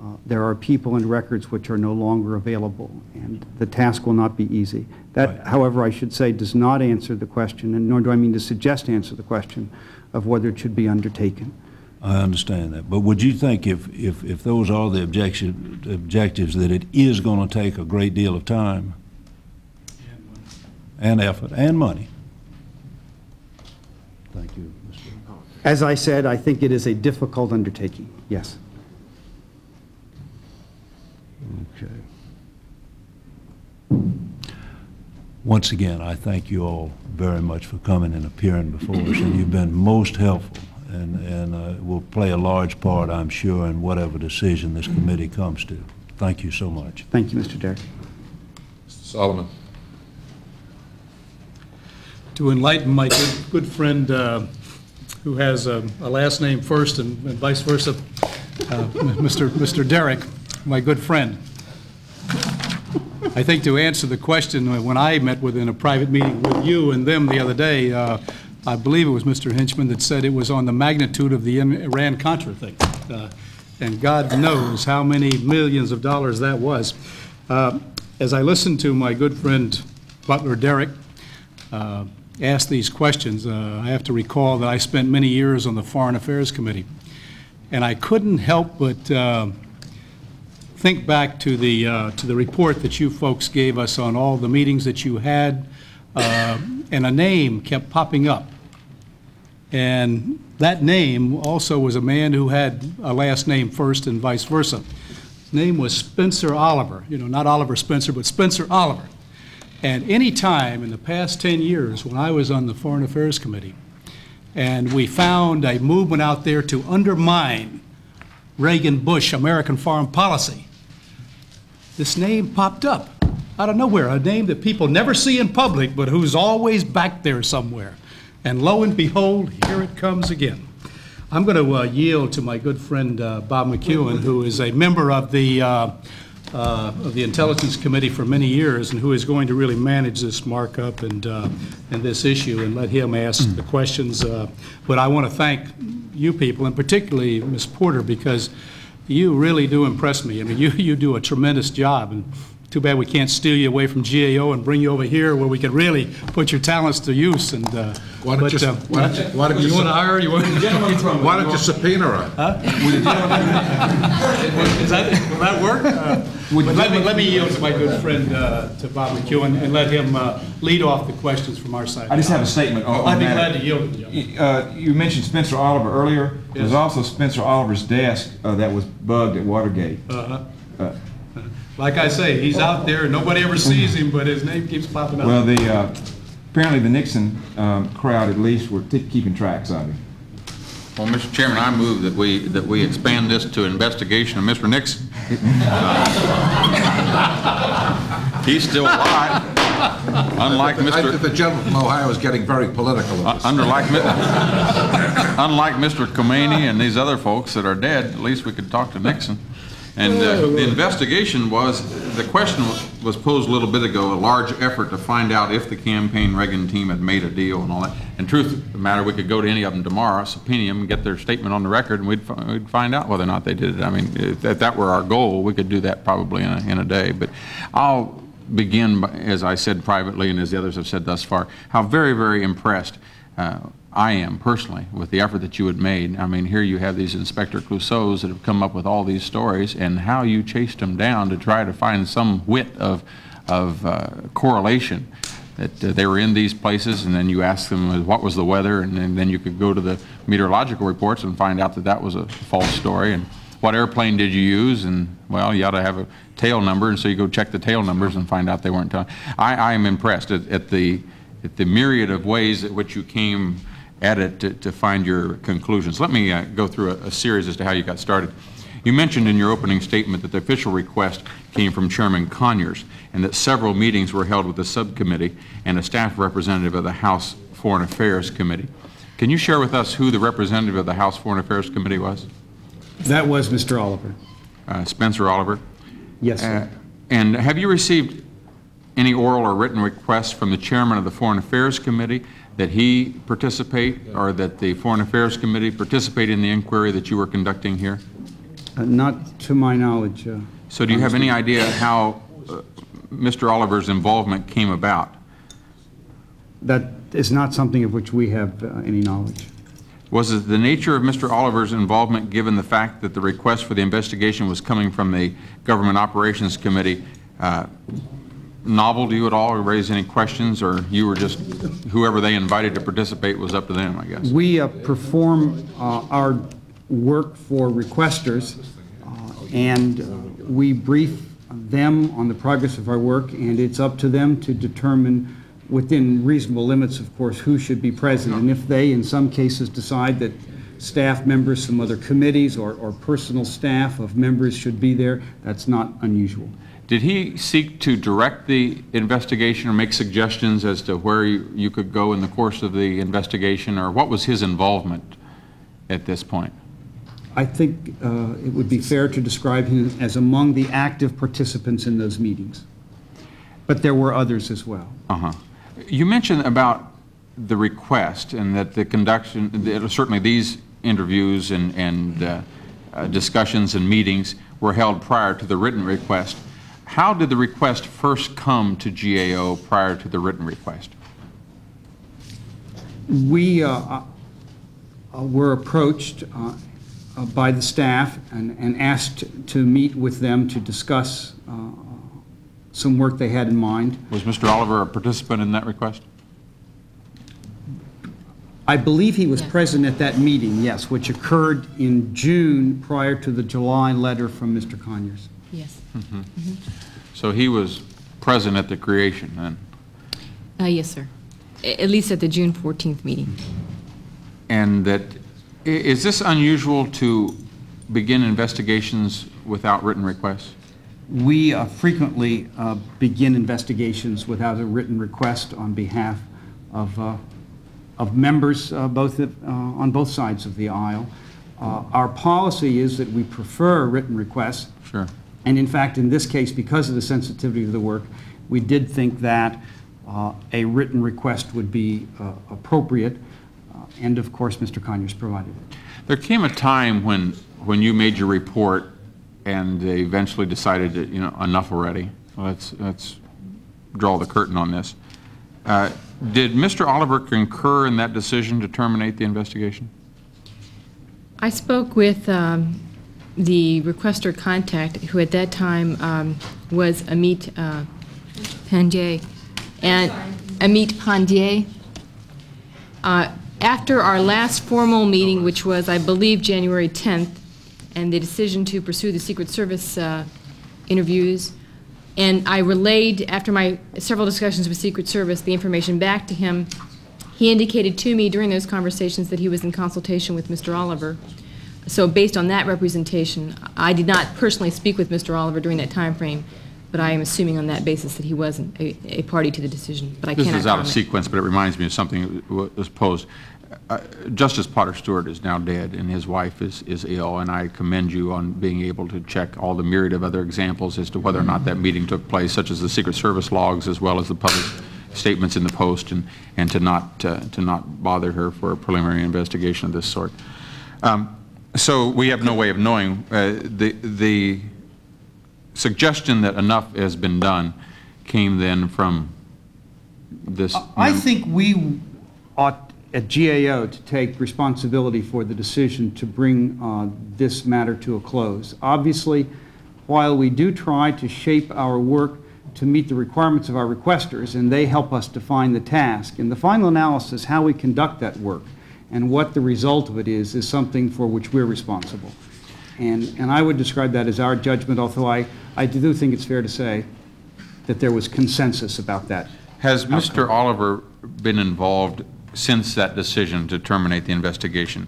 Uh, There are people and records which are no longer available, and the task will not be easy. That, however, I should say, does not answer the question, and nor do I mean to suggest answer the question of whether it should be undertaken. I understand that, but would you think if, if, if those are the objection, objectives, that it is going to take a great deal of time? And effort, and money? Thank you, Mr. As I said, I think it is a difficult undertaking, yes. Okay. Once again, I thank you all very much for coming and appearing before us, and you've been most helpful and, and uh, will play a large part, I'm sure, in whatever decision this committee comes to. Thank you so much. Thank you, Mr. Derrick. Mr. Solomon. To enlighten my good, good friend uh, who has a, a last name first and, and vice versa, uh, Mr. Mr. Derrick, my good friend. I think to answer the question, when I met with in a private meeting with you and them the other day, uh, I believe it was Mr. Hinchman that said it was on the magnitude of the Iran-Contra thing. Uh, and God knows how many millions of dollars that was. Uh, as I listened to my good friend Butler Derrick uh, ask these questions, uh, I have to recall that I spent many years on the Foreign Affairs Committee. And I couldn't help but uh, think back to the, uh, to the report that you folks gave us on all the meetings that you had, uh, and a name kept popping up. And that name also was a man who had a last name first and vice versa. His name was Spencer Oliver, you know, not Oliver Spencer, but Spencer Oliver. And any time in the past 10 years when I was on the Foreign Affairs Committee, and we found a movement out there to undermine Reagan Bush American foreign policy, this name popped up out of nowhere, a name that people never see in public, but who's always back there somewhere. And lo and behold, here it comes again. I'm going to uh, yield to my good friend uh, Bob McEwen, who is a member of the uh, uh, of the Intelligence Committee for many years, and who is going to really manage this markup and uh, and this issue, and let him ask the questions. Uh, but I want to thank you people, and particularly Ms. Porter, because you really do impress me. I mean, you you do a tremendous job, and too bad we can't steal you away from GAO and bring you over here where we could really put your talents to use. And uh, Why don't but, you, uh, why don't you, why don't you you want to hire? You want? Why don't you subpoena her? Is that, will that work? Uh, But let me, let me yield to my good friend, uh, to Bob McEwen, and let him uh, lead off the questions from our side. I just have a statement on on I'd be that. glad to yield to you. Uh, You mentioned Spencer Oliver earlier. There's Yes. also Spencer Oliver's desk uh, that was bugged at Watergate. Uh-huh. Uh, Like I say, he's out there, nobody ever sees him, but his name keeps popping up. Well, the, uh, apparently the Nixon um, crowd at least were t- keeping tracks of him. Well, Mr. Chairman, I move that we, that we expand this to investigation of Mr. Nixon. He's still alive, unlike I think Mr. the gentleman from Ohio is getting very political. Uh, Unlike, Mi- unlike Mr. Khomeini and these other folks that are dead, at least we could talk to Nixon. And uh, the investigation was, the question was- posed a little bit ago, a large effort to find out if the campaign Reagan team had made a deal and all that. And truth of the matter, we could go to any of them tomorrow, subpoena them, get their statement on the record, and we'd, we'd find out whether or not they did it. I mean, if if that were our goal, we could do that probably in a, in a day. But I'll begin, by- as I said privately and as the others have said thus far, how very, very impressed uh, I am personally with the effort that you had made. I mean, here you have these Inspector Clouseaus that have come up with all these stories and how you chased them down to try to find some wit of, of uh, correlation. That uh, they were in these places and then you asked them uh, what was the weather? And then, then you could go to the meteorological reports and find out that that was a false story. And what airplane did you use? And well you ought to have a tail number. And so you go check the tail numbers and find out they weren't telling. I, I am impressed at, at the at the myriad of ways at which you came at it to, to find your conclusions. Let me uh, go through a, a series as to how you got started. You mentioned in your opening statement that the official request came from Chairman Conyers and that several meetings were held with the subcommittee and a staff representative of the House Foreign Affairs Committee. Can you share with us who the representative of the House Foreign Affairs Committee was? That was Mr. Oliver. Uh, Spencer Oliver? Yes, sir. Uh, And have you received any oral or written requests from the chairman of the Foreign Affairs Committee that he participate, or that the Foreign Affairs Committee participate in the inquiry that you were conducting here? Uh, Not to my knowledge. uh, So do you have any idea how uh, Mr. Oliver's involvement came about? That is not something of which we have uh, any knowledge. Was it the nature of Mr. Oliver's involvement, given the fact that the request for the investigation was coming from the Government Operations Committee, uh, novel to you at all, or raise any questions, or you were just, whoever they invited to participate was up to them, I guess? We uh, perform uh, our work for requesters, uh, and uh, we brief them on the progress of our work, and it's up to them to determine, within reasonable limits, of course, who should be present. And if they, in some cases, decide that staff members, some other committees, or, or personal staff of members should be there. That's not unusual. Did he seek to direct the investigation or make suggestions as to where you you could go in the course of the investigation, or what was his involvement at this point? I think uh, it would be fair to describe him as among the active participants in those meetings. But there were others as well. Uh-huh. You mentioned about the request and that the conduction, that certainly these interviews and, and uh, uh, discussions and meetings were held prior to the written request. How did the request first come to GAO prior to the written request? We uh, uh, uh, were approached uh, uh, by the staff and, and asked to meet with them to discuss uh, some work they had in mind. Was Mr. Oliver a participant in that request? I believe he was present at that meeting, yes, which occurred in June prior to the July letter from Mr. Conyers. Yes. Mhm. So he was present at the creation then? Uh, Yes, sir. A- At least at the June 14th meeting. And that, i- is this unusual to begin investigations without written requests? We uh, frequently uh, begin investigations without a written request on behalf of, uh, of members, uh, both, of- uh, on both sides of the aisle. Uh, Our policy is that we prefer written requests. Sure. And in fact, in this case, because of the sensitivity of the work, we did think that uh, a written request would be uh, appropriate. Uh, And of course, Mr. Conyers provided it. There came a time when, when you made your report and they eventually decided that, you know, enough already. Let's, let's draw the curtain on this. Uh, Did Mr. Oliver concur in that decision to terminate the investigation? I spoke with um, the requester contact, who at that time um, was Amit uh, Pandey, and Amit Pandey. Uh, After our last formal meeting, which was, I believe, January 10th, and the decision to pursue the Secret Service uh, interviews, and I relayed, after my several discussions with Secret Service, the information back to him, he indicated to me during those conversations that he was in consultation with Mr. Oliver. So based on that representation, I did not personally speak with Mr. Oliver during that time frame, but I am assuming on that basis that he wasn't a, a party to the decision, but I This cannot is out of sequence, but it reminds me of something that was posed. Uh, Justice Potter Stewart is now dead, and his wife is, is ill, and I commend you on being able to check all the myriad of other examples as to whether or not that meeting took place, such as the Secret Service logs, as well as the public statements in the Post, and, and to not, uh, to not bother her for a preliminary investigation of this sort. Um, So we have no way of knowing. Uh, The, the suggestion that enough has been done came then from this... I think we ought, at GAO, to take responsibility for the decision to bring uh, this matter to a close. Obviously, while we do try to shape our work to meet the requirements of our requesters, and they help us define the task, in the final analysis, how we conduct that work and what the result of it is, is something for which we're responsible. And, and I would describe that as our judgment, although I, I do think it's fair to say that there was consensus about that. Has Mr. Oliver been involved since that decision to terminate the investigation?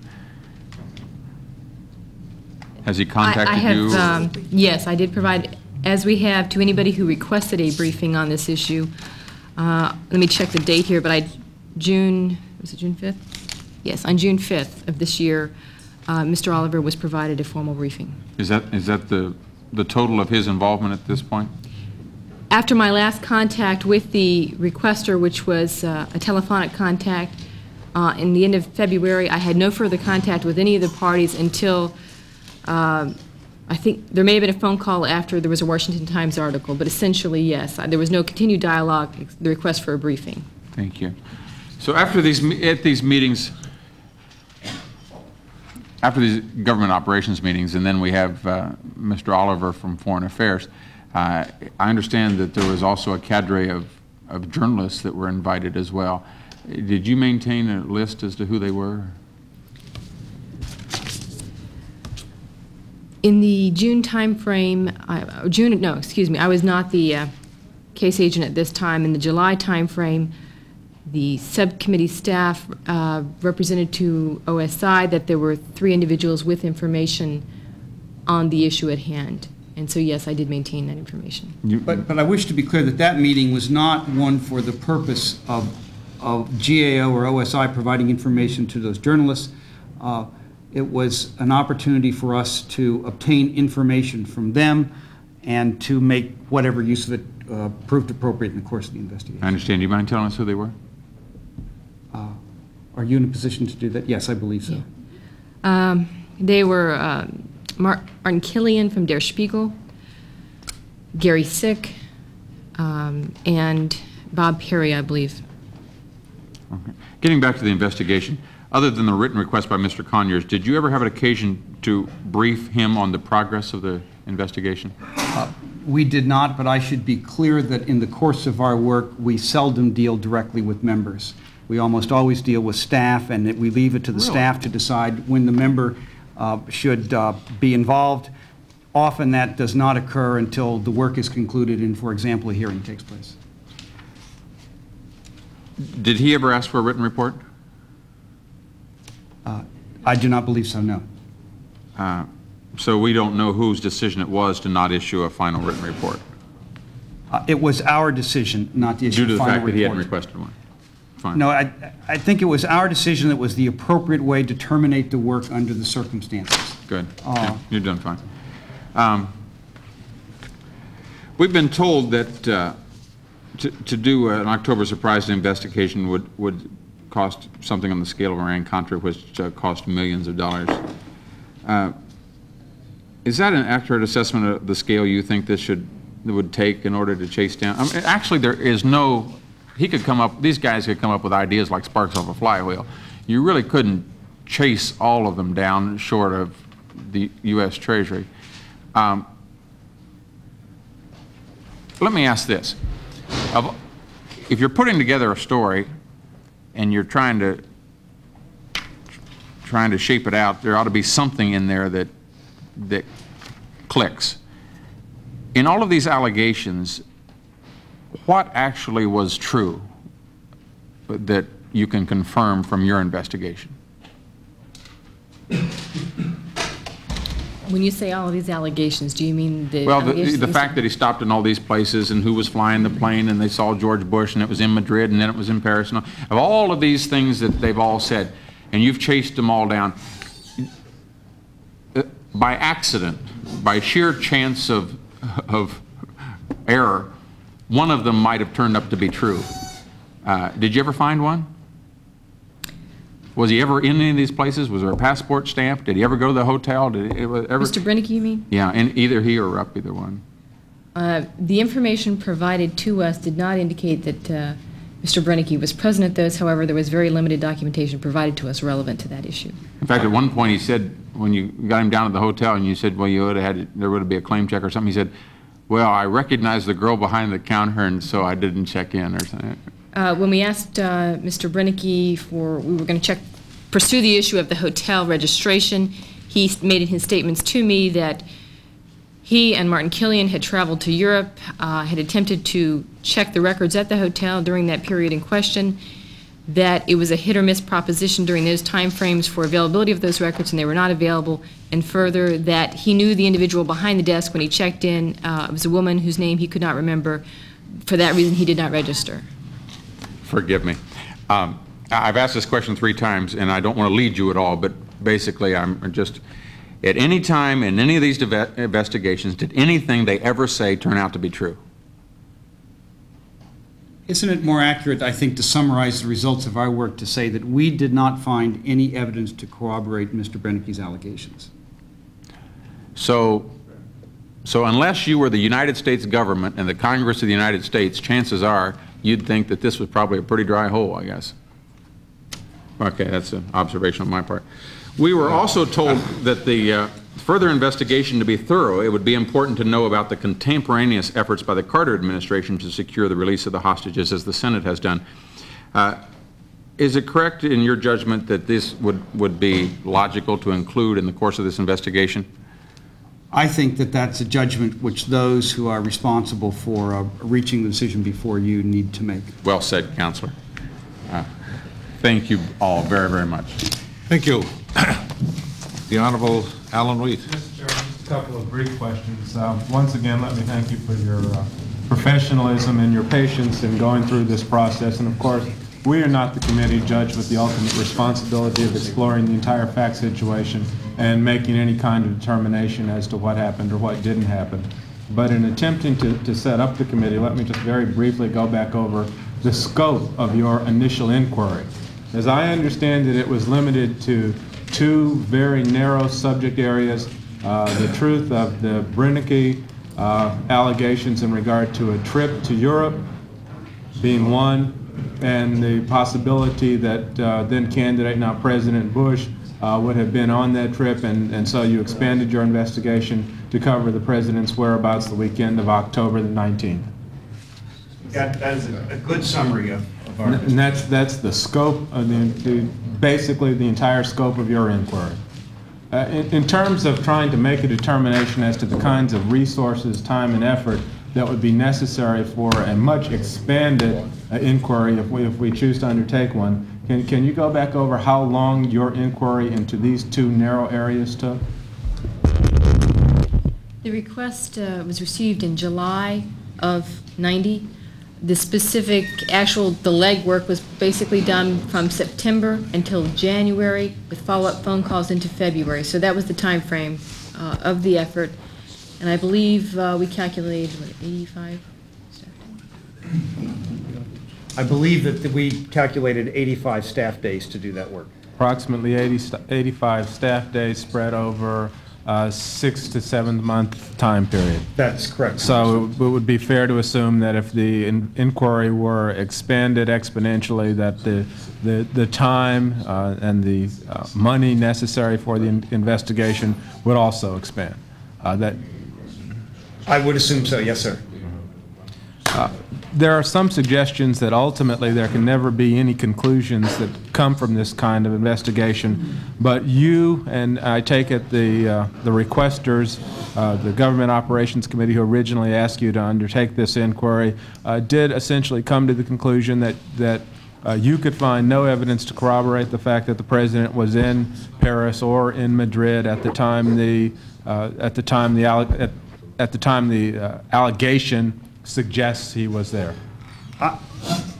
Has he contacted I you? have, um, yes, I did provide, as we have to anybody who requested a briefing on this issue. Uh, Let me check the date here, but I, June, was it June 5th? Yes, on June 5th of this year, uh, Mr. Oliver was provided a formal briefing. Is that, is that the, the total of his involvement at this point? After my last contact with the requester, which was uh, a telephonic contact, uh, in the end of February, I had no further contact with any of the parties until, um, I think, there may have been a phone call after there was a Washington Times article, but essentially, yes, I- there was no continued dialogue, the request for a briefing. Thank you. So after these, at these meetings, after these government operations meetings, and then we have uh, Mr. Oliver from Foreign Affairs, uh, I understand that there was also a cadre of, of journalists that were invited as well. Did you maintain a list as to who they were? In the June timeframe, I- June, no, excuse me, I was not the uh, case agent at this time. In the July timeframe, the subcommittee staff uh, represented to OSI that there were three individuals with information on the issue at hand. And so, yes, I did maintain that information. But, but I wish to be clear that that meeting was not one for the purpose of, of GAO or OSI providing information to those journalists. Uh, It was an opportunity for us to obtain information from them and to make whatever use of it uh, proved appropriate in the course of the investigation. I understand. Do you mind telling us who they were? Uh, Are you in a position to do that? Yes, I believe so. Um, They were um, Mar- Martin Kilian from Der Spiegel, Gary Sick, um, and Bob Parry, I believe. Okay. Getting back to the investigation, other than the written request by Mr. Conyers, did you ever have an occasion to brief him on the progress of the investigation? Uh, We did not, but I should be clear that in the course of our work, we seldom deal directly with members. We almost always deal with staff, and that we leave it to the Really? staff to decide when the member uh, should uh, be involved. Often that does not occur until the work is concluded and, for example, a hearing takes place. Did he ever ask for a written report? Uh, I do not believe so, no. Uh, So we don't know whose decision it was to not issue a final written report? Uh, It was our decision not to issue Due to the final fact that he hadn't requested one? Fine. No, I, I think it was our decision that was the appropriate way to terminate the work under the circumstances. Good. Uh, Yeah, You're done fine. Um, We've been told that uh, to to do an October surprise investigation would would cost something on the scale of Iran-Contra, which uh, cost millions of dollars. Uh, Is that an accurate assessment of the scale you think this should, would take in order to chase down? I mean, actually, there is no, he could come up, these guys could come up with ideas like sparks off a flywheel. You really couldn't chase all of them down short of the U.S. Treasury. Um, Let me ask this. If you're putting together a story and you're trying to, trying to shape it out, there ought to be something in there that, that clicks. In all of these allegations, what actually was true that you can confirm from your investigation? When you say all of these allegations, do you mean the Well, the, the fact that he stopped in all these places and who was flying the plane and they saw George Bush and it was in Madrid and then it was in Paris and all, of all of these things that they've all said, and you've chased them all down, uh, by accident, by sheer chance of, of error, one of them might have turned up to be true. Uh, did you ever find one? Was he ever in any of these places? Was there a passport stamp? Did he ever go to the hotel? Did he ever? Mr. Brenneke, you mean? Yeah, and either he or Rupp, either one. Uh, The information provided to us did not indicate that uh, Mr. Brenneke was present at those. However, there was very limited documentation provided to us relevant to that issue. In fact, at one point, he said, when you got him down at the hotel and you said, well, you would have had, there would be a claim check or something, he said, well, I recognized the girl behind the counter and so I didn't check in or something. Uh, When we asked uh, Mr. Brenneke for, we were going to check, pursue the issue of the hotel registration, he made in his statements to me that he and Martin Kilian had traveled to Europe, uh, had attempted to check the records at the hotel during that period in question, that it was a hit-or-miss proposition during those timeframes for availability of those records, and they were not available, and further, that he knew the individual behind the desk when he checked in. uh, It was a woman whose name he could not remember. For that reason, he did not register. Forgive me. Um, I've asked this question three times, and I don't want to lead you at all, but basically, I'm just, at any time in any of these investigations, did anything they ever say turn out to be true? Isn't it more accurate, I think, to summarize the results of our work to say that we did not find any evidence to corroborate Mr. Brenneke's allegations? So, so unless you were the United States government and the Congress of the United States, chances are you'd think that this was probably a pretty dry hole, I guess. Okay, that's an observation on my part. We were also told that the uh, further investigation to be thorough, it would be important to know about the contemporaneous efforts by the Carter administration to secure the release of the hostages, as the Senate has done. Uh, Is it correct in your judgment that this would, would be logical to include in the course of this investigation? I think that that's a judgment which those who are responsible for uh, reaching the decision before you need to make. Well said, Counselor. Thank you all very, very much. Thank you. The Honorable Alan Reed. Mr. Chairman, just a couple of brief questions. Um, Once again, let me thank you for your uh, professionalism and your patience in going through this process. And of course, we are not the committee judged with the ultimate responsibility of exploring the entire fact situation and making any kind of determination as to what happened or what didn't happen. But in attempting to, to set up the committee, let me just very briefly go back over the scope of your initial inquiry. As I understand it, it was limited to two very narrow subject areas, uh, the truth of the Brenneke uh, allegations in regard to a trip to Europe being one, and the possibility that uh, then candidate, now President Bush, uh, would have been on that trip, and, and so you expanded your investigation to cover the president's whereabouts the weekend of October the 19th. That that is a a good summary of our... And that's, that's the scope, of the, the- basically the entire scope of your inquiry. Uh, In, in terms of trying to make a determination as to the kinds of resources, time, and effort that would be necessary for a much expanded uh, inquiry if we, if we choose to undertake one, can, can you go back over how long your inquiry into these two narrow areas took? The request uh, was received in July of 90. The specific, actual, the legwork was basically done from September until January with follow-up phone calls into February. So that was the timeframe uh, of the effort. And I believe uh, we calculated, what, 85? I believe that we calculated 85 staff days to do that work. Approximately 80, st- 85 staff days spread over a six to seven month time period. That's correct. So it would be fair to assume that if the in- inquiry were expanded exponentially, that the, the, the time uh, and the uh, money necessary for the in- investigation would also expand. Uh, That, I would assume so, yes, sir. There are some suggestions that ultimately there can never be any conclusions that come from this kind of investigation, but you, and I take it the, uh, the requesters, uh, the Government Operations Committee who originally asked you to undertake this inquiry, uh, did essentially come to the conclusion that, that uh, you could find no evidence to corroborate the fact that the President was in Paris or in Madrid at the time the, uh, at the time the, at, at the time the uh, allegation suggests he was there. I-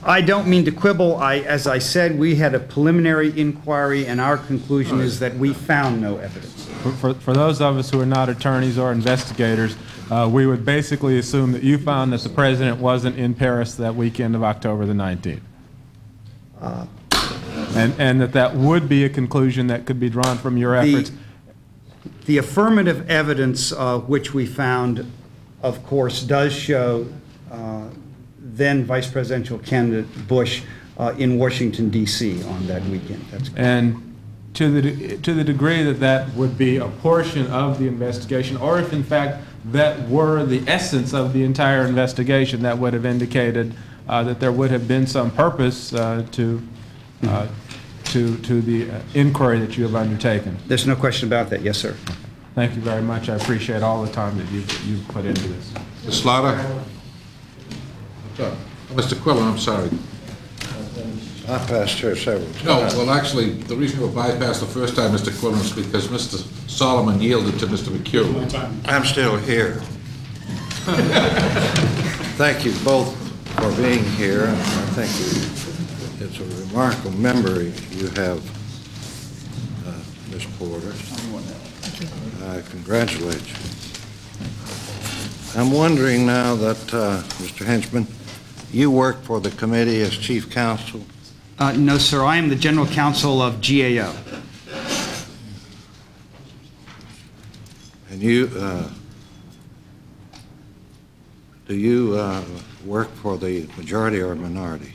I don't mean to quibble. I, as I said, we had a preliminary inquiry, and our conclusion is that we found no evidence. For- For, for those of us who are not attorneys or investigators, uh, we would basically assume that you found that the president wasn't in Paris that weekend of October the 19th. And, and that that would be a conclusion that could be drawn from your The- efforts. The affirmative evidence uh, which we found, of course, does show uh, then Vice Presidential candidate Bush uh, in Washington DC on that weekend. That's correct. And to the, to the degree that that would be a portion of the investigation, or if in fact that were the essence of the entire investigation, that would have indicated uh, that there would have been some purpose uh, to, uh, to, to the uh, inquiry that you have undertaken. There's no question about that. Yes, sir. Thank you very much. I appreciate all the time that you've, you've put into this. Ms. Slaughter? Mr. Quillen, I'm sorry. I passed her several times. No, well, actually, the reason we bypassed the first time, Mr. Quillen, is because Mr. Solomon yielded to Mr. McHugh. I'm still here. Thank you both for being here. I think you- it's a remarkable memory you have, uh, Ms. Porter. I congratulate you. I'm wondering now that, uh, Mr. Hinchman, you work for the committee as chief counsel. Uh, No, sir. I am the general counsel of GAO. And you, uh, do you uh, work for the majority or minority?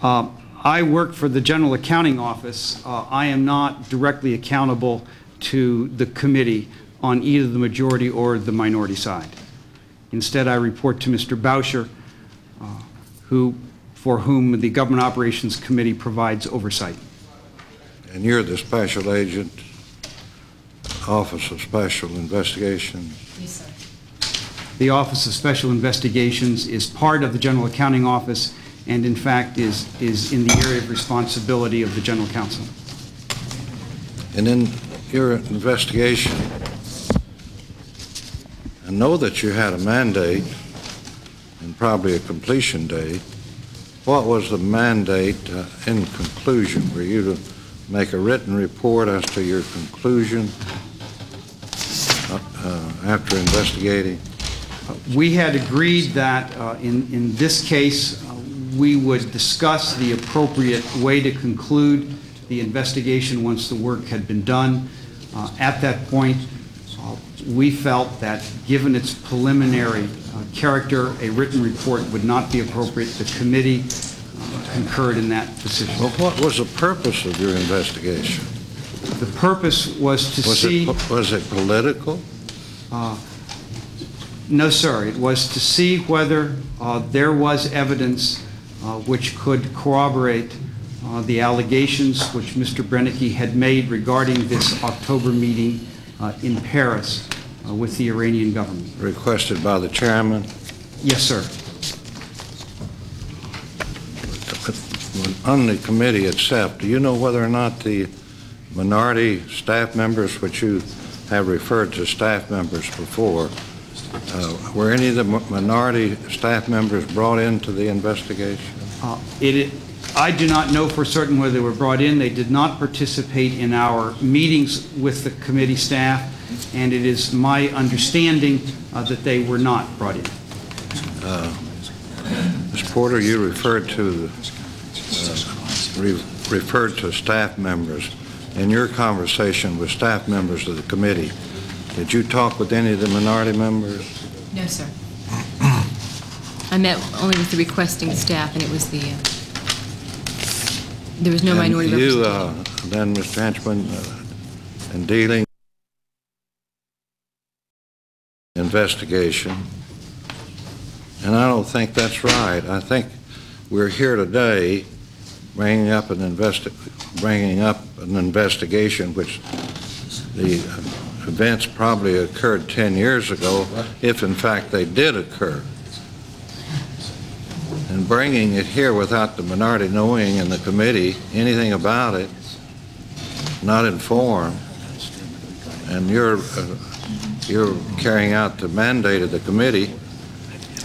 Uh, I work for the General Accounting Office. Uh, I am not directly accountable to the committee on either the majority or the minority side. Instead, I report to Mr. Bowsher, uh, who, for whom the Government Operations Committee provides oversight. And you're the special agent, Office of Special Investigations? Yes, sir. The Office of Special Investigations is part of the General Accounting Office, and in fact is, is in the area of responsibility of the general counsel. And in your investigation, I know that you had a mandate and probably a completion date. What was the mandate uh, in conclusion? Were you to make a written report as to your conclusion uh, uh, after investigating? We had agreed that uh, in, in this case, uh, we would discuss the appropriate way to conclude the investigation once the work had been done. Uh, At that point, we felt that, given its preliminary uh, character, a written report would not be appropriate. The committee uh, concurred in that decision. Well, what was the purpose of your investigation? The purpose was to Was see... it, was it political? Uh, No, sir. It was to see whether uh, there was evidence uh, which could corroborate uh, the allegations which Mr. Brenneke had made regarding this October meeting in Paris uh, with the Iranian government. Requested by the chairman? Yes, sir. On the committee itself, do you know whether or not the minority staff members, which you have referred to staff members before, uh, were any of the minority staff members brought into the investigation? Uh, It, I do not know for certain whether they were brought in. They did not participate in our meetings with the committee staff, and it is my understanding uh, that they were not brought in. Uh, Ms. Porter, you referred to, uh, re- referred to staff members. In your conversation with staff members of the committee, did you talk with any of the minority members? No, sir. I met only with the requesting staff, and it was the, uh, there was no minority you, representation. uh, then, Mr. Hinchman, uh, in dealing investigation, and I don't think that's right. I think we're here today bringing up an investi, bringing up an investigation which the events probably occurred 10 years ago, if in fact they did occur. And bringing it here without the minority knowing in the committee anything about it, not informed, and you're, uh, you're carrying out the mandate of the committee,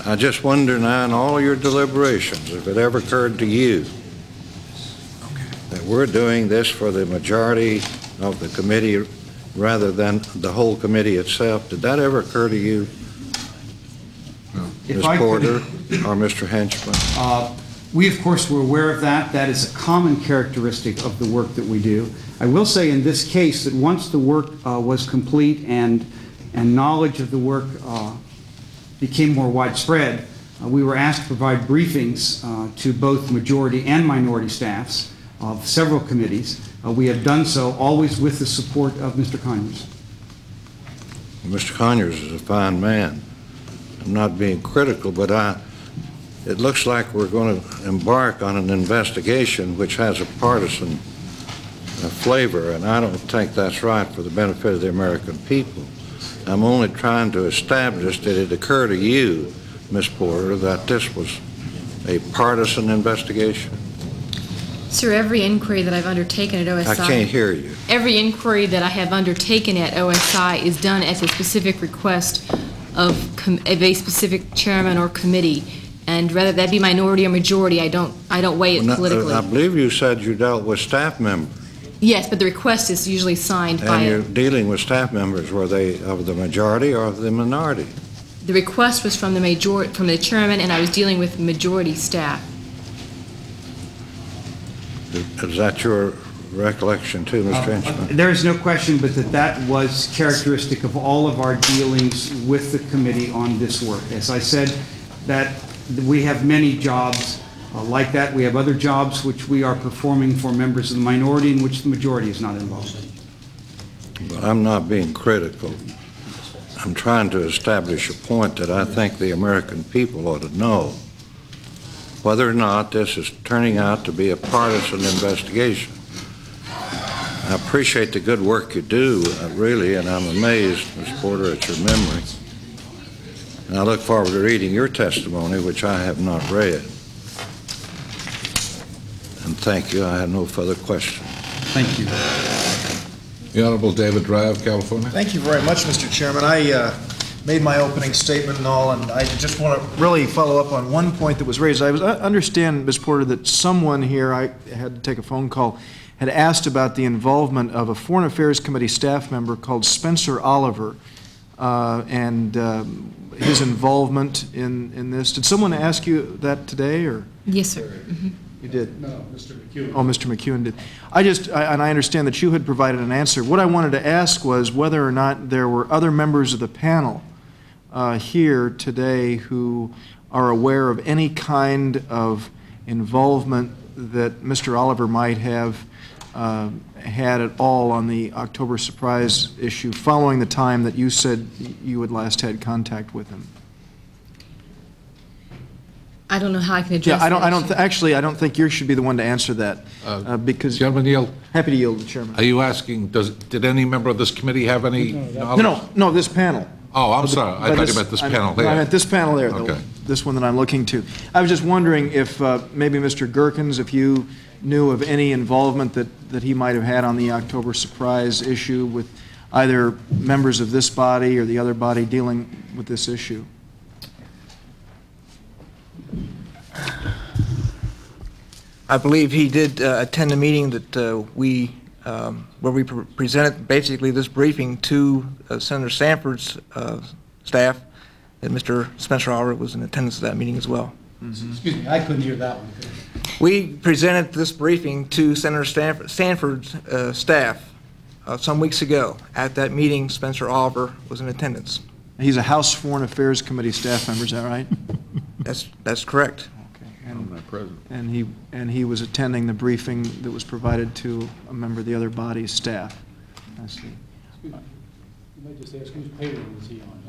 I just wonder now in all your deliberations, if it ever occurred to you that we're doing this for the majority of the committee rather than the whole committee itself, did that ever occur to you? If Ms. I could- Porter or Mr. Hinchman? Uh, We, of course, were aware of that. That is a common characteristic of the work that we do. I will say in this case that once the work uh, was complete and, and knowledge of the work uh, became more widespread, uh, we were asked to provide briefings uh, to both majority and minority staffs of several committees. Uh, We have done so always with the support of Mr. Conyers. Mr. Conyers is a fine man. I'm not being critical, but I, it looks like we're going to embark on an investigation which has a partisan uh, flavor, and I don't think that's right for the benefit of the American people. I'm only trying to establish, that it occurred to you, Ms. Porter, that this was a partisan investigation? Sir, every inquiry that I've undertaken at OSI... I can't hear you. Every inquiry that I have undertaken at OSI is done at the specific request of com- of a specific chairman or committee, and whether that be minority or majority, I don't, I don't weigh it uh, politically. I believe you said you dealt with staff members. Yes, but the request is usually signed by, And you're a- dealing with staff members, were they of the majority or of the minority? the request was from the major, from the chairman, and I was dealing with majority staff. Is that your recollection too, Mr. Hinchman? There is no question but that that was characteristic of all of our dealings with the committee on this work. As I said, that we have many jobs uh, like that. We have other jobs which we are performing for members of the minority in which the majority is not involved. But I'm not being critical. I'm trying to establish a point that I think the American people ought to know. Whether or not this is turning out to be a partisan investigation. I appreciate the good work you do, uh, really, and I'm amazed, Ms. Porter, at your memory. And I look forward to reading your testimony, which I have not read. And thank you. I have no further questions. Thank you. The Honorable David Dreier, California. Thank you very much, Mr. Chairman. I uh, made my opening statement and all, and I just want to really follow up on one point that was raised. I was, I understand, Ms. Porter, that someone here, I had to take a phone call, had asked about the involvement of a Foreign Affairs Committee staff member called Spencer Oliver, uh, and um, his involvement in, in this. Did someone ask you that today, or? Yes, sir. Mhm. You did? No, Mr. McEwen. Oh, Mr. McEwen did. I just, I- and I understand that you had provided an answer. What I wanted to ask was whether or not there were other members of the panel uh, here today who are aware of any kind of involvement that Mr. Oliver might have uh, had at all on the October surprise issue following the time that you said you had last had contact with him. I don't know how I can address Yeah, I don't, that I don't, issue. actually, I don't think you should be the one to answer that, uh, because... Gentleman yield. Happy to yield, the Chairman. Are you asking, does, did any member of this committee have any No, knowledge? no, no, this panel. Oh, I'm sorry. I By thought you meant this I panel I meant this panel there, the- Okay. this one that I'm looking to. I was just wondering if uh, maybe Mr. Gherkins, if you knew of any involvement that, that he might have had on the October surprise issue with either members of this body or the other body dealing with this issue. I believe he did uh, attend a meeting that uh, we, um, where we pre- presented basically this briefing to uh, Senator Sanford's uh, staff, and Mr. Spencer Oliver was in attendance at that meeting as well. Excuse me, I couldn't hear that one. We presented this briefing to Senator Stanford- Sanford's uh, staff uh, some weeks ago. At that meeting, Spencer Oliver was in attendance. He's a House Foreign Affairs Committee staff member, is that right? That's, that's correct. Okay. And- not present. And he, and he was attending the briefing that was provided to a member of the other body's staff. I see. You might just ask whose payroll is he on?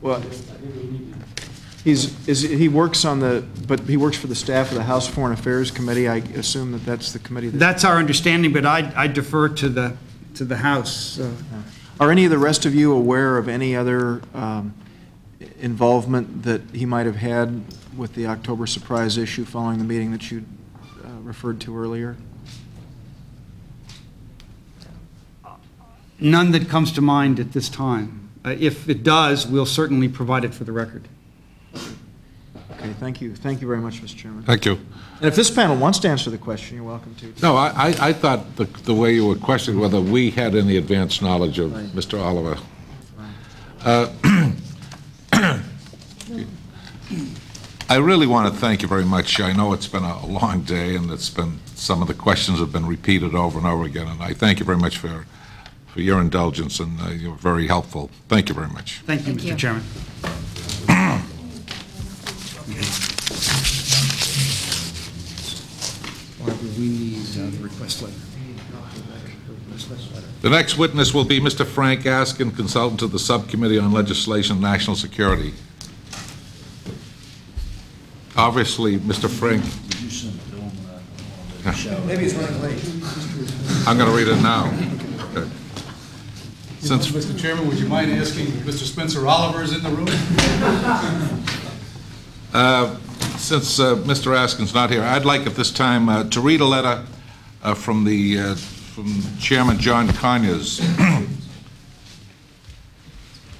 Well, I think we need to- He's, is, he works on the, but he works for the staff of the House Foreign Affairs Committee. I assume that that's the committee that... That's our understanding, but I I defer to the, to the House. uh, Are any of the rest of you aware of any other um, involvement that he might have had with the October surprise issue following the meeting that you uh, referred to earlier? None that comes to mind at this time. Uh, If it does, we'll certainly provide it for the record. Okay, thank you. Thank you very much, Mr. Chairman. Thank you. And if this panel wants to answer the question, you're welcome to. No, I, I I thought the, the way you were questioning whether we had any advanced knowledge of Mr. Oliver. Uh, I really want to thank you very much. I know it's been a long day, and it's been, some of the questions have been repeated over and over again, and I thank you very much for, for your indulgence, and uh, you're very helpful. Thank you very much. Thank you, Thank you. Mr. Chairman. Barbara, we need uh, the request letter. The next witness will be Mr. Frank Askin, consultant to the Subcommittee on Legislation and National Security. Obviously, Mr. Frank, Maybe it's running late. I'm going to read it now. Okay. Since, Mr. Chairman, would you mind asking Mr. Spencer Oliver is in the room? Uh, since uh, Mr. Askin's not here, I'd like at this time uh, to read a letter from the, from Chairman John Conyers.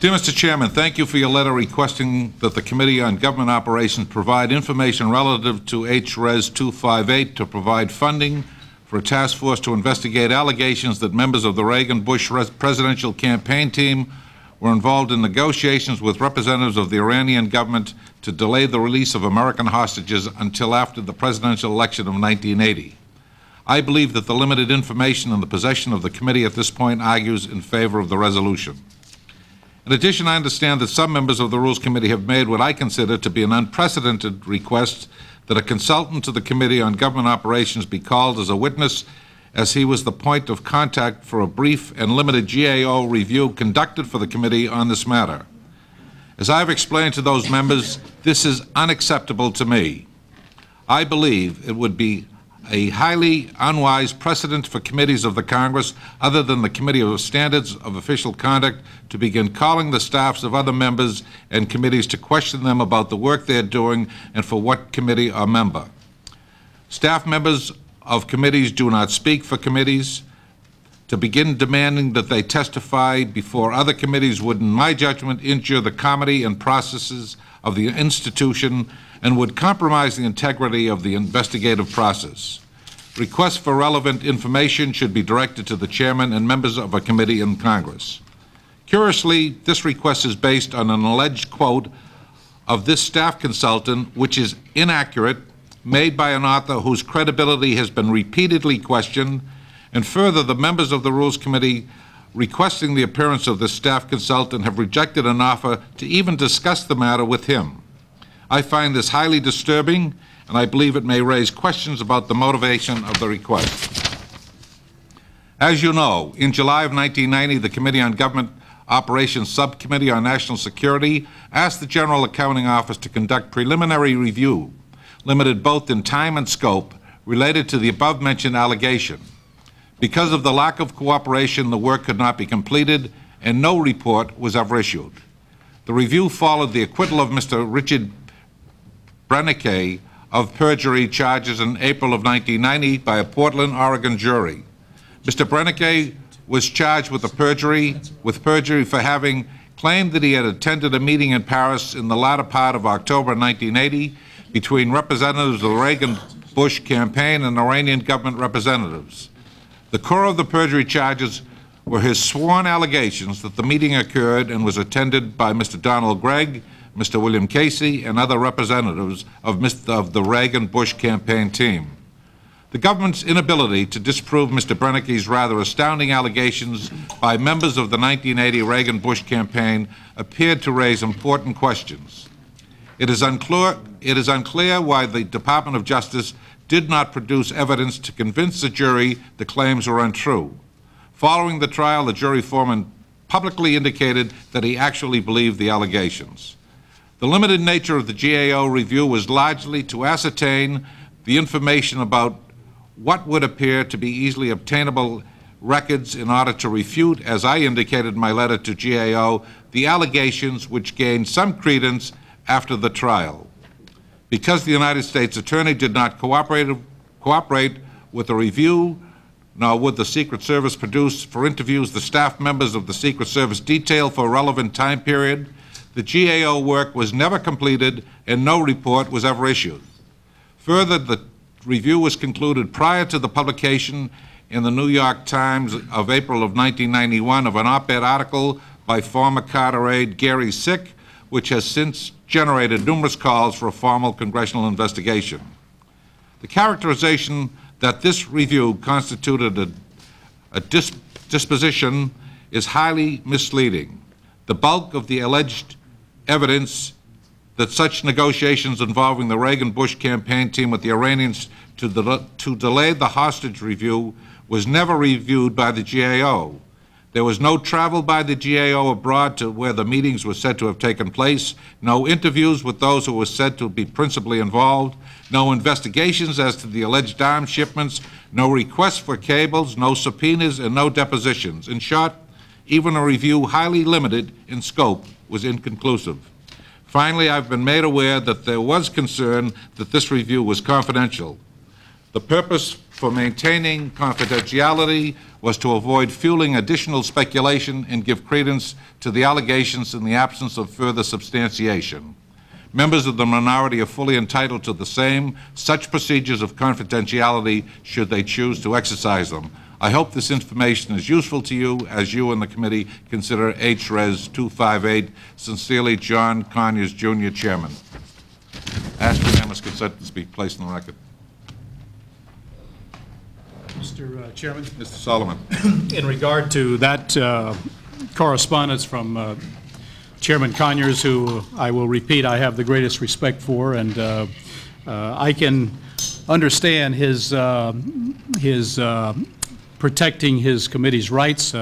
Dear Mr. Chairman, thank you for your letter requesting that the Committee on Government Operations provide information relative to HRES 258 to provide funding for a task force to investigate allegations that members of the Reagan-Bush presidential campaign team were involved in negotiations with representatives of the Iranian government to delay the release of American hostages until after the presidential election of 1980. I believe that the limited information in the possession of the committee at this point argues in favor of the resolution. In addition, I understand that some members of the Rules Committee have made what I consider to be an unprecedented request that a consultant to the Committee on Government Operations be called as a witness, as he was the point of contact for a brief and limited GAO review conducted for the committee on this matter. As I have explained to those members, this is unacceptable to me. I believe it would be a highly unwise precedent for committees of the Congress, other than the Committee of Standards of Official Conduct, to begin calling the staffs of other members and committees to question them about the work they're doing and for what committee or member. Staff members of committees do not speak for committees. To begin demanding that they testify before other committees would, in my judgment, injure the comity and processes of the institution and would compromise the integrity of the investigative process. Requests for relevant information should be directed to the chairman and members of a committee in Congress. Curiously, this request is based on an alleged quote of this staff consultant, which is inaccurate, made by an author whose credibility has been repeatedly questioned, and further, the members of the Rules Committee requesting the appearance of the staff consultant have rejected an offer to even discuss the matter with him. I find this highly disturbing, and I believe it may raise questions about the motivation of the request. As you know, in July of 1990, the Committee on Government Operations Subcommittee on National Security asked the General Accounting Office to conduct preliminary review, limited both in time and scope, related to the above-mentioned allegation. Because of the lack of cooperation, the work could not be completed, and no report was ever issued. The review followed the acquittal of Mr. Richard Brenneke of perjury charges in April of 1990 by a Portland, Oregon jury. Mr. Brenneke was charged with perjury, with perjury for having claimed that he had attended a meeting in Paris in the latter part of October 1980 between representatives of the Reagan-Bush campaign and Iranian government representatives. The core of the perjury charges were his sworn allegations that the meeting occurred and was attended by Mr. Donald Gregg, Mr. William Casey, and other representatives of, Mr. of the Reagan-Bush campaign team. The government's inability to disprove Mr. Brenneke's rather astounding allegations by members of the 1980 Reagan-Bush campaign appeared to raise important questions. It is, unclear, it is unclear why the Department of Justice did not produce evidence to convince the jury the claims were untrue. Following the trial, the jury foreman publicly indicated that he actually believed the allegations. The limited nature of the GAO review was largely to ascertain the information about what would appear to be easily obtainable records in order to refute, as I indicated in my letter to GAO, the allegations which gained some credence after the trial. Because the United States Attorney did not cooperate, cooperate with the review, nor would the Secret Service produce for interviews the staff members of the Secret Service detail for a relevant time period, the GAO work was never completed and no report was ever issued. Further, the review was concluded prior to the publication in the New York Times of April of 1991 of an op-ed article by former Carter aide Gary Sick, which has since generated numerous calls for a formal congressional investigation. The characterization that this review constituted a, a dis disposition is highly misleading. The bulk of the alleged evidence that such negotiations involving the Reagan-Bush campaign team with the Iranians to, to delay the hostage review was never reviewed by the GAO. There was no travel by the GAO abroad to where the meetings were said to have taken place, no interviews with those who were said to be principally involved, no investigations as to the alleged arms shipments, no requests for cables, no subpoenas, and no depositions. In short, even a review highly limited in scope was inconclusive. Finally, I've been made aware that there was concern that this review was confidential. The purpose for maintaining confidentiality was to avoid fueling additional speculation and give credence to the allegations in the absence of further substantiation. Members of the minority are fully entitled to the same such procedures of confidentiality should they choose to exercise them. I hope this information is useful to you as you and the committee consider HRES 258. Sincerely, John Conyers, Jr., Chairman. Ask unanimous consent to be placed on the record. Mr. uh, Chairman? Mr. Solomon. In regard to that uh, correspondence from uh, Chairman Conyers, who I will repeat I have the greatest respect for, and uh, uh, I can understand his, uh, his protecting his committee's rights.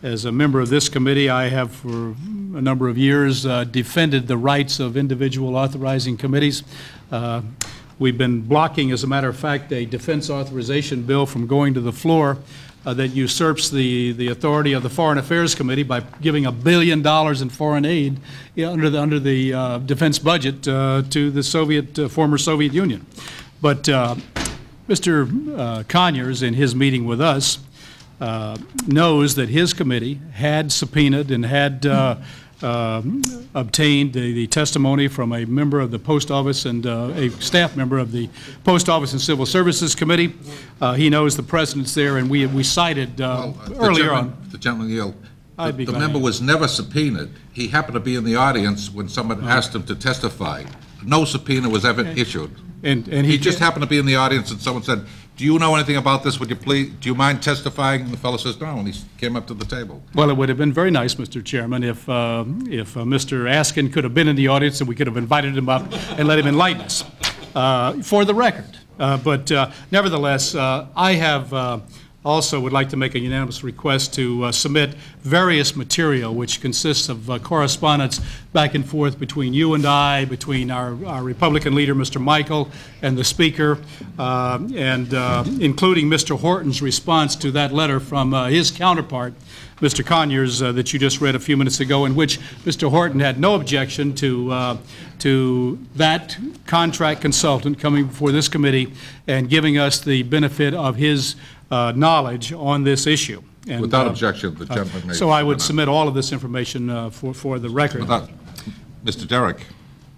As a member of this committee, I have for a number of years defended the rights of individual authorizing committees. We've been blocking, as a matter of fact, a defense authorization bill from going to the floor uh, that usurps the, the authority of the Foreign Affairs Committee by giving a billion dollars in foreign aid you know, under the, under the uh, defense budget uh, to the Soviet, uh, former Soviet Union. But uh, Mr. Conyers, in his meeting with us, knows that his committee had subpoenaed and had um, obtained the the testimony from a member of the Post Office and uh, a staff member of the Post Office and Civil Services Committee. Uh, He knows the president's there, and we we cited uh, The earlier gentleman- on. The gentleman yield. I'd be The member was never subpoenaed. He happened to be in the audience when someone asked him to testify. No subpoena was ever Okay. issued. And and He just happened to be in the audience and someone said, "Do you know anything about this? Would you please, do you mind testifying?" And the fellow says, "No," and he came up to the table. Well, it would have been very nice, Mr. Chairman, if, uh, if uh, Mr. Askin could have been in the audience and we could have invited him up and let him enlighten us, uh, for the record. Uh, But uh, nevertheless, uh, I have also would like to make a unanimous request to uh, submit various material, which consists of uh, correspondence back and forth between you and I, between our our Republican leader, Mr. Michel, and the Speaker, uh, and uh, including Mr. Horton's response to that letter from uh, his counterpart, Mr. Conyers, uh, that you just read a few minutes ago, in which Mr. Horton had no objection to, to that contract consultant coming before this committee and giving us the benefit of his uh, knowledge on this issue. And, Without uh, objection, the uh, gentleman may So I would submit submit all of this information uh, for, for the record. Without- Mr. Derrick.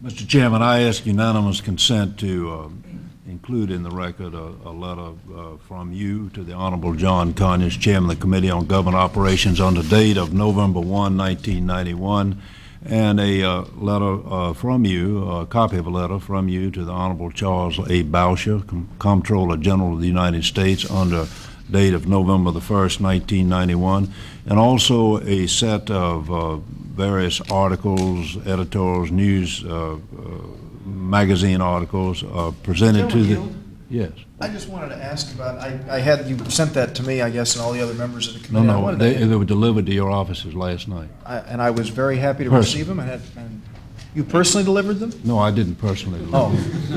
Mr. Chairman, I ask unanimous consent to um, include in the record a, a letter uh, from you to the Honorable John Conyers, Chairman of the Committee on Government Operations, on the date of November 1, 1991, and a uh, letter uh, from you, a copy of a letter from you to the Honorable Charles A. Bowsher, Com- Comptroller General of the United States, under date of November the 1st, 1991, and also a set of uh, various articles, editorials, news, uh, uh, magazine articles uh, presented to the... Yes. I just wanted to ask about, I, I had, you sent that to me, I guess, and all the other members of the No, committee. I no, wanted they to- they were delivered to your offices last night. I- And I was very happy to Person. receive them. I had- and You personally delivered them? No, I didn't personally. Oh.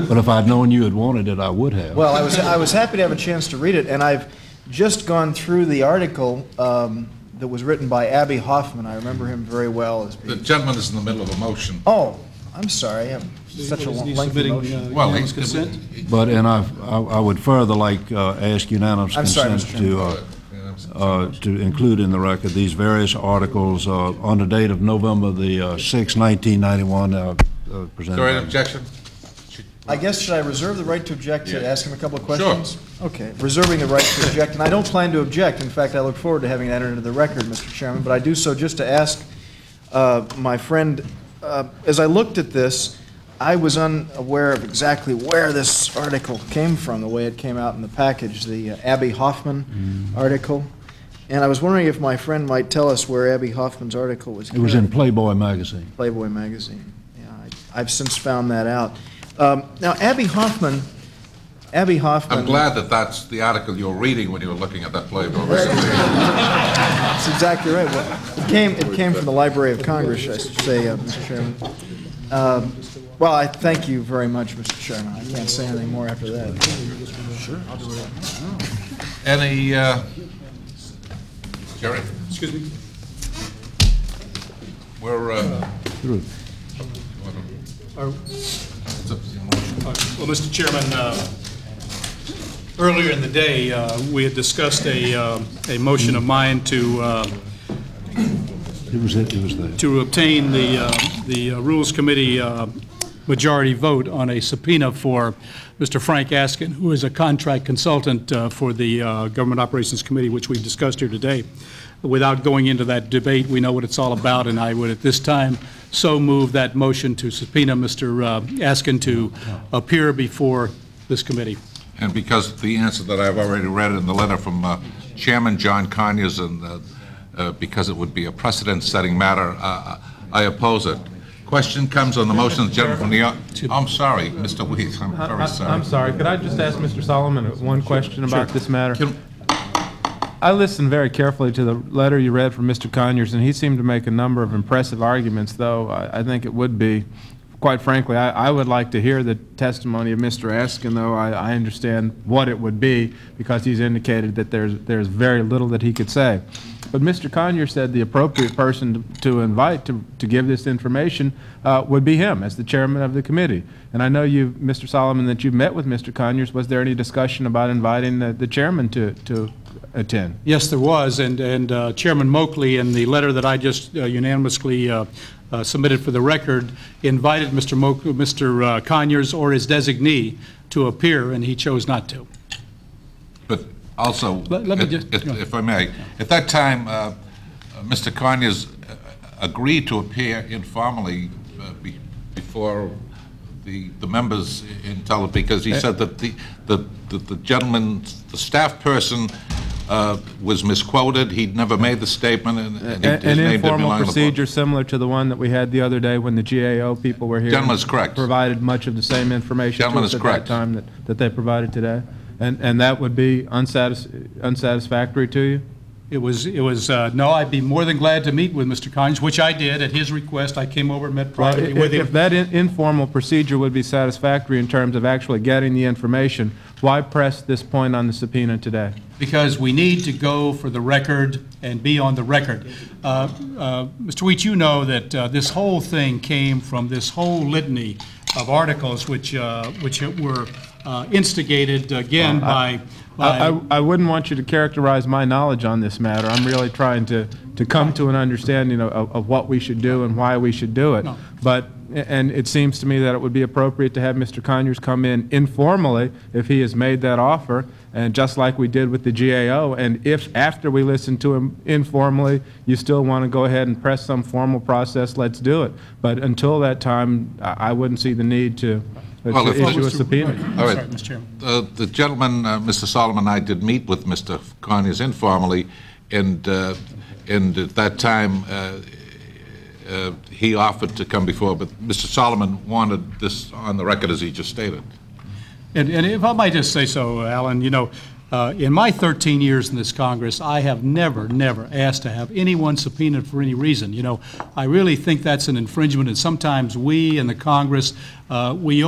But if I'd known you had wanted it, I would have. Well, I was, I was happy to have a chance to read it, and I've just gone through the article um, that was written by Abbie Hoffman. I remember him very well as The being... gentleman is in the middle of a motion. Oh, I'm sorry, I have such a Is he lengthy submitting, motion. uh, Well, unanimous he- consent? But, and I, I I would further like, uh, ask unanimous I'm sorry, consent Mr. to, uh, uh, to include in the record these various articles uh, on the date of November the uh, 6th, 1991, uh, uh, Is presented. there any by- objection? I guess, should I reserve the right to object to Yeah. ask him a couple of questions? Sure. questions? Okay, reserving the right to object, and I don't plan to object. In fact, I look forward to having that entered into the record, Mr. Chairman, but I do so just to ask uh, my friend, uh, as I looked at this, I was unaware of exactly where this article came from, the way it came out in the package, the uh, Abbie Hoffman Mm-hmm. article. And I was wondering if my friend might tell us where Abbie Hoffman's article was It was in. Playboy magazine. Playboy magazine. Yeah, I- I've since found that out. Um, Now, Abbie Hoffman, Abbie Hoffman... I'm glad that that's the article you were reading when you were looking at that Playboy. That's exactly right. Well, It came, it came from the Library of Congress, I should say, uh, Mr. Chairman. Um, Well, I thank you very much, Mr. Chairman. I can't say anything more after that. Sure. Any, uh, Jerry? Excuse me? We're, uh, Through. Are- Well, Mr. Chairman, uh, earlier in the day, uh, we had discussed a, uh, a motion of mine to, uh, It was, it was there. to obtain the, uh, the uh, Rules Committee uh, majority vote on a subpoena for Mr. Frank Askin, who is a contract consultant uh, for the uh, Government Operations Committee, which we've discussed here today. Without going into that debate, we know what it's all about, and I would at this time so move that motion to subpoena Mr. uh, Askin to appear before this committee. And because the answer that I've already read in the letter from uh, Chairman John Conyers, and uh, uh, because it would be a precedent-setting matter, I oppose it. Question comes on the motion of the gentleman from the, au- I'm sorry, Mr. Wheat, I'm I- very I- sorry. I'm sorry, could I just ask Mr. Solomon one question about this matter? Can- I listened very carefully to the letter you read from Mr. Conyers, and he seemed to make a number of impressive arguments, though I I think it would be quite frankly, I, I would like to hear the testimony of Mr. Askin, though I, I understand what it would be, because he's indicated that there's, there's very little that he could say. But Mr. Conyer said the appropriate person to, to invite to, to give this information uh, would be him, as the chairman of the committee. And I know you, Mr. Solomon, that you've met with Mr. Conyers. Was there any discussion about inviting the, the chairman to, to attend? Yes, there was, and, and uh, Chairman Moakley, in the letter that I just uh, unanimously uh, submitted for the record, invited Mr. Moak, Mr. uh, Conyers or his designee to appear, and he chose not to. But also, Let- let me if- just- if if I may, at that time, uh, uh, Mr. Conyers agreed to appear informally uh, be- before the the members in Tele, because he said that the the the the gentleman, the staff person uh, was misquoted, he'd never made the statement, and and A- his An name didn't informal belong on the book. procedure similar to the one that we had the other day when the GAO people were here. Gentleman is correct. Provided much of the same information to Gentleman us is at correct. that time that, that they provided today? And, and that would be unsatis, unsatisfactory to you? It was, it was, uh, no, I'd be more than glad to meet with Mr. Conyers, which I did, at his request. I came over and met Well, privately if, with him. if that in- informal procedure would be satisfactory in terms of actually getting the information, why press this point on the subpoena today? because we need to go for the record and be on the record. Uh, uh, Mr. Wheat, you know that uh, this whole thing came from this whole litany of articles which, uh, which were uh, instigated again Well, I- by, I, by, I- I wouldn't want you to characterize my knowledge on this matter. I'm really trying to, to come to an understanding of, of of what we should do and why we should do it. No. But, and it seems to me that it would be appropriate to have Mr. Conyers come in informally if he has made that offer, and just like we did with the GAO, and if, after we listen to him informally, you still want to go ahead and press some formal process, let's do it. But until that time, I, I wouldn't see the need to, uh, Well, to if- issue a subpoena. All right. Sorry, Mr. Chairman. The the gentleman, uh, Mr. Solomon, and I did meet with Mr. Conyers informally, and, uh, and at that time, uh, uh, he offered to come before, but Mr. Solomon wanted this on the record as he just stated. And, and if I might just say so, Alan, you know, uh, in my 13 years in this Congress, I have never, never asked to have anyone subpoenaed for any reason. You know, I really think that's an infringement, and sometimes we in the Congress, uh, we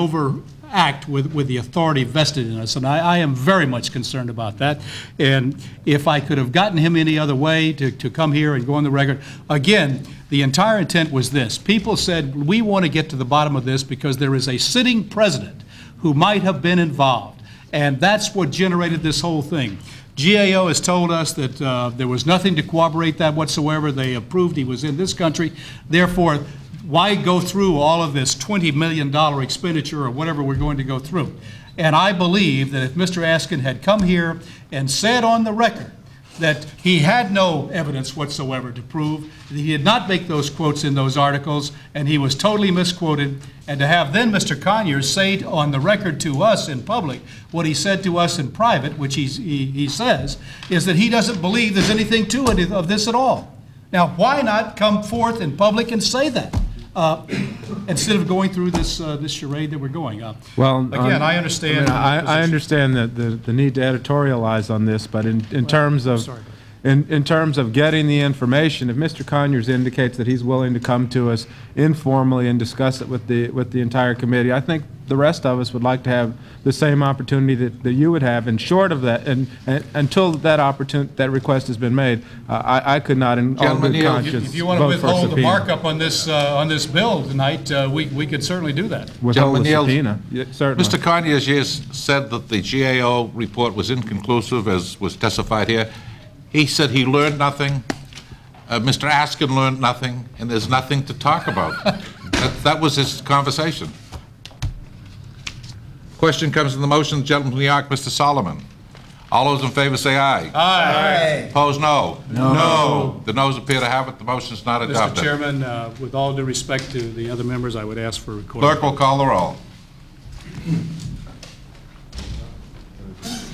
overact with, with the authority vested in us, and I, I am very much concerned about that. And if I could have gotten him any other way to, to come here and go on the record, again, the entire intent was this. People said, we want to get to the bottom of this because there is a sitting president who might have been involved. And that's what generated this whole thing. GAO has told us that uh, there was nothing to corroborate that whatsoever. They approved he was in this country. Therefore, why go through all of this $20 million expenditure or whatever we're going to go through? And I believe that if Mr. Askin had come here and said on the record that he had no evidence whatsoever to prove, that he did not make those quotes in those articles, and he was totally misquoted, and to have then Mr. Conyers say on the record to us in public what he said to us in private, which he, he says, is that he doesn't believe there's anything to it of this at all. Now, why not come forth in public and say that? Uh, instead of going through this, uh, this charade that we're going. Uh, Well, Again, um, I understand. I, mean, I- I understand that the, the need to editorialize on this, but in, in terms of, sorry. In, in terms of getting the information, if Mr. Conyers indicates that he's willing to come to us informally and discuss it with the, with the entire committee, I think the rest of us would like to have the same opportunity that, that you would have, and short of that, and, and until that opportunity, that request has been made, uh, I, I could not in all Gentlemen, good yield. conscience If you want to vote withhold the markup on this, uh, on this bill tonight, uh, we, we could certainly do that. Withhold the subpoena, Yeah, certainly. Mr. Conyers yes, said that the GAO report was inconclusive, as was testified here. He said he learned nothing, uh, Mr. Askin learned nothing, and there's nothing to talk about. That that was his conversation. Question comes in the motion, the gentleman from New York, Mr. Solomon. All those in favor say aye. Aye. aye. Opposed, no. No. The noes appear to have it, the motion is not adopted. Mr. Chairman, uh, with all due respect to the other members, I would ask for recording. Clerk will call the roll.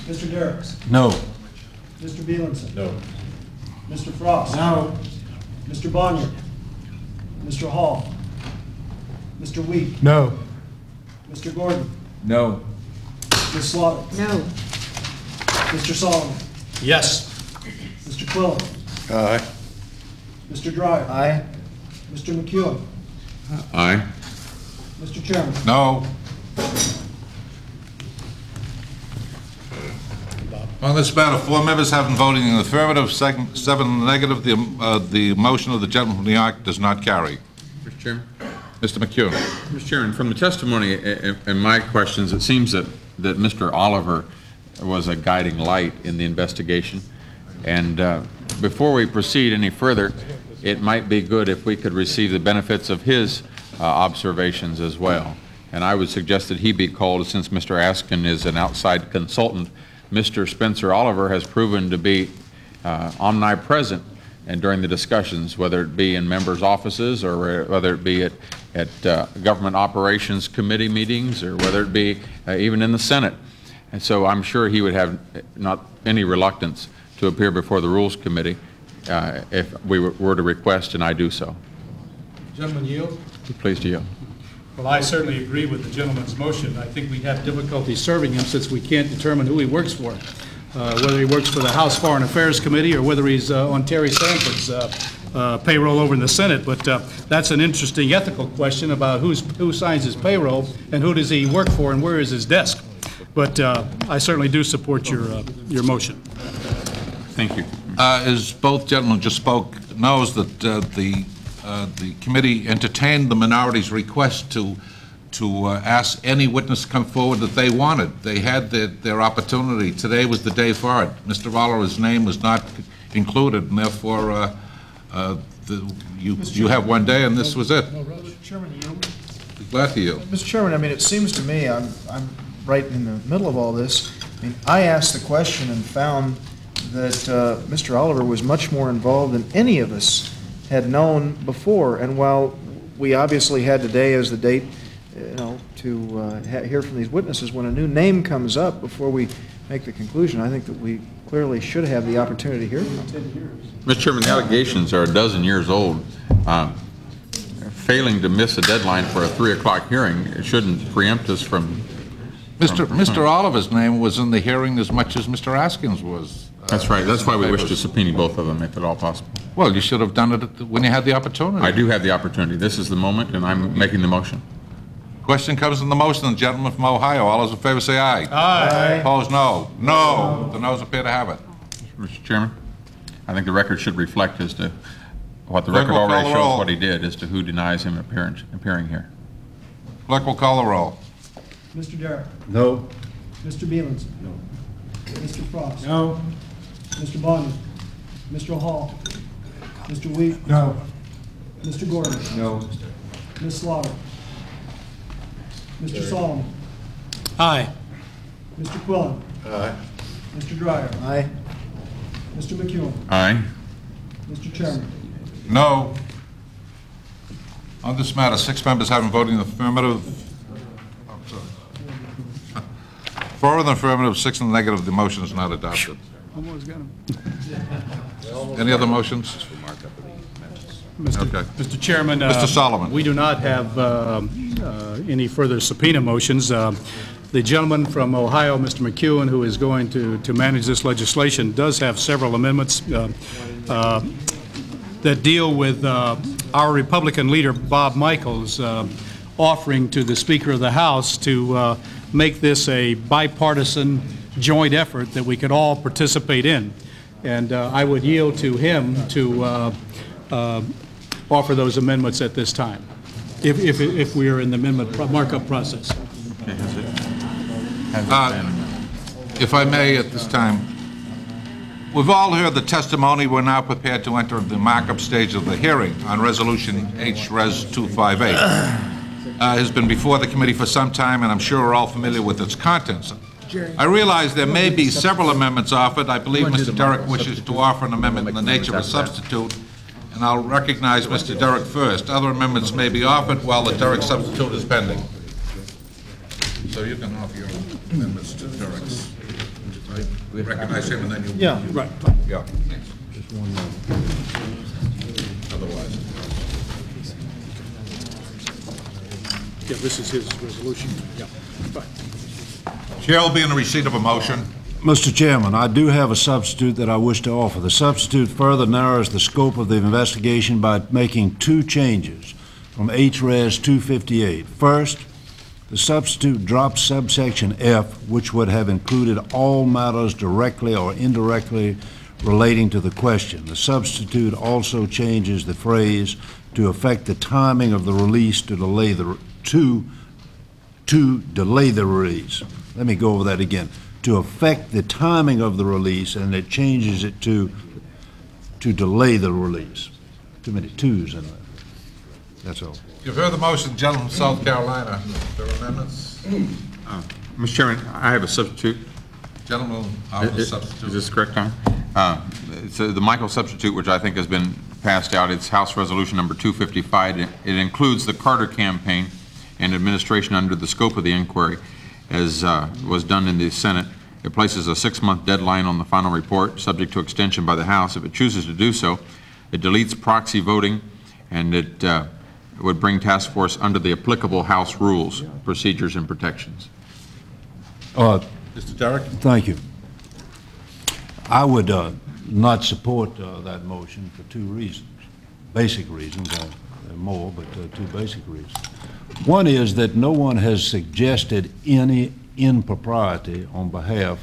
Mr. Derricks? No. Mr. Beilenson? No. Mr. Frost? No. Mr. Bonior? Mr. Hall? Mr. Wheat? No. Mr. Gordon? No. Ms. Slaughter? No. Mr. Solomon? Yes. Mr. Quillen? Aye. Mr. Dreier? Aye. Mr. McEwen? Aye. Mr. Chairman, No. On this matter, four members having voted in the affirmative, second- seven in the negative, the uh, the motion of the gentleman from New York does not carry. Mr. Chairman? Mr. McEwen. Mr. Chairman, from the testimony and my questions, it seems that, that Mr. Oliver was a guiding light in the investigation. And uh, before we proceed any further, it might be good if we could receive the benefits of his uh, observations as well. And I would suggest that he be called, since Mr. Askin is an outside consultant. Mr. Spencer Oliver has proven to be uh, omnipresent and during the discussions, whether it be in members' offices or whether it be at, at uh, Government Operations Committee meetings or whether it be uh, even in the Senate. And so I'm sure he would have not any reluctance to appear before the Rules Committee uh, if we were to request, and I do so. Gentlemen yield? Be pleased to yield. Well, I certainly agree with the gentleman's motion. I think we have difficulty serving him since we can't determine who he works for, uh, whether he works for the House Foreign Affairs Committee or whether he's uh, on Terry Sanford's uh, uh, payroll over in the Senate. But uh, that's an interesting ethical question about who's, who signs his payroll and who does he work for and where is his desk. But uh, I certainly do support your, your motion. Thank you. As both gentlemen just spoke, knows that the, uh, the committee entertained the minority's request to, to uh, ask any witness to come forward that they wanted. They had their, their opportunity. Today was the day for it. Mr. Oliver's name was not included, and therefore, uh, uh, the- you, you have one day, and this was it. Chairman, you Glad to you. Mr. Chairman, I mean, it seems to me, I'm, I'm right in the middle of all this. I mean, I asked the question and found that uh, Mr. Oliver was much more involved than any of us had known before. And while we obviously had today as the date, you know, to uh, ha- hear from these witnesses, when a new name comes up before we make the conclusion, I think that we clearly should have the opportunity to hear from them. Mr. Chairman, the allegations are a dozen years old. Um, Failing to miss a deadline for a 3 o'clock hearing it shouldn't preempt us from... Mr. Mr. Oliver's name was in the hearing as much as Mr. Askin's was. That's right. That's why we wish to subpoena both of them, if at all possible. Well, you should have done it when you had the opportunity. I do have the opportunity. This is the moment, and I'm making the motion. Question comes in the motion, the gentleman from Ohio. All those in favor say aye. Aye. Opposed, no. No. The noes appear to have it. Mr. Chairman, I think the record should reflect as to, what the Clerk record will call already the roll. shows what he did, as to who denies him appearance, appearing here. Clerk will call the roll. Mr. Derrick, No. Mr. Beilenson. No. Mr. Frost. No. Mr. Bonior, Mr. Hall, Mr. Wheat. No. Mr. Gordon, No. Ms. Slaughter, Mr. Solomon, Aye. Mr. Quillen, Aye. Mr. Dreier, Aye. Mr. McEwen, Aye. Mr. Chairman. No. On this matter, six members having voted in the affirmative. I'm sorry. Four in the affirmative, six in the negative, the motion is not adopted. Almost got him. Any other motions? Mr. Okay. Mr. Chairman. uh, Mr. Solomon. We do not have um, uh, any further subpoena motions. Uh, The gentleman from Ohio, Mr. McEwen, who is going to to manage this legislation, does have several amendments uh, uh, that deal with uh, our Republican leader, Bob Michel's, uh, offering to the Speaker of the House to uh, make this a bipartisan joint effort that we could all participate in. And uh, I would yield to him to uh, uh, offer those amendments at this time, if, if, if we are in the amendment markup process. Uh, If I may, at this time, we've all heard the testimony. We're now prepared to enter the markup stage of the hearing on Resolution H-Res 258. Uh, Has been before the committee for some time, and I'm sure we're all familiar with its contents. I realize there may be several amendments offered. I believe Mr. Derrick wishes to offer an amendment in the nature of a substitute, and I'll recognize Mr. Derrick first. Other amendments may be offered while the Derrick substitute is pending. So you can offer your amendments to Derrick's. Recognize him and then you... Yeah. Right. Yeah. Otherwise... Yeah, this is his resolution. Yeah. Right. Chair will be in the receipt of a motion. Mr. Chairman, I do have a substitute that I wish to offer. The substitute further narrows the scope of the investigation by making two changes. from HRES 258. First, the substitute drops subsection F, which would have included all matters directly or indirectly relating to the question. The substitute also changes the phrase to affect the timing of the release to delay the, to, to delay the release. Let me go over that again. To affect the timing of the release, and it changes it to, to delay the release. Too many twos in there. That's all. You've heard the motion, gentlemen from South Carolina. There are amendments? Mr. Chairman, I have a substitute. Gentleman, I- I'm the Is this correct, Tom? Uh, It's uh, the Michel substitute, which I think has been passed out. It's House Resolution Number 255. It it includes the Carter campaign and administration under the scope of the inquiry, as uh, was done in the Senate. It places a six-month deadline on the final report, subject to extension by the House if it chooses to do so. It deletes proxy voting, and it uh, would bring task force under the applicable House rules, procedures, and protections. Uh, Mr. Derrick? Thank you. I would uh, not support uh, that motion for two reasons, basic reasons, uh, more, but uh, two basic reasons. One is that no one has suggested any impropriety on behalf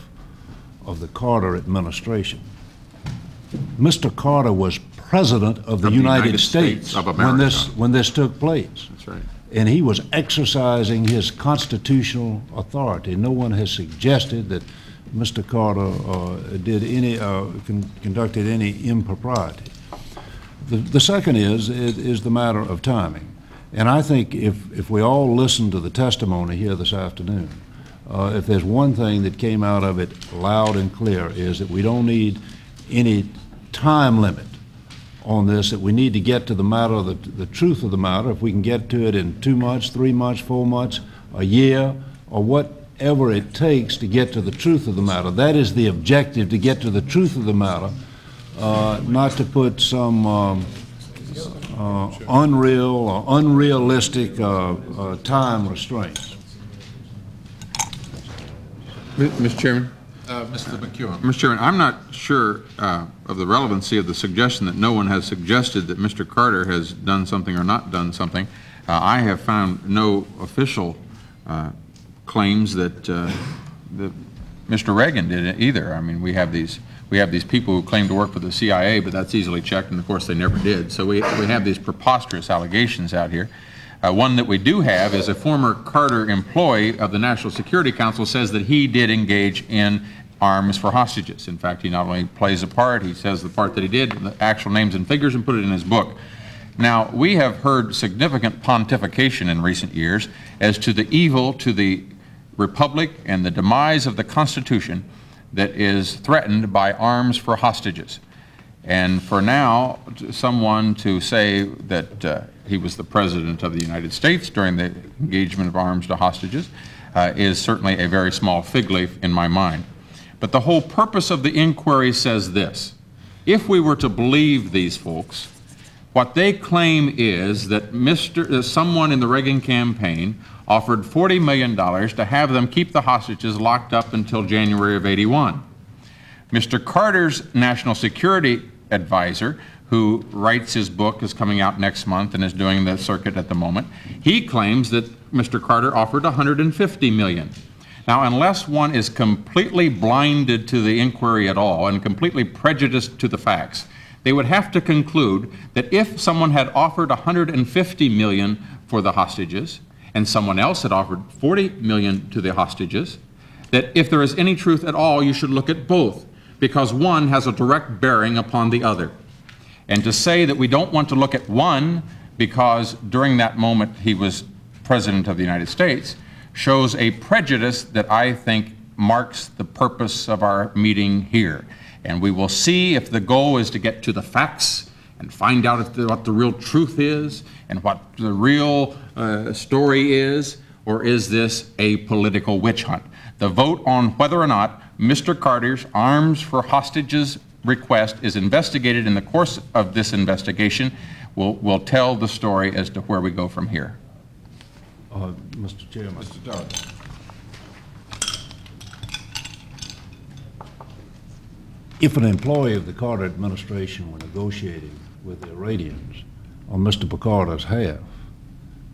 of the Carter administration. Mr. Carter was President of the Of the United United States States of when this, when this took place. That's right. And he was exercising his constitutional authority. No one has suggested that Mr. Carter uh, did any, uh, con- conducted any impropriety. The, the second is, is is the matter of timing. And I think if, if we all listen to the testimony here this afternoon, uh, if there's one thing that came out of it loud and clear is that we don't need any time limit on this, that we need to get to the matter, the, the truth of the matter. If we can get to it in two months, three months, four months, a year, or whatever it takes to get to the truth of the matter. That is the objective, to get to the truth of the matter, uh, not to put some um, uh, unreal or unrealistic uh, uh, time restraints. Mr. Chairman? Uh, Mr. McEwen? Mr. Chairman, I'm not sure uh, of the relevancy of the suggestion that no one has suggested that Mr. Carter has done something or not done something. Uh, I have found no official uh, claims that, uh, that Mr. Reagan did it either. I mean, we have these, we have these people who claim to work for the CIA, but that's easily checked, and of course, they never did. So we, we have these preposterous allegations out here. Uh, One that we do have is a former Carter employee of the National Security Council says that he did engage in arms for hostages. In fact, he not only plays a part, he says the part that he did, the actual names and figures, and put it in his book. Now, we have heard significant pontification in recent years as to the evil to the republic and the demise of the Constitution that is threatened by arms for hostages. And for now, someone to say that uh, he was the President of the United States during the engagement of arms to hostages uh, is certainly a very small fig leaf in my mind. But the whole purpose of the inquiry says this. If we were to believe these folks, what they claim is that Mr., uh, someone in the Reagan campaign offered $40 million to have them keep the hostages locked up until January of 81. Mr. Carter's national security advisor, who writes his book, is coming out next month and is doing the circuit at the moment, he claims that Mr. Carter offered 150 million. Now, unless one is completely blinded to the inquiry at all and completely prejudiced to the facts, they would have to conclude that if someone had offered 150 million for the hostages and someone else had offered 40 million to the hostages, that if there is any truth at all, you should look at both, because one has a direct bearing upon the other. And to say that we don't want to look at one because during that moment he was President of the United States shows a prejudice that I think marks the purpose of our meeting here. And we will see if the goal is to get to the facts and find out if the, what the real truth is and what the real uh, story is, or is this a political witch hunt? The vote on whether or not Mr. Carter's arms for hostages request is investigated in the course of this investigation will, will tell the story as to where we go from here. Uh, Mr. Chairman. Mr. Dodd. If an employee of the Carter administration were negotiating with the Iranians on Mr. Picardo's half,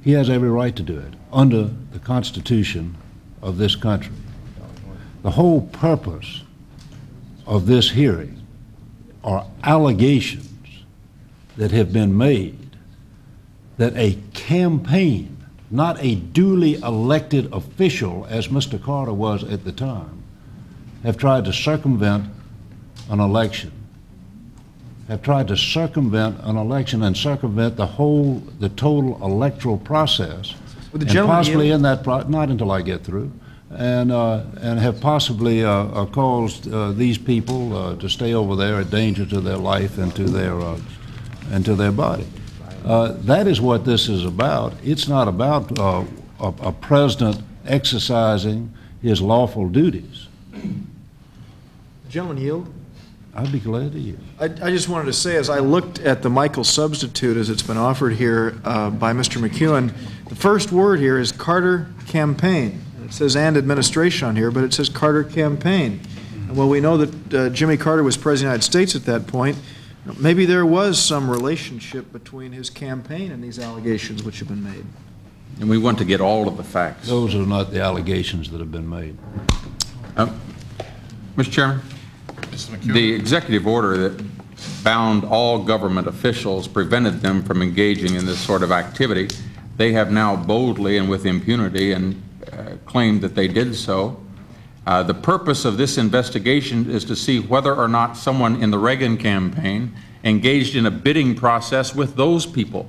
He has every right to do it under the Constitution of this country. The whole purpose of this hearing are allegations that have been made that a campaign, not a duly elected official, as Mr. Carter was at the time, have tried to circumvent an election, have tried to circumvent an election and circumvent the whole, the total electoral process. Would the and possibly in that, pro- not until I get through, and, uh, and have possibly uh, uh, caused uh, these people uh, to stay over there at danger to their life and to their, uh, and to their body. Uh, That is what this is about. It's not about uh, a a president exercising his lawful duties. Gentlemen yield? I'd be glad to yield. I, I just wanted to say, as I looked at the Michel substitute as it's been offered here uh, by Mr. McEwen, the first word here is Carter campaign. It says and administration on here, but it says Carter campaign. And while we know that uh, Jimmy Carter was President of the United States at that point, maybe there was some relationship between his campaign and these allegations which have been made. And we want to get all of the facts. Those are not the allegations that have been made. Um, Mr. Chairman? The executive order that bound all government officials, prevented them from engaging in this sort of activity. They have now boldly and with impunity and uh, claimed that they did so. Uh, The purpose of this investigation is to see whether or not someone in the Reagan campaign engaged in a bidding process with those people.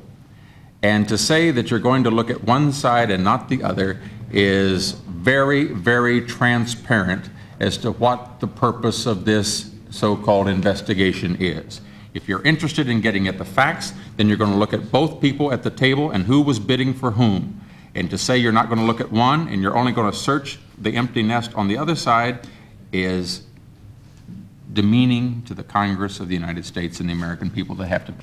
And to say that you're going to look at one side and not the other is very, very transparent as to what the purpose of this so-called investigation is. If you're interested in getting at the facts, then you're going to look at both people at the table and who was bidding for whom. And to say you're not going to look at one and you're only going to search the empty nest on the other side is demeaning to the Congress of the United States and the American people that have to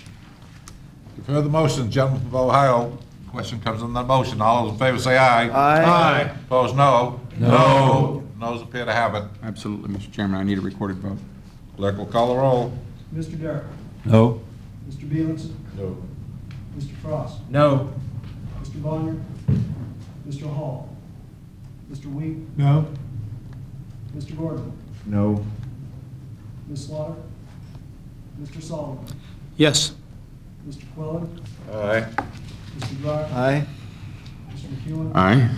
You've heard the motion, gentleman from Ohio. Question comes on the motion. All those in favor say aye. Aye. Aye. Opposed, no. No. Noes appear to have it. Absolutely, Mr. Chairman, I need a recorded vote. Clerk will call the roll. Mr. Derrick? No? Mr. Belitz? No. Mr. Frost? No. Mr. Bonior? Mr. Hall? Mr. Wheat? No? Mr. Gordon? No. Ms. Slaughter? Mr. Solomon? Yes. Mr. Quillen? Aye. Mr. Dry? Aye. Mr. McEwen? Aye.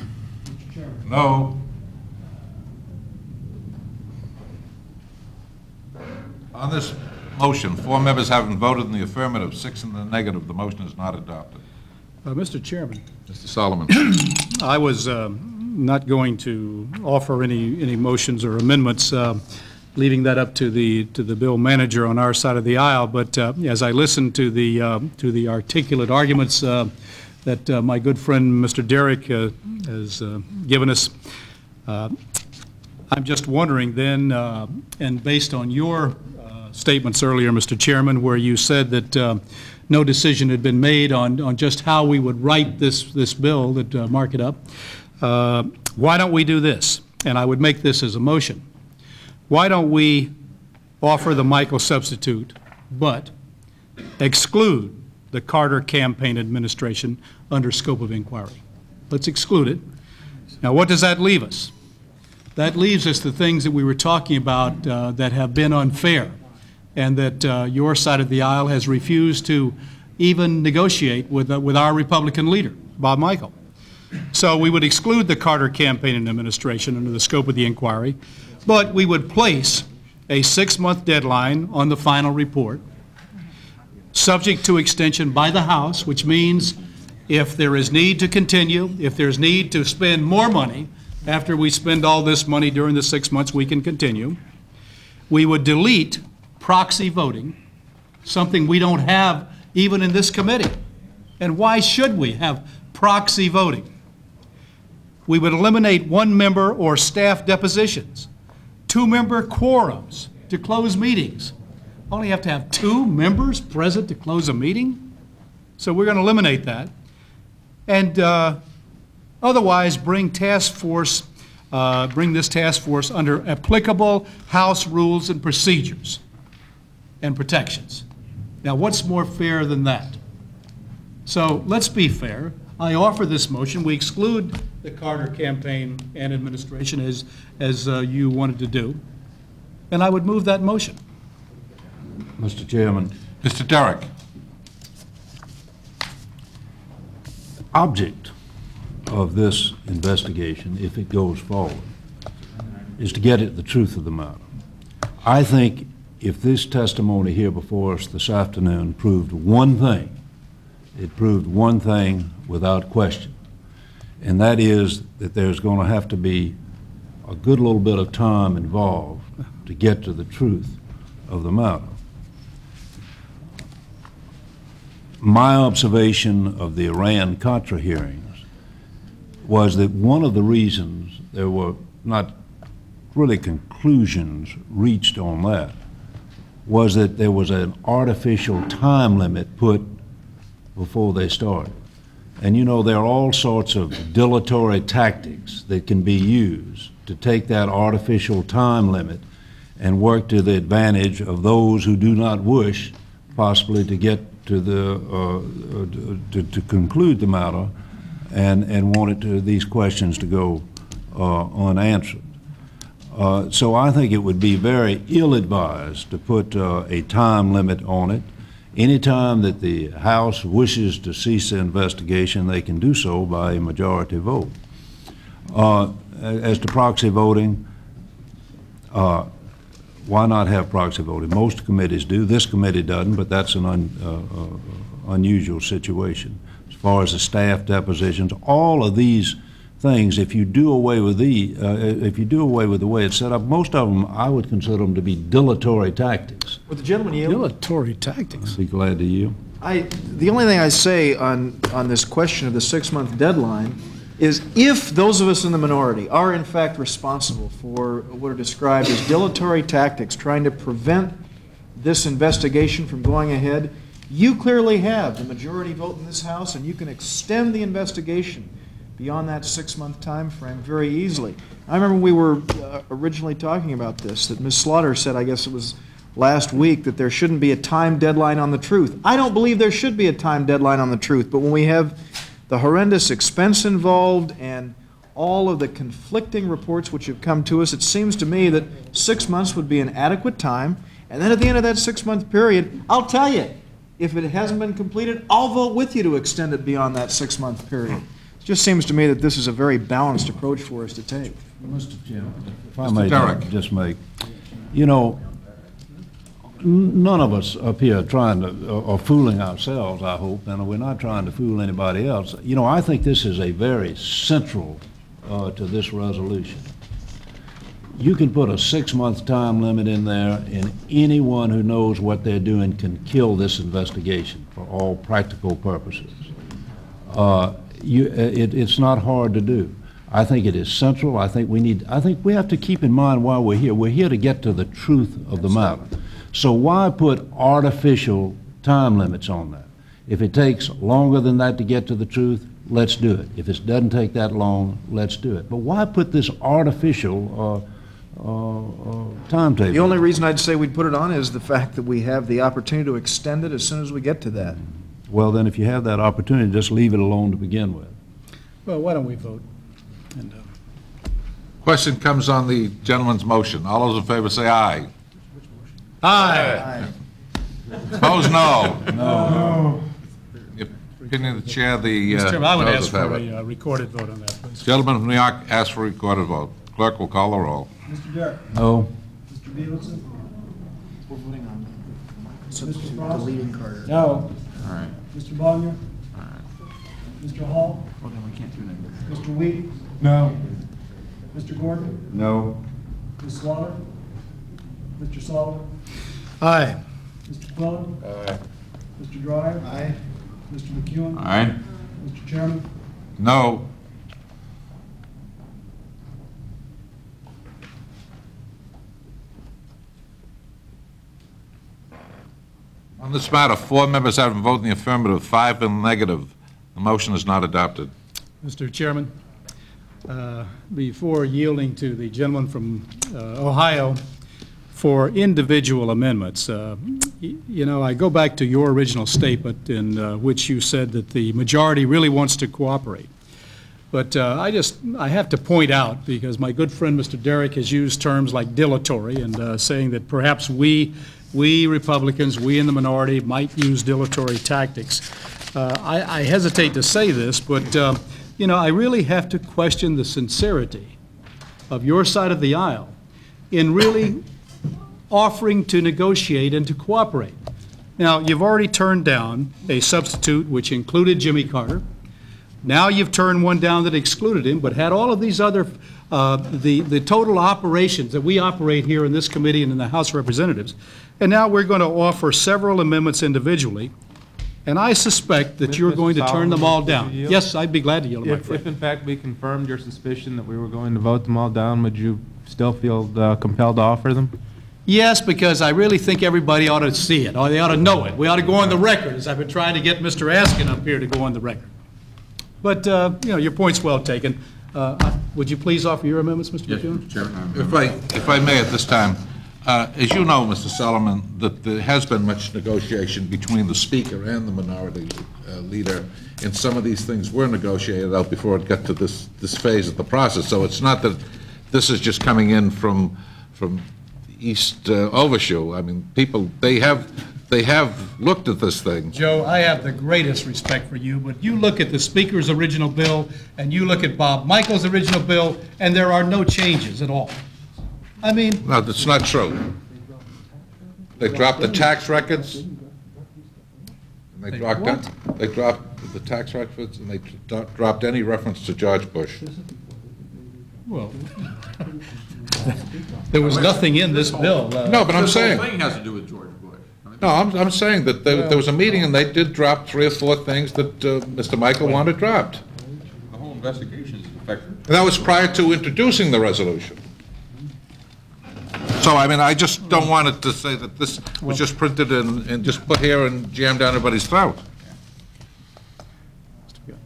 Mr. Chairman? No. On this motion, four members having voted in the affirmative, six in the negative, the motion is not adopted. Uh, Mr. Chairman, Mr. Solomon. I was um, not going to offer any, any motions or amendments, uh, leaving that up to the, to the bill manager on our side of the aisle, but uh, as I listened to the, uh, to the articulate arguments uh, that uh, my good friend, Mr. Derrick, uh, has uh, given us, I'm just wondering then, and based on your statements earlier, Mr. Chairman, where you said that no decision had been made on, on just how we would write this, this bill, that, mark it up, why don't we do this? And I would make this as a motion. Why don't we offer the Michel substitute, but exclude the Carter Campaign Administration under scope of inquiry? Let's exclude it. Now, what does that leave us? That leaves us the things that we were talking about uh, that have been unfair and that uh, your side of the aisle has refused to even negotiate with, uh, with our Republican leader, Bob Michel. So we would exclude the Carter Campaign and Administration under the scope of the inquiry, but we would place a six-month deadline on the final report, subject to extension by the House, which means if there is need to continue, if there's need to spend more money after we spend all this money during the six months, we can continue. We would delete proxy voting, something we don't have even in this committee. And why should we have proxy voting? We would eliminate one-member or staff depositions, two-member quorums to close meetings. Only have to have two members present to close a meeting? So we're going to eliminate that. And uh, otherwise, bring task force, uh, bring this task force under applicable House rules and procedures and protections. Now, what's more fair than that? So let's be fair. I offer this motion. We exclude the Carter campaign and administration as, as uh, you wanted to do, and I would move that motion. Mr. Chairman, Mr. Derrick. object of this investigation, if it goes forward, is to get at the truth of the matter. I think if this testimony here before us this afternoon proved one thing, it proved one thing without question, and that is that there's going to have to be a good little bit of time involved to get to the truth of the matter. My observation of the Iran-Contra hearings was that one of the reasons there were not really conclusions reached on that was that there was an artificial time limit put before they started. And you know, there are all sorts of dilatory tactics that can be used to take that artificial time limit and work to the advantage of those who do not wish possibly to get to the, uh, uh, to, to conclude the matter and, and wanted to, these questions to go uh, unanswered. Uh, so I think it would be very ill-advised to put uh, a time limit on it. Anytime that the House wishes to cease the investigation, they can do so by a majority vote. Uh, as to proxy voting, uh, why not have proxy voting? Most committees do. This committee doesn't, but that's an un, uh, uh, unusual situation. As far as the staff depositions, all of these things, if you do away with the, uh, if you do away with the way it's set up, most of them, I would consider them to be dilatory tactics. Would the gentleman yield? Dilatory tactics. I'd be glad to yield. I, the only thing I say on, on this question of the six-month deadline is if those of us in the minority are in fact responsible for what are described as dilatory tactics, trying to prevent this investigation from going ahead, you clearly have the majority vote in this House, and you can extend the investigation beyond that six-month time frame very easily. I remember we were uh, originally talking about this, that Ms. Slaughter said, I guess it was last week, that there shouldn't be a time deadline on the truth. I don't believe there should be a time deadline on the truth, but when we have the horrendous expense involved and all of the conflicting reports which have come to us, it seems to me that six months would be an adequate time. And then at the end of that six-month period, I'll tell you, if it hasn't been completed, I'll vote with you to extend it beyond that six-month period. Just seems to me that this is a very balanced approach for us to take. Mr. Chairman, if I may Derrick. just make, you know, none of us up here trying to, or or fooling ourselves, I hope, and we're not trying to fool anybody else. You know, I think this is a very central uh, to this resolution. You can put a six-month time limit in there, and anyone who knows what they're doing can kill this investigation for all practical purposes. Uh, you, uh, it, it's not hard to do. I think it is central. I think we need, I think we have to keep in mind why we're here. We're here to get to the truth of the matter. So why put artificial time limits on that? If it takes longer than that to get to the truth, let's do it. If it doesn't take that long, let's do it. But why put this artificial uh, uh, uh, timetable? The only reason I'd say we'd put it on is the fact that we have the opportunity to extend it as soon as we get to that. Well, then, if you have that opportunity, just leave it alone to begin with. Well, why don't we vote? And, uh, Question comes on the gentleman's motion. All those in favor say aye. Aye. Opposed, no. No. Opinion of the chair, the. uh, Mr. Chairman, I would noes ask have for it. a uh, recorded vote on that, please. Gentleman from New York asks for a recorded vote. Clerk will call the roll. Mr. Derrick. No. Mr. Beilenson. We're voting on Mr. Frost. deleting Carter. No. All right. Mr. Bonior. Mr. Hall. Well, then we can't do that. Mr. Wheat. No. Mr. Gordon. No. Ms. Slaughter. Mr. Sullivan. Aye. Mr. Quillen. Aye. Mr. Dreier. Aye. Mr. McEwen. Aye. Mr. Chairman. No. On this matter, four members have voted in the affirmative, five in the negative. The motion is not adopted. Mr. Chairman, uh, before yielding to the gentleman from uh, Ohio for individual amendments, uh, you know, I go back to your original statement in uh, which you said that the majority really wants to cooperate. But uh, I just, I have to point out, because my good friend, Mr. Derrick, has used terms like dilatory and uh, saying that perhaps we, we Republicans, we in the minority might use dilatory tactics. Uh, I I hesitate to say this, but, uh, you know, I really have to question the sincerity of your side of the aisle in really offering to negotiate and to cooperate. Now, you've already turned down a substitute which included Jimmy Carter. Now you've turned one down that excluded him, but had all of these other, uh, the, the total operations that we operate here in this committee and in the House of Representatives. And now we're going to offer several amendments individually, and I suspect that you're Mr. going to turn them all down. Yes, I'd be glad to yield If, friend. if in fact we confirmed your suspicion that we were going to vote them all down, would you still feel uh, compelled to offer them? Yes, because I really think everybody ought to see it, or they ought to know it. We ought to go on the record, as I've been trying to get Mr. Askin up here to go on the record. But, uh, you know, your point's well taken. Uh, Would you please offer your amendments, Mr. Yes, McEwen? Mr. Chairman. If I, if I may at this time, uh, as you know, Mr. Solomon, that there has been much negotiation between the Speaker and the Minority uh, Leader, and some of these things were negotiated out before it got to this, this phase of the process. So it's not that this is just coming in from, from East uh, Overshoe. I mean, people, they have, they have looked at this thing. Joe, I have the greatest respect for you, but you look at the Speaker's original bill, and you look at Bob Michel's original bill, and there are no changes at all. I mean, No, that's not true. They dropped the tax records. and They They dropped, what? that- they dropped the tax records, and they dropped any reference to George Bush. well, there was nothing in this bill. uh, No, but I'm This whole saying, thing has to do with George Bush. I mean, no, I'm, I'm saying that there, there was a meeting, and they did drop three or four things that uh, Mr. Michel wanted dropped. The whole investigation is effective. And that was prior to introducing the resolution. So, I mean, I just don't want it to say that this was just printed and, and just put here and jammed down everybody's throat.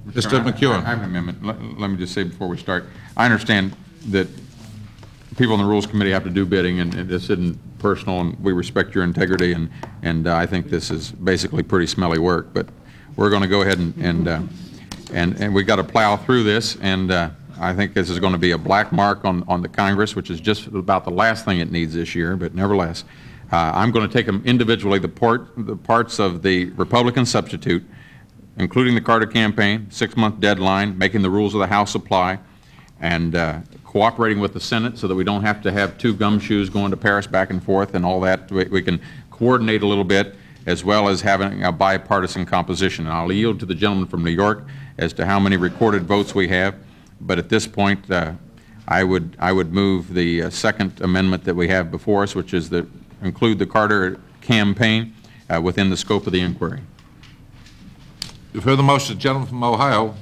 Mr. Chairman, I- McEwen. I have an amendment. Let let me just say before we start, I understand that people in the Rules Committee have to do bidding, and and this isn't personal, and we respect your integrity, and, and uh, I think this is basically pretty smelly work, but we're going to go ahead and, and, uh, and and we got to plow through this, and uh, I think this is going to be a black mark on, on the Congress, which is just about the last thing it needs this year, but nevertheless, uh, I'm going to take them individually, the part, the parts of the Republican substitute, including the Carter campaign, six-month deadline, making the rules of the House apply, and uh, cooperating with the Senate so that we don't have to have two gumshoes going to Paris back and forth and all that. We we can coordinate a little bit, as well as having a bipartisan composition. And I'll yield to the gentleman from New York as to how many recorded votes we have, but at this point, uh, I would, I would move the uh, second amendment that we have before us, which is to include the Carter campaign uh, within the scope of the inquiry. You've heard the motion, the gentleman from Ohio.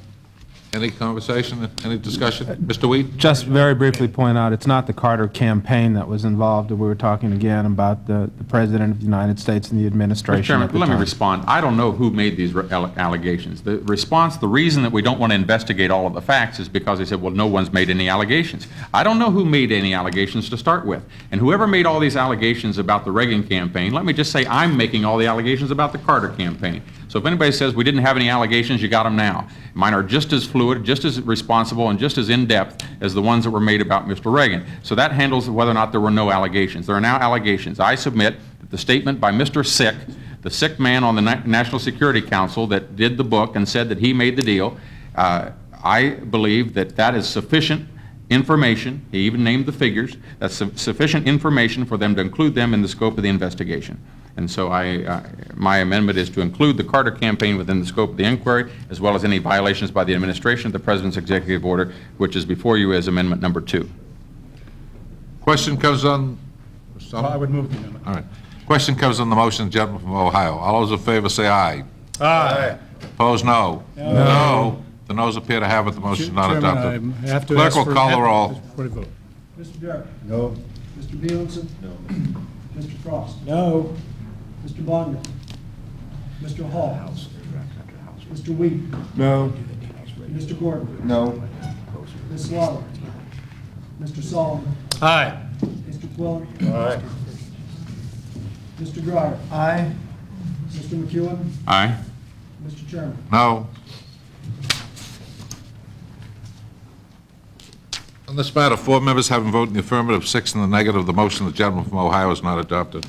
Any conversation, any discussion? Mr. Wheat? Just very briefly point out, it's not the Carter campaign that was involved. We were talking again about the, the President of the United States and the Mr. administration Chairman, at the let me respond. I don't know who made these allegations. The response, the reason that we don't want to investigate all of the facts is because they said, well, no one's made any allegations. I don't know who made any allegations to start with. And whoever made all these allegations about the Reagan campaign, let me just say I'm making all the allegations about the Carter campaign. So if anybody says we didn't have any allegations, you got them now. Mine are just as fluid, just as responsible, and just as in-depth as the ones that were made about Mr. Reagan. So that handles whether or not there were no allegations. There are now allegations. I submit that the statement by Mr. Sick, the sick man on the Na- National Security Council that did the book and said that he made the deal, uh, I believe that that is sufficient information, he even named the figures, that's su- sufficient information for them to include them in the scope of the investigation. And so I, uh, my amendment is to include the Carter campaign within the scope of the inquiry, as well as any violations by the administration of the President's executive order, which is before you as amendment number two. Question comes on, Mr. Solomon? I would move the amendment. All right. Question comes on the motion, gentleman from Ohio. All those in favor say aye. Aye. Opposed, no. No. The noes appear to have it, the motion is not adopted. I have to Clerk will call the roll. for the vote. Mr. Derrick? No. Mr. Beilenson? No. Mr. Frost? No. Mr. Bonior? Mr. Hall? Mr. Wheat? No. Mr. Gordon? No. Ms. Lawler? Mr. Solomon? Aye. Mr. Quillen? Aye. Mr. Dreier? Aye. Mr. McEwen? Aye. Mr. Chairman? No. On this matter, four members having voted in the affirmative, six in the negative, the motion of the gentleman from Ohio is not adopted.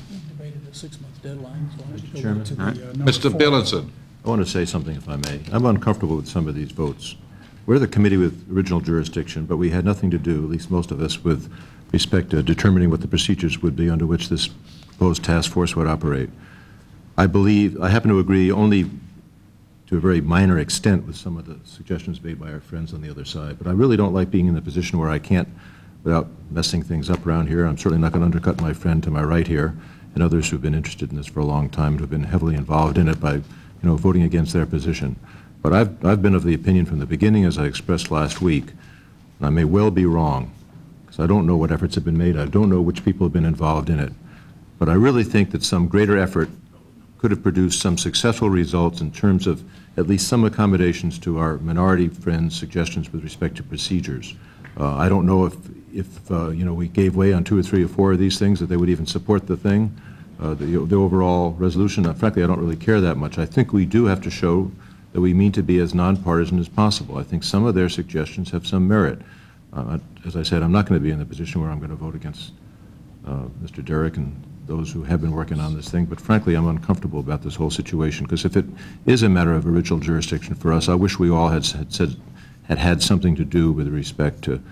Debated a six-month deadline, so I have to go Chairman? to the, uh, number Mr. four. Beilenson. I want to say something, if I may. I'm uncomfortable with some of these votes. We're the committee with original jurisdiction, but we had nothing to do, at least most of us, with respect to determining what the procedures would be under which this proposed task force would operate. I believe, I happen to agree only to a very minor extent with some of the suggestions made by our friends on the other side, but I really don't like being in the position where I can't, without messing things up around here, I'm certainly not going to undercut my friend to my right here, and others who've been interested in this for a long time, who've been heavily involved in it by, you know, voting against their position. But I've, I've been of the opinion from the beginning, as I expressed last week, and I may well be wrong, because I don't know what efforts have been made, I don't know which people have been involved in it, but I really think that some greater effort could have produced some successful results in terms of at least some accommodations to our minority friends' suggestions with respect to procedures. Uh, I don't know if, if, uh, you know, we gave way on two or three or four of these things, that they would even support the thing, uh, the, the overall resolution. Uh, Frankly, I don't really care that much. I think we do have to show that we mean to be as nonpartisan as possible. I think some of their suggestions have some merit. Uh, As I said, I'm not going to be in the position where I'm going to vote against uh, Mr. Derrick and those who have been working on this thing, but frankly, I'm uncomfortable about this whole situation, because if it is a matter of original jurisdiction for us, I wish we all had had said, had had something to do with respect to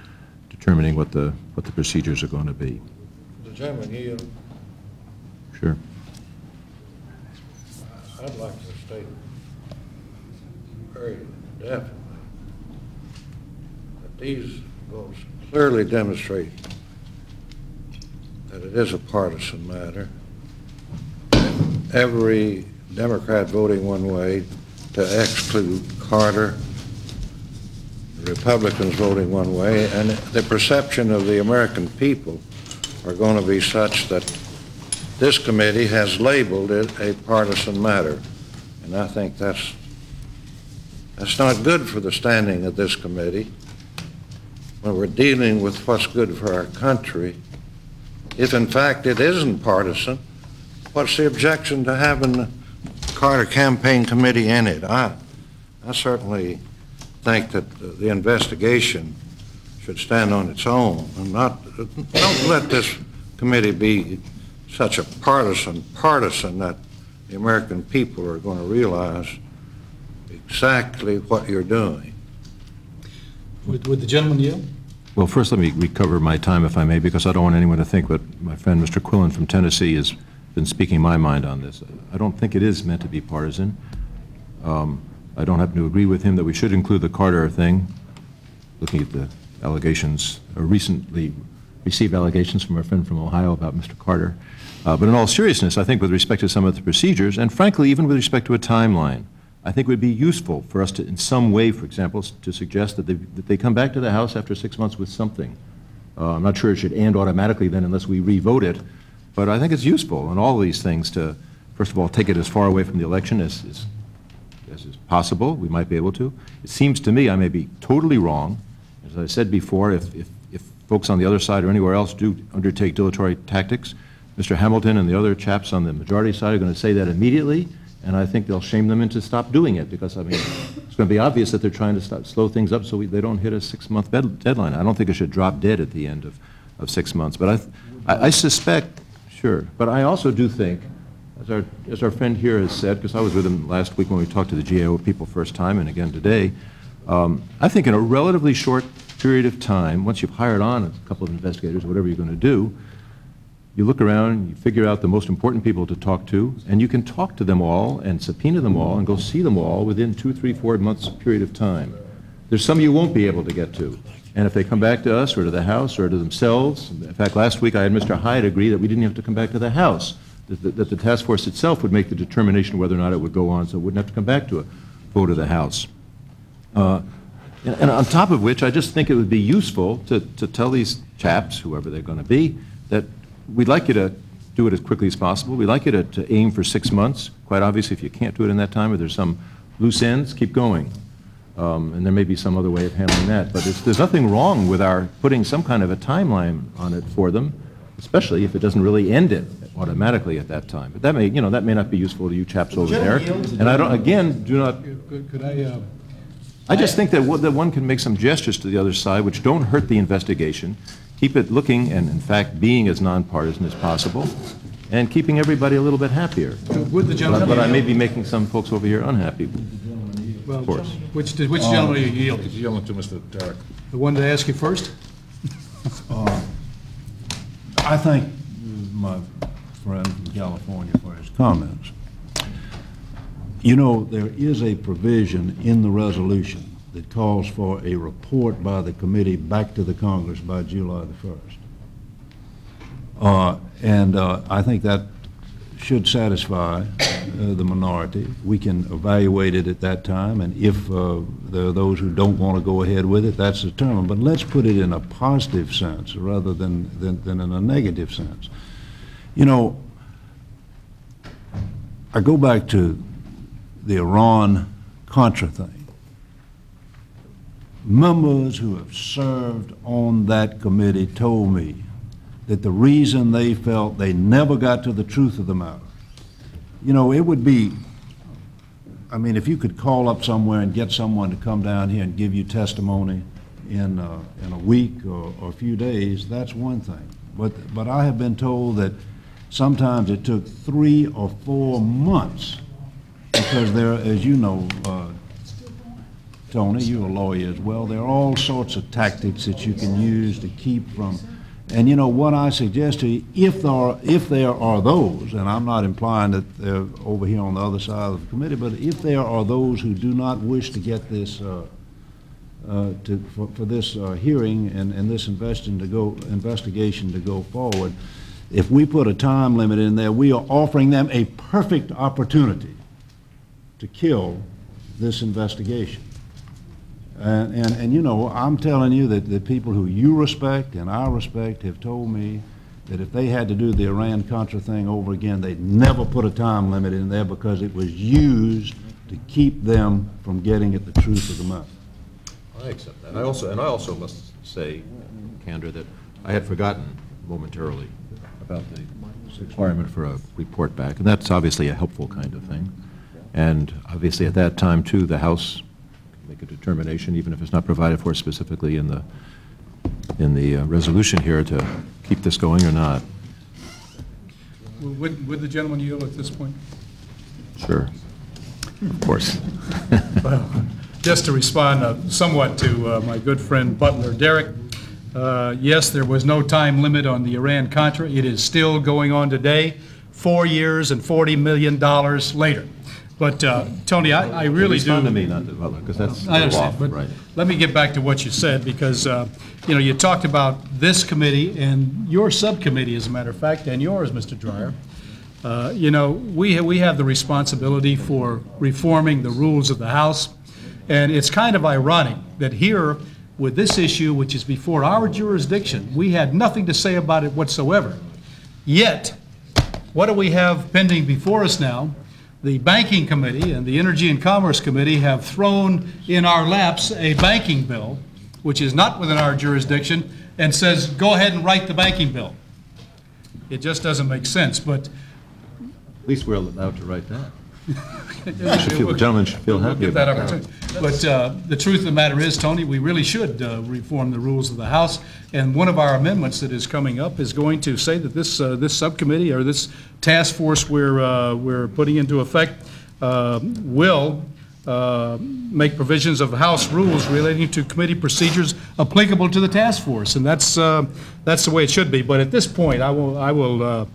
determining what the, what the procedures are going to be. The gentleman yield. Sure. I'd like to state very definitely that these votes clearly demonstrate that it is a partisan matter. Every Democrat voting one way to exclude Carter, Republicans voting one way, and the perception of the American people are going to be such that this committee has labeled it a partisan matter. And I think that's, that's not good for the standing of this committee when we're dealing with what's good for our country. If in fact it isn't partisan, what's the objection to having the Carter Campaign Committee in it? I, I certainly think that the investigation should stand on its own and not, don't let this committee be such a partisan partisan that the American people are going to realize exactly what you're doing. Would would the gentleman yield? Well, first, let me recover my time, if I may, because I don't want anyone to think that my friend Mr. Quillen from Tennessee has been speaking my mind on this. I don't think it is meant to be partisan. Um, I don't happen to agree with him that we should include the Carter thing, looking at the allegations, or recently received allegations from our friend from Ohio about Mr. Carter. Uh, But in all seriousness, I think with respect to some of the procedures, and frankly, even with respect to a timeline, I think it would be useful for us to, in some way, for example, to suggest that they, that they come back to the House after six months with something. Uh, I'm not sure it should end automatically then unless we re-vote it, but I think it's useful in all these things to, first of all, take it as far away from the election as, as, as is possible. We might be able to. It seems to me, I may be totally wrong. As I said before, if, if, if folks on the other side or anywhere else do undertake dilatory tactics, Mr. Hamilton and the other chaps on the majority side are going to say that immediately, and I think they'll shame them into stop doing it, because, I mean, it's going to be obvious that they're trying to stop, slow things up so we, they don't hit a six-month deadline. I don't think it should drop dead at the end of, of six months, but I, I I suspect, sure, but I also do think, as our, as our friend here has said, because I was with him last week when we talked to the GAO people first time, and again today, um, I think in a relatively short period of time, once you've hired on a couple of investigators, whatever you're going to do, you look around, you figure out the most important people to talk to, and you can talk to them all and subpoena them all and go see them all within two, three, four months period of time. There's some you won't be able to get to. And if they come back to us or to the House or to themselves, in fact, last week I had Mr. Hyde agree that we didn't have to come back to the House, that the, that the task force itself would make the determination whether or not it would go on, so it wouldn't have to come back to a vote of the House. Uh, and and on top of which, I just think it would be useful to, to tell these chaps, whoever they're going to be, that we'd like you to do it as quickly as possible. We'd like you to, to aim for six months. Quite obviously, if you can't do it in that time, or there's some loose ends, keep going. Um, and there may be some other way of handling that. But there's nothing wrong with our putting some kind of a timeline on it for them. Especially if it doesn't really end it automatically at that time. But that may, you know, that may not be useful to you chaps over there. And I don't, again, do not, Could could I, uh, I just think that one- that one can make some gestures to the other side which don't hurt the investigation, keep it looking and in fact being as nonpartisan as possible, and keeping everybody a little bit happier. would the But gentleman... but I may be making some folks over here unhappy, Well, of course. Which, which gentleman are you yielding? Yielding to Mr. Derrick. The one that asked you first? Uh, I thank my friend from California for his comments. You know, there is a provision in the resolution that calls for a report by the committee back to the Congress by July the 1st. Uh, And uh, I think that should satisfy uh, the minority. We can evaluate it at that time, and if uh, there are those who don't want to go ahead with it, that's determined. But let's put it in a positive sense rather than, than than in a negative sense. You know, I go back to the Iran-Contra thing. Members who have served on that committee told me that the reason they felt they never got to the truth of the matter, you know, it would be, I mean, if you could call up somewhere and get someone to come down here and give you testimony in, uh, in a week or, or a few days, that's one thing. But, but I have been told that sometimes it took three or four months because there, as you know, uh, Tony, you're a lawyer as well, there are all sorts of tactics that you can use to keep from, and you know, what I suggest to you, if there are, if there are those, and I'm not implying that they're over here on the other side of the committee, but if there are those who do not wish to get this, uh, uh, to, for, for this uh, hearing and, and this to go, investigation to go forward, if we put a time limit in there, we are offering them a perfect opportunity to kill this investigation. And, and, and you know, I'm telling you that the people who you respect and I respect have told me that if they had to do the Iran-Contra thing over again, they'd never put a time limit in there because it was used to keep them from getting at the truth of the matter. I accept that. I also, and I also must say, candor, that I had forgotten momentarily about the requirement for a report back, and that's obviously a helpful kind of thing. And obviously, at that time, too, the House make a determination, even if it's not provided for specifically in the, in the uh, resolution here, to keep this going or not. Would, would the gentleman yield at this point? Sure. Of course. Well, Just to respond uh, somewhat to uh, my good friend Butler Derrick, uh, yes, there was no time limit on the Iran-Contra. It is still going on today, four years and $40 million later. But, uh, Tony, I I really do... Respond to me, not to because that's I understand, off, but right. let me get back to what you said, because, uh, you know, you talked about this committee and your subcommittee, as a matter of fact, and yours, Mr. Dreier. Uh, You know, we, ha- we have the responsibility for reforming the rules of the House, and it's kind of ironic that here, with this issue, which is before our jurisdiction, we had nothing to say about it whatsoever. Yet, what do we have pending before us now? The Banking Committee and the Energy and Commerce Committee have thrown in our laps a banking bill, which is not within our jurisdiction, and says, go ahead and write the banking bill. It just doesn't make sense, but At least we're allowed to write that. Should feel- The gentleman should feel We'll happy get that about that. opportunity. But uh, the truth of the matter is, Tony, we really should uh, reform the rules of the House. And one of our amendments that is coming up is going to say that this, uh, this subcommittee or this task force we're, uh, we're putting into effect uh, will uh, make provisions of House rules relating to committee procedures applicable to the task force. And that's, uh, that's the way it should be. But at this point, I will, I will uh,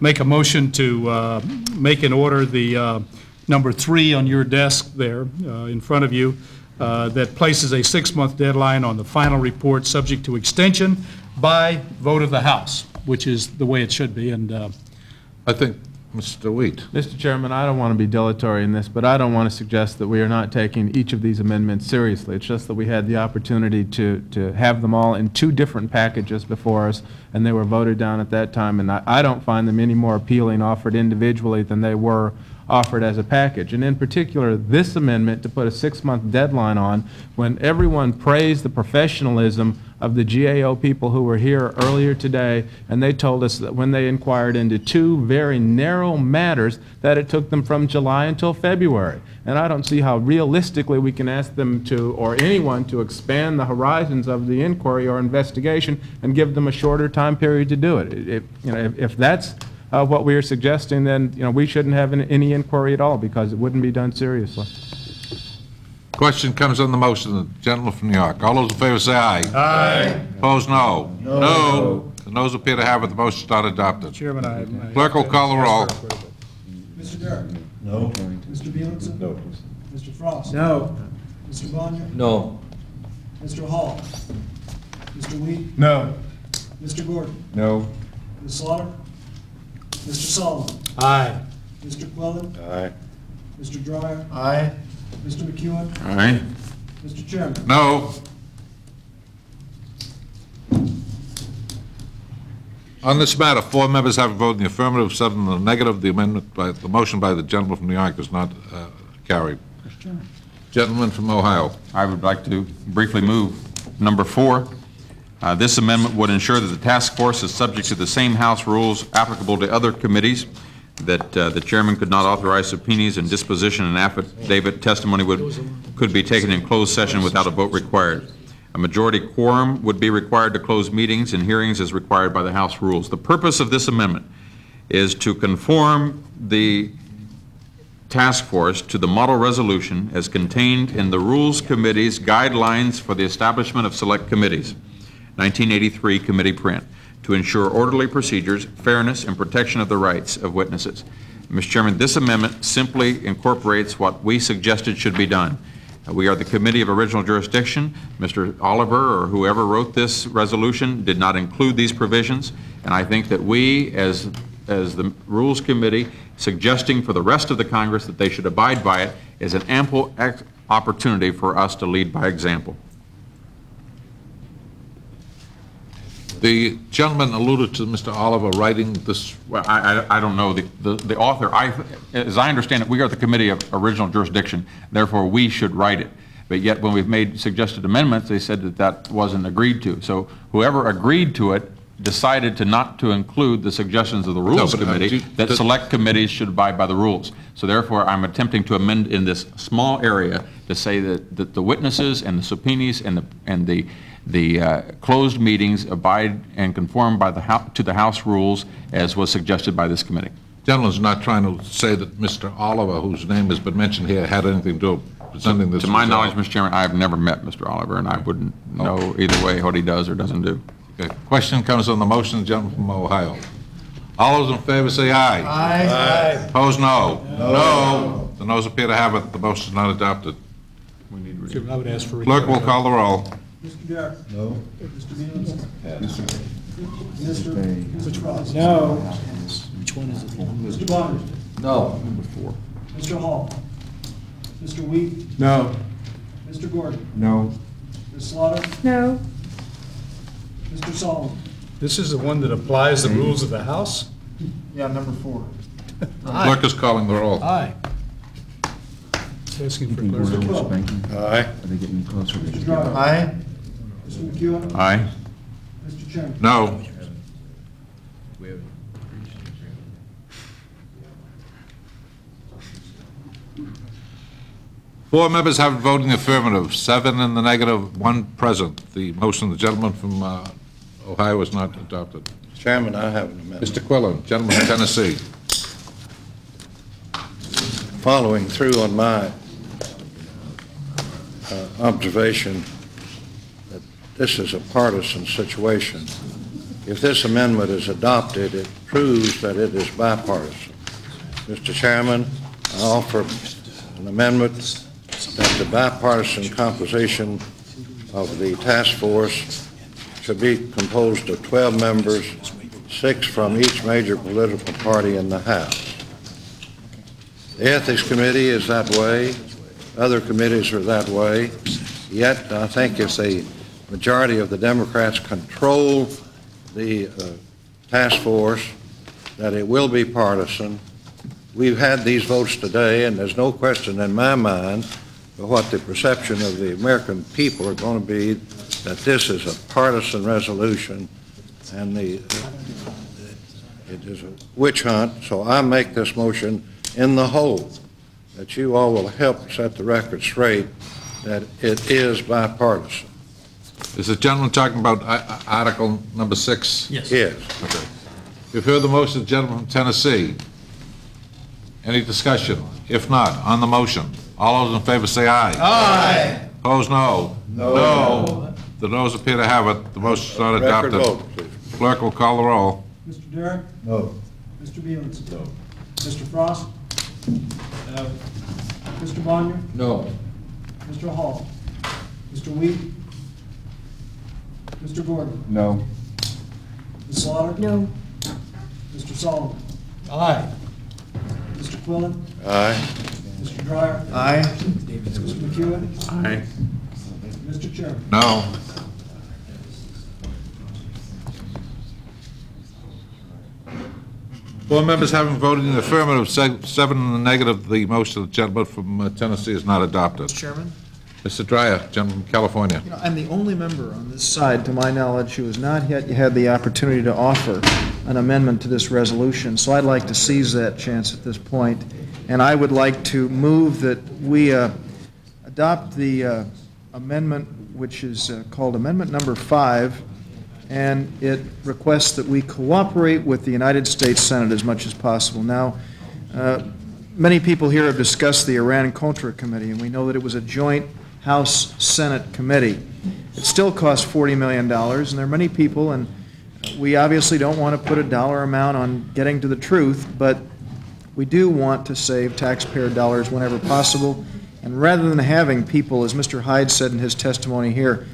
make a motion to uh, make an order the uh, number three on your desk there uh, in front of you uh, that places a six-month deadline on the final report, subject to extension by vote of the House, which is the way it should be. And uh, I think, Mr. Wheat. Mr. Chairman, I don't want to be dilatory in this, but I don't want to suggest that we are not taking each of these amendments seriously. It's just that we had the opportunity to, to have them all in two different packages before us, and they were voted down at that time, and I, I don't find them any more appealing offered individually than they were offered as a package. And in particular, this amendment to put a six-month deadline on when everyone praised the professionalism of the GAO people who were here earlier today, and they told us that when they inquired into two very narrow matters, that it took them from July until February. And I don't see how realistically we can ask them to, or anyone, to expand the horizons of the inquiry or investigation and give them a shorter time period to do it. If, you know, if, if that's uh, what we are suggesting, then, you know, we shouldn't have any- any inquiry at all because it wouldn't be done seriously. Question comes on the motion, the gentleman from New York. All those in favor say aye. Aye. Opposed, no. No. No. The noes appear to have it, the motion is not adopted. Chairman, I... I- Clerk will call the roll. Mr. Derrick? No. Mr. Beilenson? No. Mr. Frost? No. Mr. Bonior? No. Mr. Hall? Mr. Wheat? No. Mr. Gordon? No. Ms. Slaughter? Mr. Solomon? Aye. Mr. Quillen? Aye. Mr. Dreier? Aye. Mr. McEwen? Aye. Mr. Chairman? No. On this matter, four members have voted in the affirmative, seven in the negative. The amendment by, the motion by the gentleman from New York is not uh, carried. Mr. Chairman. Gentleman from Ohio. I would like to briefly move number four. Uh, This amendment would ensure that the task force is subject to the same House rules applicable to other committees, that uh, the chairman could not authorize subpoenas and disposition and affidavit testimony would, could be taken in closed session without a vote required. A majority quorum would be required to close meetings and hearings as required by the House rules. The purpose of this amendment is to conform the task force to the model resolution as contained in the Rules Committee's guidelines for the establishment of select committees, 1983 committee print, to ensure orderly procedures, fairness, and protection of the rights of witnesses. Mr. Chairman, this amendment simply incorporates what we suggested should be done. We are the Committee of Original Jurisdiction. Mr. Oliver, or whoever wrote this resolution, did not include these provisions, and I think that we, as, as the Rules Committee, suggesting for the rest of the Congress that they should abide by it, is an ample opportunity for us to lead by example. The gentleman alluded to Mr. Oliver writing this, Well, I, I- I don't know, the, the the author, I, as I understand it, we are the Committee of Original Jurisdiction, therefore we should write it. But yet, when we've made suggested amendments, they said that that wasn't agreed to. So whoever agreed to it decided to not to include the suggestions of the Rules but, uh, Committee, do- that the- select committees should abide by the rules. So therefore, I'm attempting to amend in this small area to say that, that the witnesses and the subpoenas and the, and the, the uh, closed meetings abide and conform by the, to the House rules as was suggested by this committee. gentleman's not trying to say that Mr. Oliver, whose name has been mentioned here, had anything to do with presenting this. To my result. knowledge, Mr. Chairman, I have never met Mr. Oliver, and I wouldn't know either way what he does or doesn't do. Okay. Question comes on the motion, the gentleman from Ohio. All those in favor say aye. Aye. Opposed, no. No. The noes appear to have it, the motion is not adopted. Chairman, I would ask for... Clerk will call the roll. Mr. Derrick? No. Mr. Beilenson? Mr. Mr. Frost? No. Which one is it? Mr. Bonior? No. Number four. Mr. Hall? Mr. Wheat? No. Mr. Gordon? No. Ms. Slaughter? No. Mr. Solomon? This is the one that applies the rules of the House? Yeah, number four. Clerk is calling the roll. Aye. Asking for clarification. Aye. Are they getting closer? Mr. Aye. Mr. McEwen? Aye. Mr. Chairman? No. Four members have voted in the affirmative, seven in the negative, one present. The motion, the gentleman from uh, Ohio is not adopted. Chairman, I have an amendment. Mr. Quillen, gentleman from Tennessee. Following through on my uh, observation that this is a partisan situation, if this amendment is adopted, it proves that it is bipartisan. Mr. Chairman, I offer an amendment that the bipartisan composition of the task force should be composed of 12 members, six from each major political party in the House. The Ethics Committee is that way, other committees are that way, yet I think if the majority of the Democrats control the uh, task force, that it will be partisan, we've had these votes today, and there's no question in my mind what the perception of the American people are going to be, that this is a partisan resolution, and the, it is a witch hunt, so I make this motion in the hope that you all will help set the record straight that it is bipartisan. Is the gentleman talking about I- I- Article number six? Yes. Yes. Okay. You've heard the motion of the gentleman from Tennessee. Any discussion? If not, on the motion, all those in favor say aye. Aye. Opposed, no. No. The noes appear to have it. The motion is not Record adopted. vote, please. Clerk will call the roll. Mr. Derrick? No. Mr. Beilenson? No. Mr. Frost? No. Mr. Bonior? No. Mr. Hall? Mr. Wheat? Mr. Gordon? No. Ms. Slaughter? No. Mr. Solomon? Aye. Mr. Quillen? Aye. Mr. Dreier? Aye. Mr. McEwen? Aye. Mr. Chairman? No. Board members having voted in the affirmative, seven in the negative, the motion of the gentleman from uh, Tennessee is not adopted. Mr. Chairman? Mr. Dreier, gentleman from California. You know, I'm the only member on this side, to my knowledge, who has not yet had the opportunity to offer an amendment to this resolution, so I'd like to seize that chance at this point. and I would like to move that we uh, adopt the uh, amendment, which is uh, called Amendment Number Five, and it requests that we cooperate with the United States Senate as much as possible. Now, uh, many people here have discussed the Iran-Contra Committee, and we know that it was a joint House-Senate committee. It still costs $40 million, and there are many people, and we obviously don't want to put a dollar amount on getting to the truth, but we do want to save taxpayer dollars whenever possible. And rather than having people, as Mr. Hyde said in his testimony here,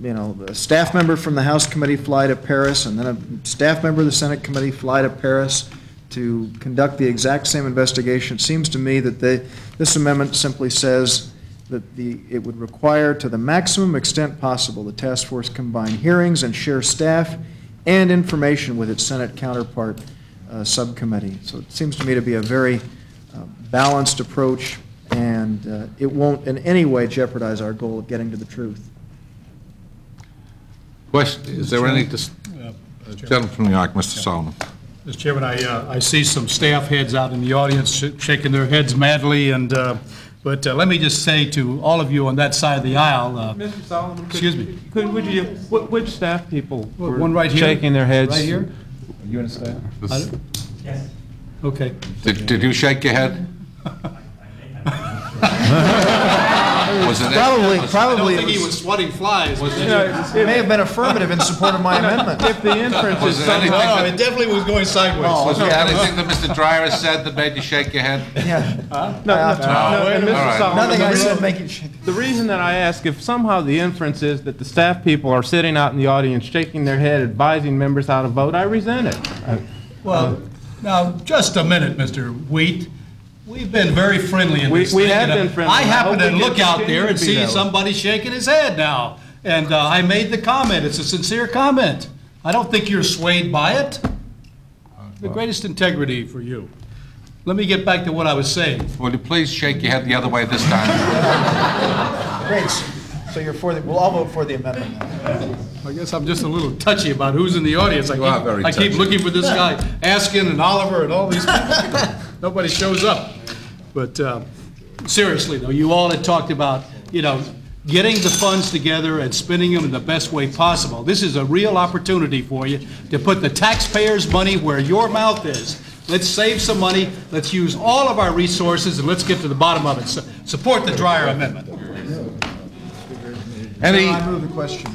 you know, a staff member from the House committee fly to Paris, and then a staff member of the Senate committee fly to Paris to conduct the exact same investigation, it seems to me that they, this amendment simply says that the, it would require, to the maximum extent possible, the task force combine hearings and share staff and information with its Senate counterpart uh, subcommittee. So it seems to me to be a very uh, balanced approach, and uh, it won't in any way jeopardize our goal of getting to the truth. Question, is there any, dis- gentleman from New York, Mr. Solomon. Mr. Chairman, I, uh, I see some staff heads out in the audience sh- shaking their heads madly, and, uh, but uh, let me just say to all of you on that side of the aisle, uh, Mr. Solomon? could- Excuse me. Could, would you, wh- which staff people were one right here? shaking their heads? Right here? Are you in staff? Yes. Okay. Did did you shake your head? Was it- Probably, was- probably. I don't think he was sweating flies. It may have been affirmative in support of my amendment. If the inference Was is there something... anything No, that- it definitely was going sideways. Was there anything that Mr. Dreier said that made you shake your head? Yeah. No, no, no, and All Mr. right. Solomon, Nothing the I reason- make it shake. The reason that I ask, if somehow the inference is that the staff people are sitting out in the audience shaking their head advising members how to vote, I resent it. Well, now, just a minute, Mr. Wheat. We've been very friendly in We- this we thing, have and, been friendly. I I happen hope to look out there and see somebody shaking his head now. And uh, I made the comment. It's a sincere comment. I don't think you're swayed by it. The greatest integrity for you. Let me get back to what I was saying. Will you please shake your head the other way this time? Great. So you're for the, well, I'll vote for the amendment now. I guess I'm just a little touchy about who's in the audience. I You are keep, very I keep looking for this guy, Askin and Oliver and all these people. Nobody shows up. But uh, seriously, though, you all had talked about, you know, getting the funds together and spending them in the best way possible. This is a real opportunity for you to put the taxpayers' money where your mouth is. Let's save some money, let's use all of our resources, and let's get to the bottom of it. So- Support the Dreier Amendment. Any, I move the question.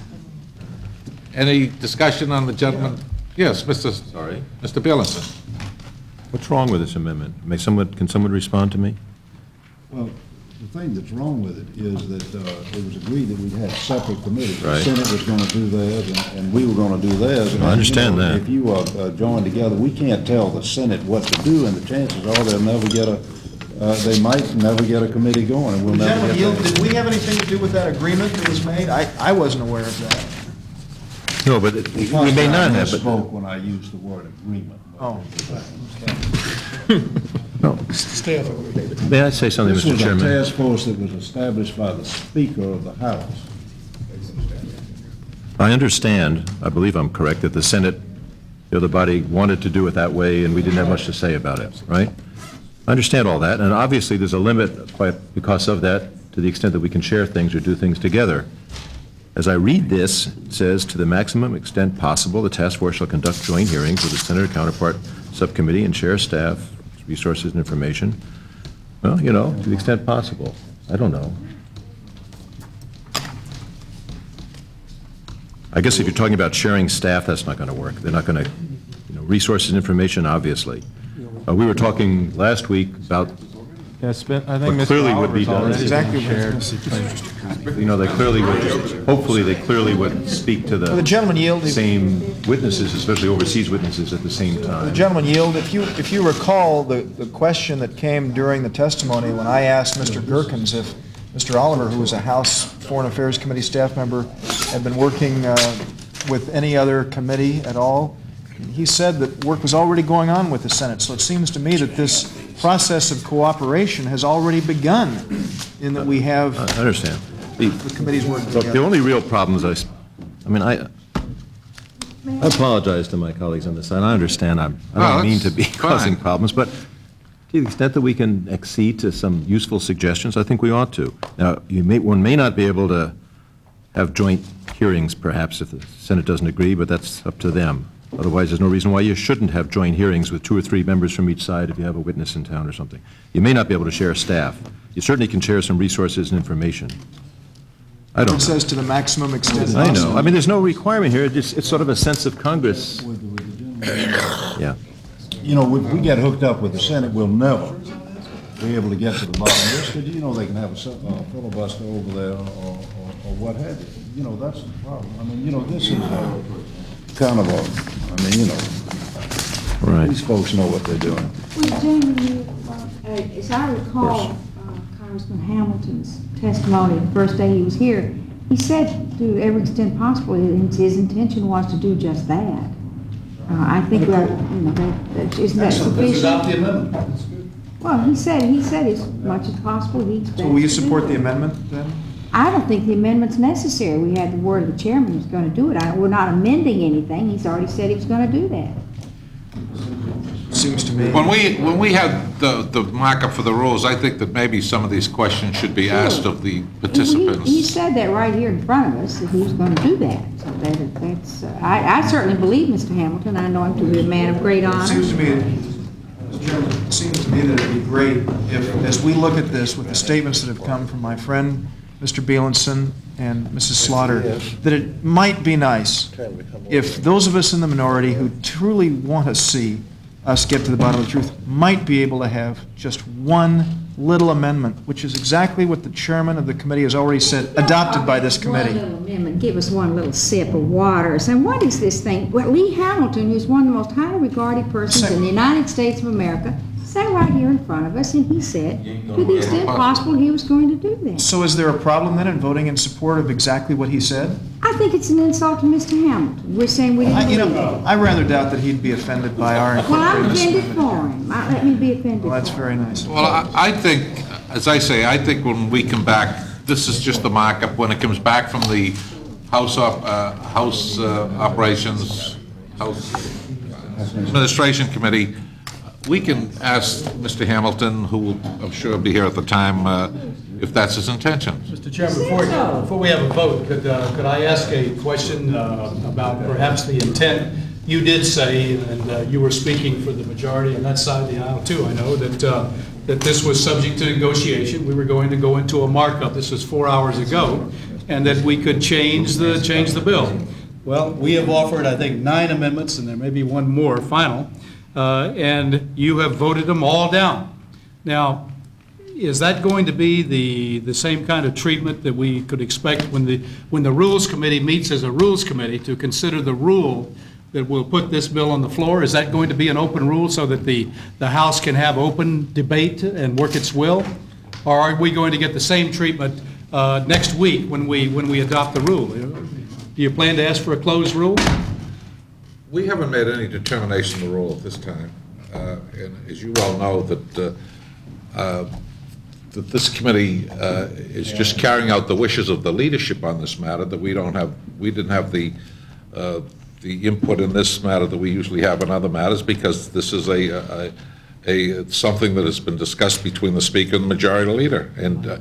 any discussion on the gentleman? Yes, Mr. Sorry. Mr. Beilenson. What's wrong with this amendment? May someone, can someone respond to me? Well, the thing that's wrong with it is that uh, it was agreed that we'd have separate committees. Right. The Senate was going to do theirs, and- and we were going to do theirs. And, I understand you know, that. If you uh, uh, join together, we can't tell the Senate what to do, and the chances are they'll never get a, uh, they might never get a committee going, and we'll never Gentlemen, get Yield, that. did we have anything to do with that agreement that was made? I, I wasn't aware of that. No, but it- we may not have, but... spoke when I used the word agreement. Oh. All Stay out of the. May I say something, This Mr. was a Chairman? task force that was established by the Speaker of the House. I understand, I believe I'm correct, that the Senate, the other body wanted to do it that way, and we didn't have much to say about it, right? I understand all that, and obviously, there's a limit, quite because of that, to the extent that we can share things or do things together. As I read this, it says, "To the maximum extent possible, the task force shall conduct joint hearings with the Senator counterpart subcommittee and share staff, resources, and information." Well, you know, to the extent possible. I don't know. I guess if you're talking about sharing staff, that's not going to work. They're not going to, you know, resources and information, obviously. Uh, We were talking last week about, Yes, but I think What Mr. clearly would be Oliver's done already is- Exactly what shared. you know, they clearly would, hopefully, they clearly would speak to the the gentleman yielded. same witnesses, especially overseas witnesses, at the same time. The gentleman yield, if you, if you recall, the, the question that came during the testimony when I asked Mr. Gerkens if Mr. Oliver, who was a House Foreign Affairs Committee staff member, had been working uh, with any other committee at all, he said that work was already going on with the Senate. So it seems to me that this process of cooperation has already begun in that we have I understand. The the committees working Look, the only real problems I, I, s- I mean, I, I apologize to my colleagues on this side. I understand I'm, I don't mean to be fine. causing problems, but to the extent that we can accede to some useful suggestions, I think we ought to. Now, you may, one may not be able to have joint hearings perhaps if the Senate doesn't agree, but that's up to them. Otherwise, there's no reason why you shouldn't have joint hearings with two or three members from each side if you have a witness in town or something. You may not be able to share staff. You certainly can share some resources and information. I don't know. It says to the maximum extent I possible. know. I mean, there's no requirement here. It's, it's sort of a sense of Congress. Yeah. You know, if we get hooked up with the Senate, we'll never be able to get to the bottom of this, because, you know, they can have a uh, filibuster over there or, or or what have you. You know, that's the problem. I mean, you know, this is a kind of a, I mean, you know, Right. these folks know what they're doing. Well, Jamie, uh, as I recall, uh, Congressman Hamilton's testimony the first day he was here, he said to every extent possible, his his intention was to do just that. Uh, I think that, you know, that- that, isn't that sufficient? the amendment. Well, he said, he said as much as possible he expects So will you support the amendment then? I don't think the amendment's necessary. We had the word of the chairman who's going to do it. I- We're not amending anything. He's already said he was going to do that. Seems to me. When we, when we had the, the markup for the rules, I think that maybe some of these questions should be asked of the He- He said that right here in front of us, that he was going to do that. So that, that's, uh, I, I certainly believe Mr. Hamilton. I know him to be a man of great It honor. seems to me, Mr. Chairman, it seems to me that it'd be great if, as we look at this with the statements that have come from my friend, Mr. Beilenson, and Mrs. Slaughter, that it might be nice if those of us in the minority who truly want to see us get to the bottom of the truth might be able to have just one little amendment, which is exactly what the chairman of the committee has already said, adopted by this committee. One committee. little amendment, give us one little sip of water, saying, what is this thing? Well, Lee Hamilton, who's one of the most highly regarded persons in the United States of America, sat right here in front of us, and he said, to the extent possible, he was going to do that. So is there a problem then in voting in support of exactly what he said? I think it's an insult to Mr. Hamilton. We're saying we I, didn't you know. I rather doubt that he'd be offended by our Well, I'm offended amendment. for him. I- Let me be offended Well, that's very nice. Well, I, I think, as I say, I think when we come back, this is just the markup. When it comes back from the House op, uh, House uh, Operations, House Administration Committee, we can ask Mr. Hamilton, who will, I'm sure will be here at the time, uh, if that's his intention. Mr. Chairman, before, before we have a vote, could, uh, could I ask a question uh, about perhaps the intent? You did say, and uh, you were speaking for the majority on that side of the aisle too, I know, that, uh, that this was subject to negotiation. We were going to go into a markup, this was four hours ago, and that we could change the, change the bill. Well, we have offered, I think, nine amendments, and there may be one more final, uh, and you have voted them all down. Now, is that going to be the, the same kind of treatment that we could expect when the, when the Rules Committee meets as a Rules Committee to consider the rule that will put this bill on the floor? Is that going to be an open rule so that the, the House can have open debate and work its will? Or are we going to get the same treatment uh, next week when we, when we adopt the rule? Do you plan to ask for a closed rule? We haven't made any determination of the rule at this time. uh, and as you well know, that, uh, uh, that this committee uh, is just carrying out the wishes of the leadership on this matter, that we don't have, we didn't have the, uh, the input in this matter that we usually have in other matters, because this is a, a, a, something that has been discussed between the speaker and the majority leader, and, uh,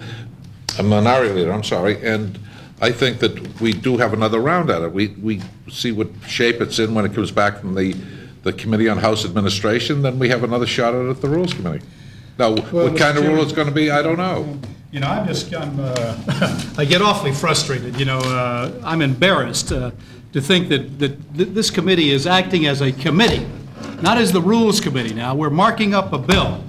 a minority leader, I'm sorry, and I think that we do have another round at it. We, we see what shape it's in when it comes back from the, the Committee on House Administration, then we have another shot at it at the Rules Committee. Now, Well, what kind of rule it's going to be, I don't know. You know, I'm just, I'm, uh, I get awfully frustrated, you know, uh, I'm embarrassed uh, to think that, that th- this committee is acting as a committee, not as the Rules Committee now. We're marking up a bill,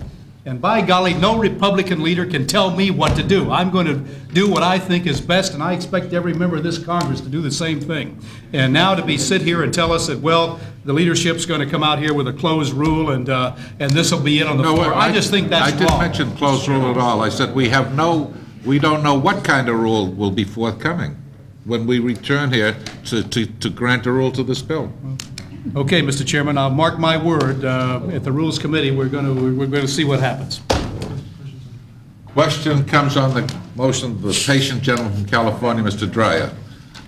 and by golly, no Republican leader can tell me what to do. I'm going to do what I think is best, and I expect every member of this Congress to do the same thing. And now to be sit here and tell us that, well, the leadership's going to come out here with a closed rule, and, uh, and this will be it on the No, floor. I just think that's I wrong. didn't mention closed rule at all. I said we have no, we don't know what kind of rule will be forthcoming when we return here to, to, to grant a rule to this bill. Okay, Mr. Chairman, I'll mark my word, uh, at the Rules Committee, we're going to, we're going to see what happens. Question comes on the motion of the patient gentleman from California, Mr. Dreier.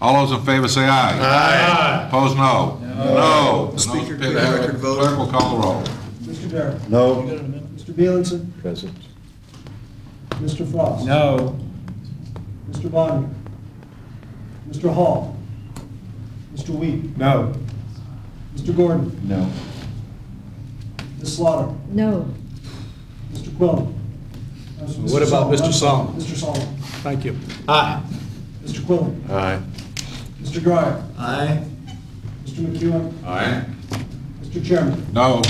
All those in favor say aye. Aye. Opposed, no. No. The noes Speaker, appear to have it. record vote. Clerk will call the roll. Mr. Dare? No. Mr. Beilenson? Present. Mr. Frost? No. Mr. Bonior? Mr. Hall? Mr. Wheat? No. Mr. Gordon? No. Ms. Slaughter? No. Mr. Quillen? Uh, Mr. What about Mr. I'm Solomon? Mr. Solomon? Thank you. Aye. Mr. Quillen? Aye. Mr. Dreier? Aye. Mr. McEwen? Aye. Mr. Chairman? No.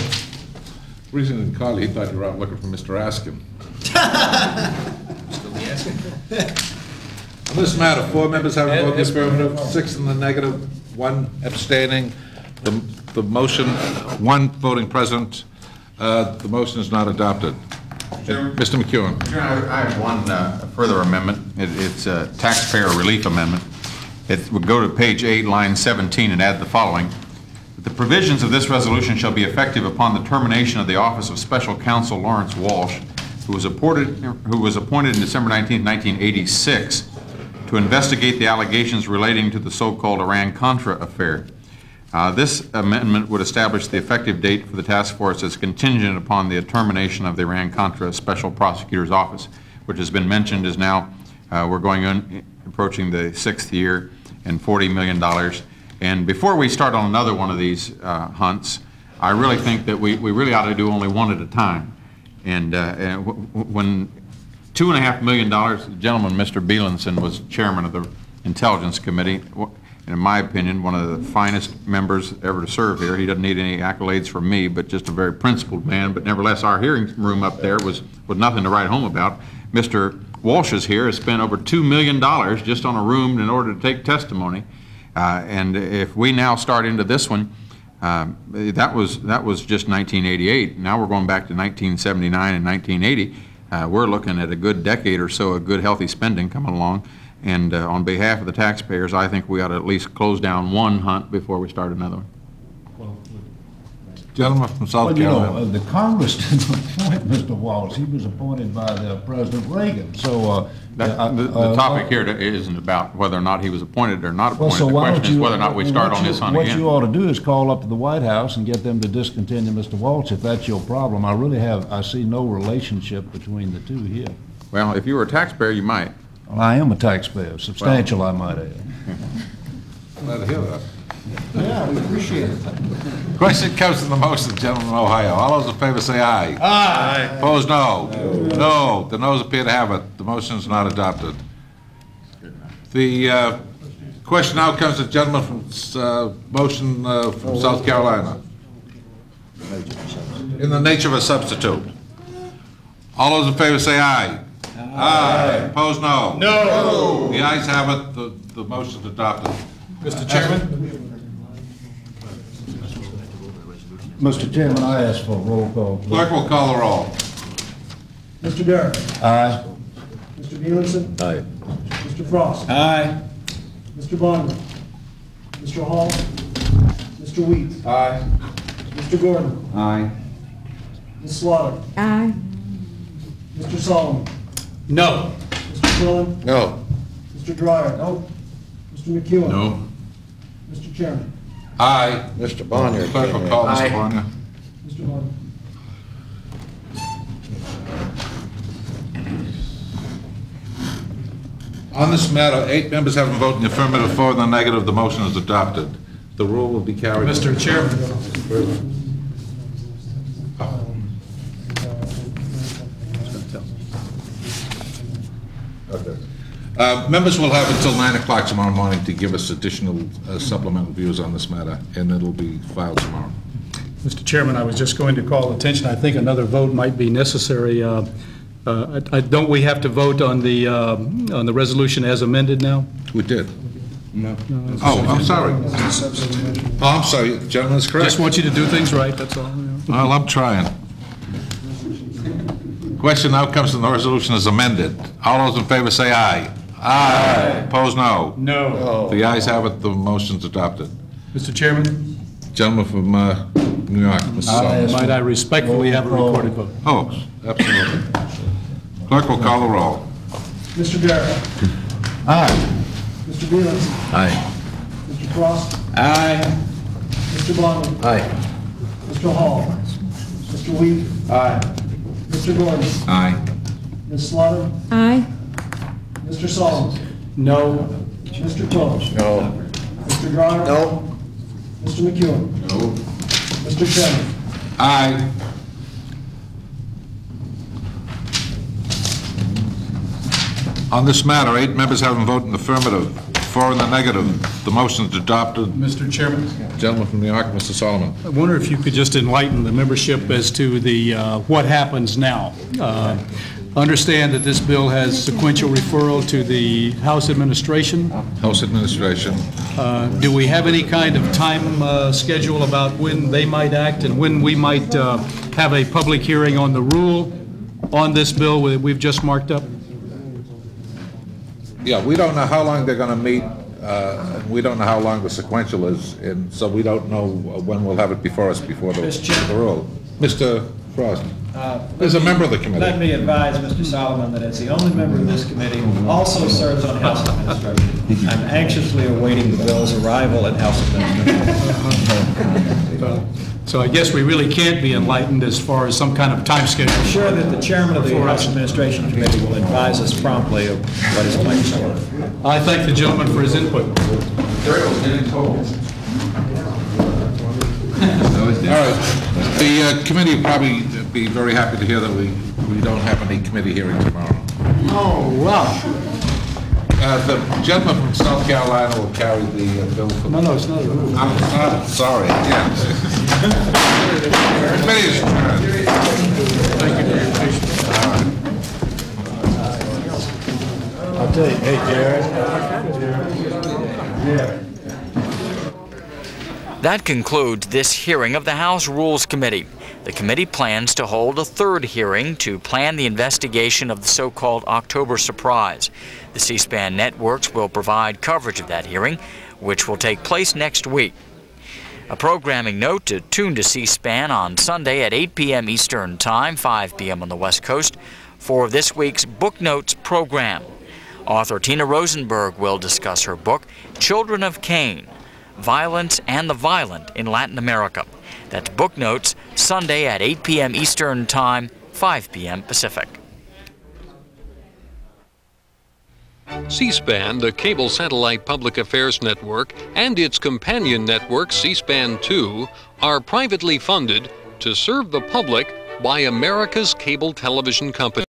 Reason he didn't call you, he thought you were out looking for Mr. Askin. On this matter, four members having voted in the affirmative, six in the negative, one abstaining. The, the motion, one voting present, uh, the motion is not adopted. Mr. McEwen. Chairman, I have one uh, further amendment. It- It's a taxpayer relief amendment. It would go to page eight, line 17, and add the following. The provisions of this resolution shall be effective upon the termination of the office of Special Counsel Lawrence Walsh, who was appointed, who was appointed in December 19, 1986, to investigate the allegations relating to the so-called Iran-Contra affair. Uh, This amendment would establish the effective date for the task force as contingent upon the termination of the Iran-Contra Special Prosecutor's Office, which has been mentioned is now, uh, we're going on, approaching the sixth year and $40 million. And before we start on another one of these uh, hunts, I really think that we we really ought to do only one at a time. And uh, and when two and a half million dollars, the gentleman, Mr. Beilenson, was chairman of the Intelligence Committee, in my opinion, one of the finest members ever to serve here. He doesn't need any accolades from me, but just a very principled man. But nevertheless, our hearing room up there was, was nothing to write home about. Mr. Walsh is here, has spent over $2 million just on a room in order to take testimony. Uh, And if we now start into this one, um, that was, that was just 1988. Now we're going back to 1979 and 1980. Uh, We're looking at a good decade or so of good, healthy spending coming along. And uh, on behalf of the taxpayers, I think we ought to at least close down one hunt before we start another one. Gentleman from South Well, you know, Carolina. uh, the Congress didn't appoint Mr. Walsh. He was appointed by the President Reagan, so. uh, That- uh, The the uh, topic here to- isn't about whether or not he was appointed or not Well, appointed. so The why don't question is you? whether or not we well, start what on you- this hunt What you again. ought to do is call up to the White House and get them to discontinue Mr. Walsh, if that's your problem. I really have, I see no relationship between the two here. Well, if you were a taxpayer, you might. Well, I am a taxpayer, substantial, I might add. Glad to hear that. Yeah, we appreciate it. Question comes to the motion, gentleman from Ohio. All those in favor say aye. Aye. Opposed, no. No. The noes appear to have it. The motion is not adopted. The uh, question now comes to the gentleman from, uh, motion uh, from South Carolina. In the nature of a substitute. All those in favor say aye. Aye. Opposed, no. No. The ayes have it. The, the motion is adopted. Mr. Chairman? Mr. Chairman, I ask for a roll call. please. Clerk will call the roll. Mr. Dare? Aye. Mr. Beilenson? Aye. Mr. Frost? Aye. Mr. Bonior? Mr. Hall? Mr. Wheat? Aye. Mr. Gordon? Aye. Ms. Slaughter. Aye. Mr. Solomon. No. Mr. Quillen. No. Mr. Dreier. No. Mr. McEwen. No. Mr. Chairman. Aye. Mr. Bonior. Clerk will call Mr. Bonior. Mr. Bonior. On this matter, eight members having voted in the affirmative, four in the negative, the motion is adopted. The rule will be carried. Mr. Chairman. Uh, Members will have until 9 o'clock tomorrow morning to give us additional uh, supplemental views on this matter, and it'll be filed tomorrow. Mr. Chairman, I was just going to call attention, I think another vote might be necessary. Uh, uh, I- I- Don't we have to vote on the, uh, on the resolution as amended now? We did. No. Oh, I'm sorry. Oh, I'm sorry, the gentleman is correct. Just want you to do things right, that's all. Well, I'm trying. Question now comes to the resolution as amended. All those in favor say aye. Aye. Opposed, no. No. The ayes have it, the motion's adopted. Mr. Chairman? Gentleman from uh, New York, Mr. Solomon. Might I respectfully have a recorded vote? Oh, absolutely. Clerk will call the roll. Mr. Derrick. Aye. Mr. Belus. Aye. Mr. Frost. Aye. Mr. Bonior. Aye. Mr. Hall. Mr. Wheat. Aye. Mr. Gordon. Aye. Ms. Slaughter. Aye. Mr. Solomon. No. Mr. Quillen. No. Mr. Dreier. No. Mr. McEwen. No. Mr. Chairman. Aye. On this matter, eight members having voted in the affirmative, four in the negative. The motion is adopted. Mr. Chairman? Gentleman from New York, Mr. Solomon. I wonder if you could just enlighten the membership as to the, uh, what happens now. Uh, Understand that this bill has sequential referral to the House Administration. House Administration. Uh, Do we have any kind of time uh, schedule about when they might act and when we might uh, have a public hearing on the rule on this bill that we've just marked up? Yeah, we don't know how long they're going to meet, uh, and we don't know how long the sequential is, and so we don't know when we'll have it before us, before the the rule. Mr. Frost, uh, as a member of the committee. Let me advise Mr. Solomon that as the only member of this committee who also serves on House Administration, I'm anxiously awaiting the bill's arrival at House Administration. So I guess we really can't be enlightened as far as some kind of time schedule. I'm sure that the chairman of the House Administration Committee will advise us promptly of what his plans are. I thank the gentleman for his input. All right. The uh, committee will probably be very happy to hear that we, we don't have any committee hearing tomorrow. Oh, wow. Uh, The gentleman from South Carolina will carry the uh, bill for... No, no, it's not a rule. I'm I'm sorry, yeah. Committee is adjourned. Thank you for your patience. I'll tell you, hey, Jared. That concludes this hearing of the House Rules Committee. The committee plans to hold a third hearing to plan the investigation of the so-called October surprise. The C-SPAN networks will provide coverage of that hearing, which will take place next week. A programming note to tune to C-SPAN on Sunday at 8 p.m. Eastern Time, 5 p.m. on the West Coast, for this week's Book Notes program. Author Tina Rosenberg will discuss her book, Children of Cain Violence and the Violent in Latin America. That's Book Notes, Sunday at 8 p.m. Eastern Time, 5 p.m. Pacific. C-SPAN, the cable satellite public affairs network, and its companion network, C-SPAN 2, are privately funded to serve the public by America's cable television company.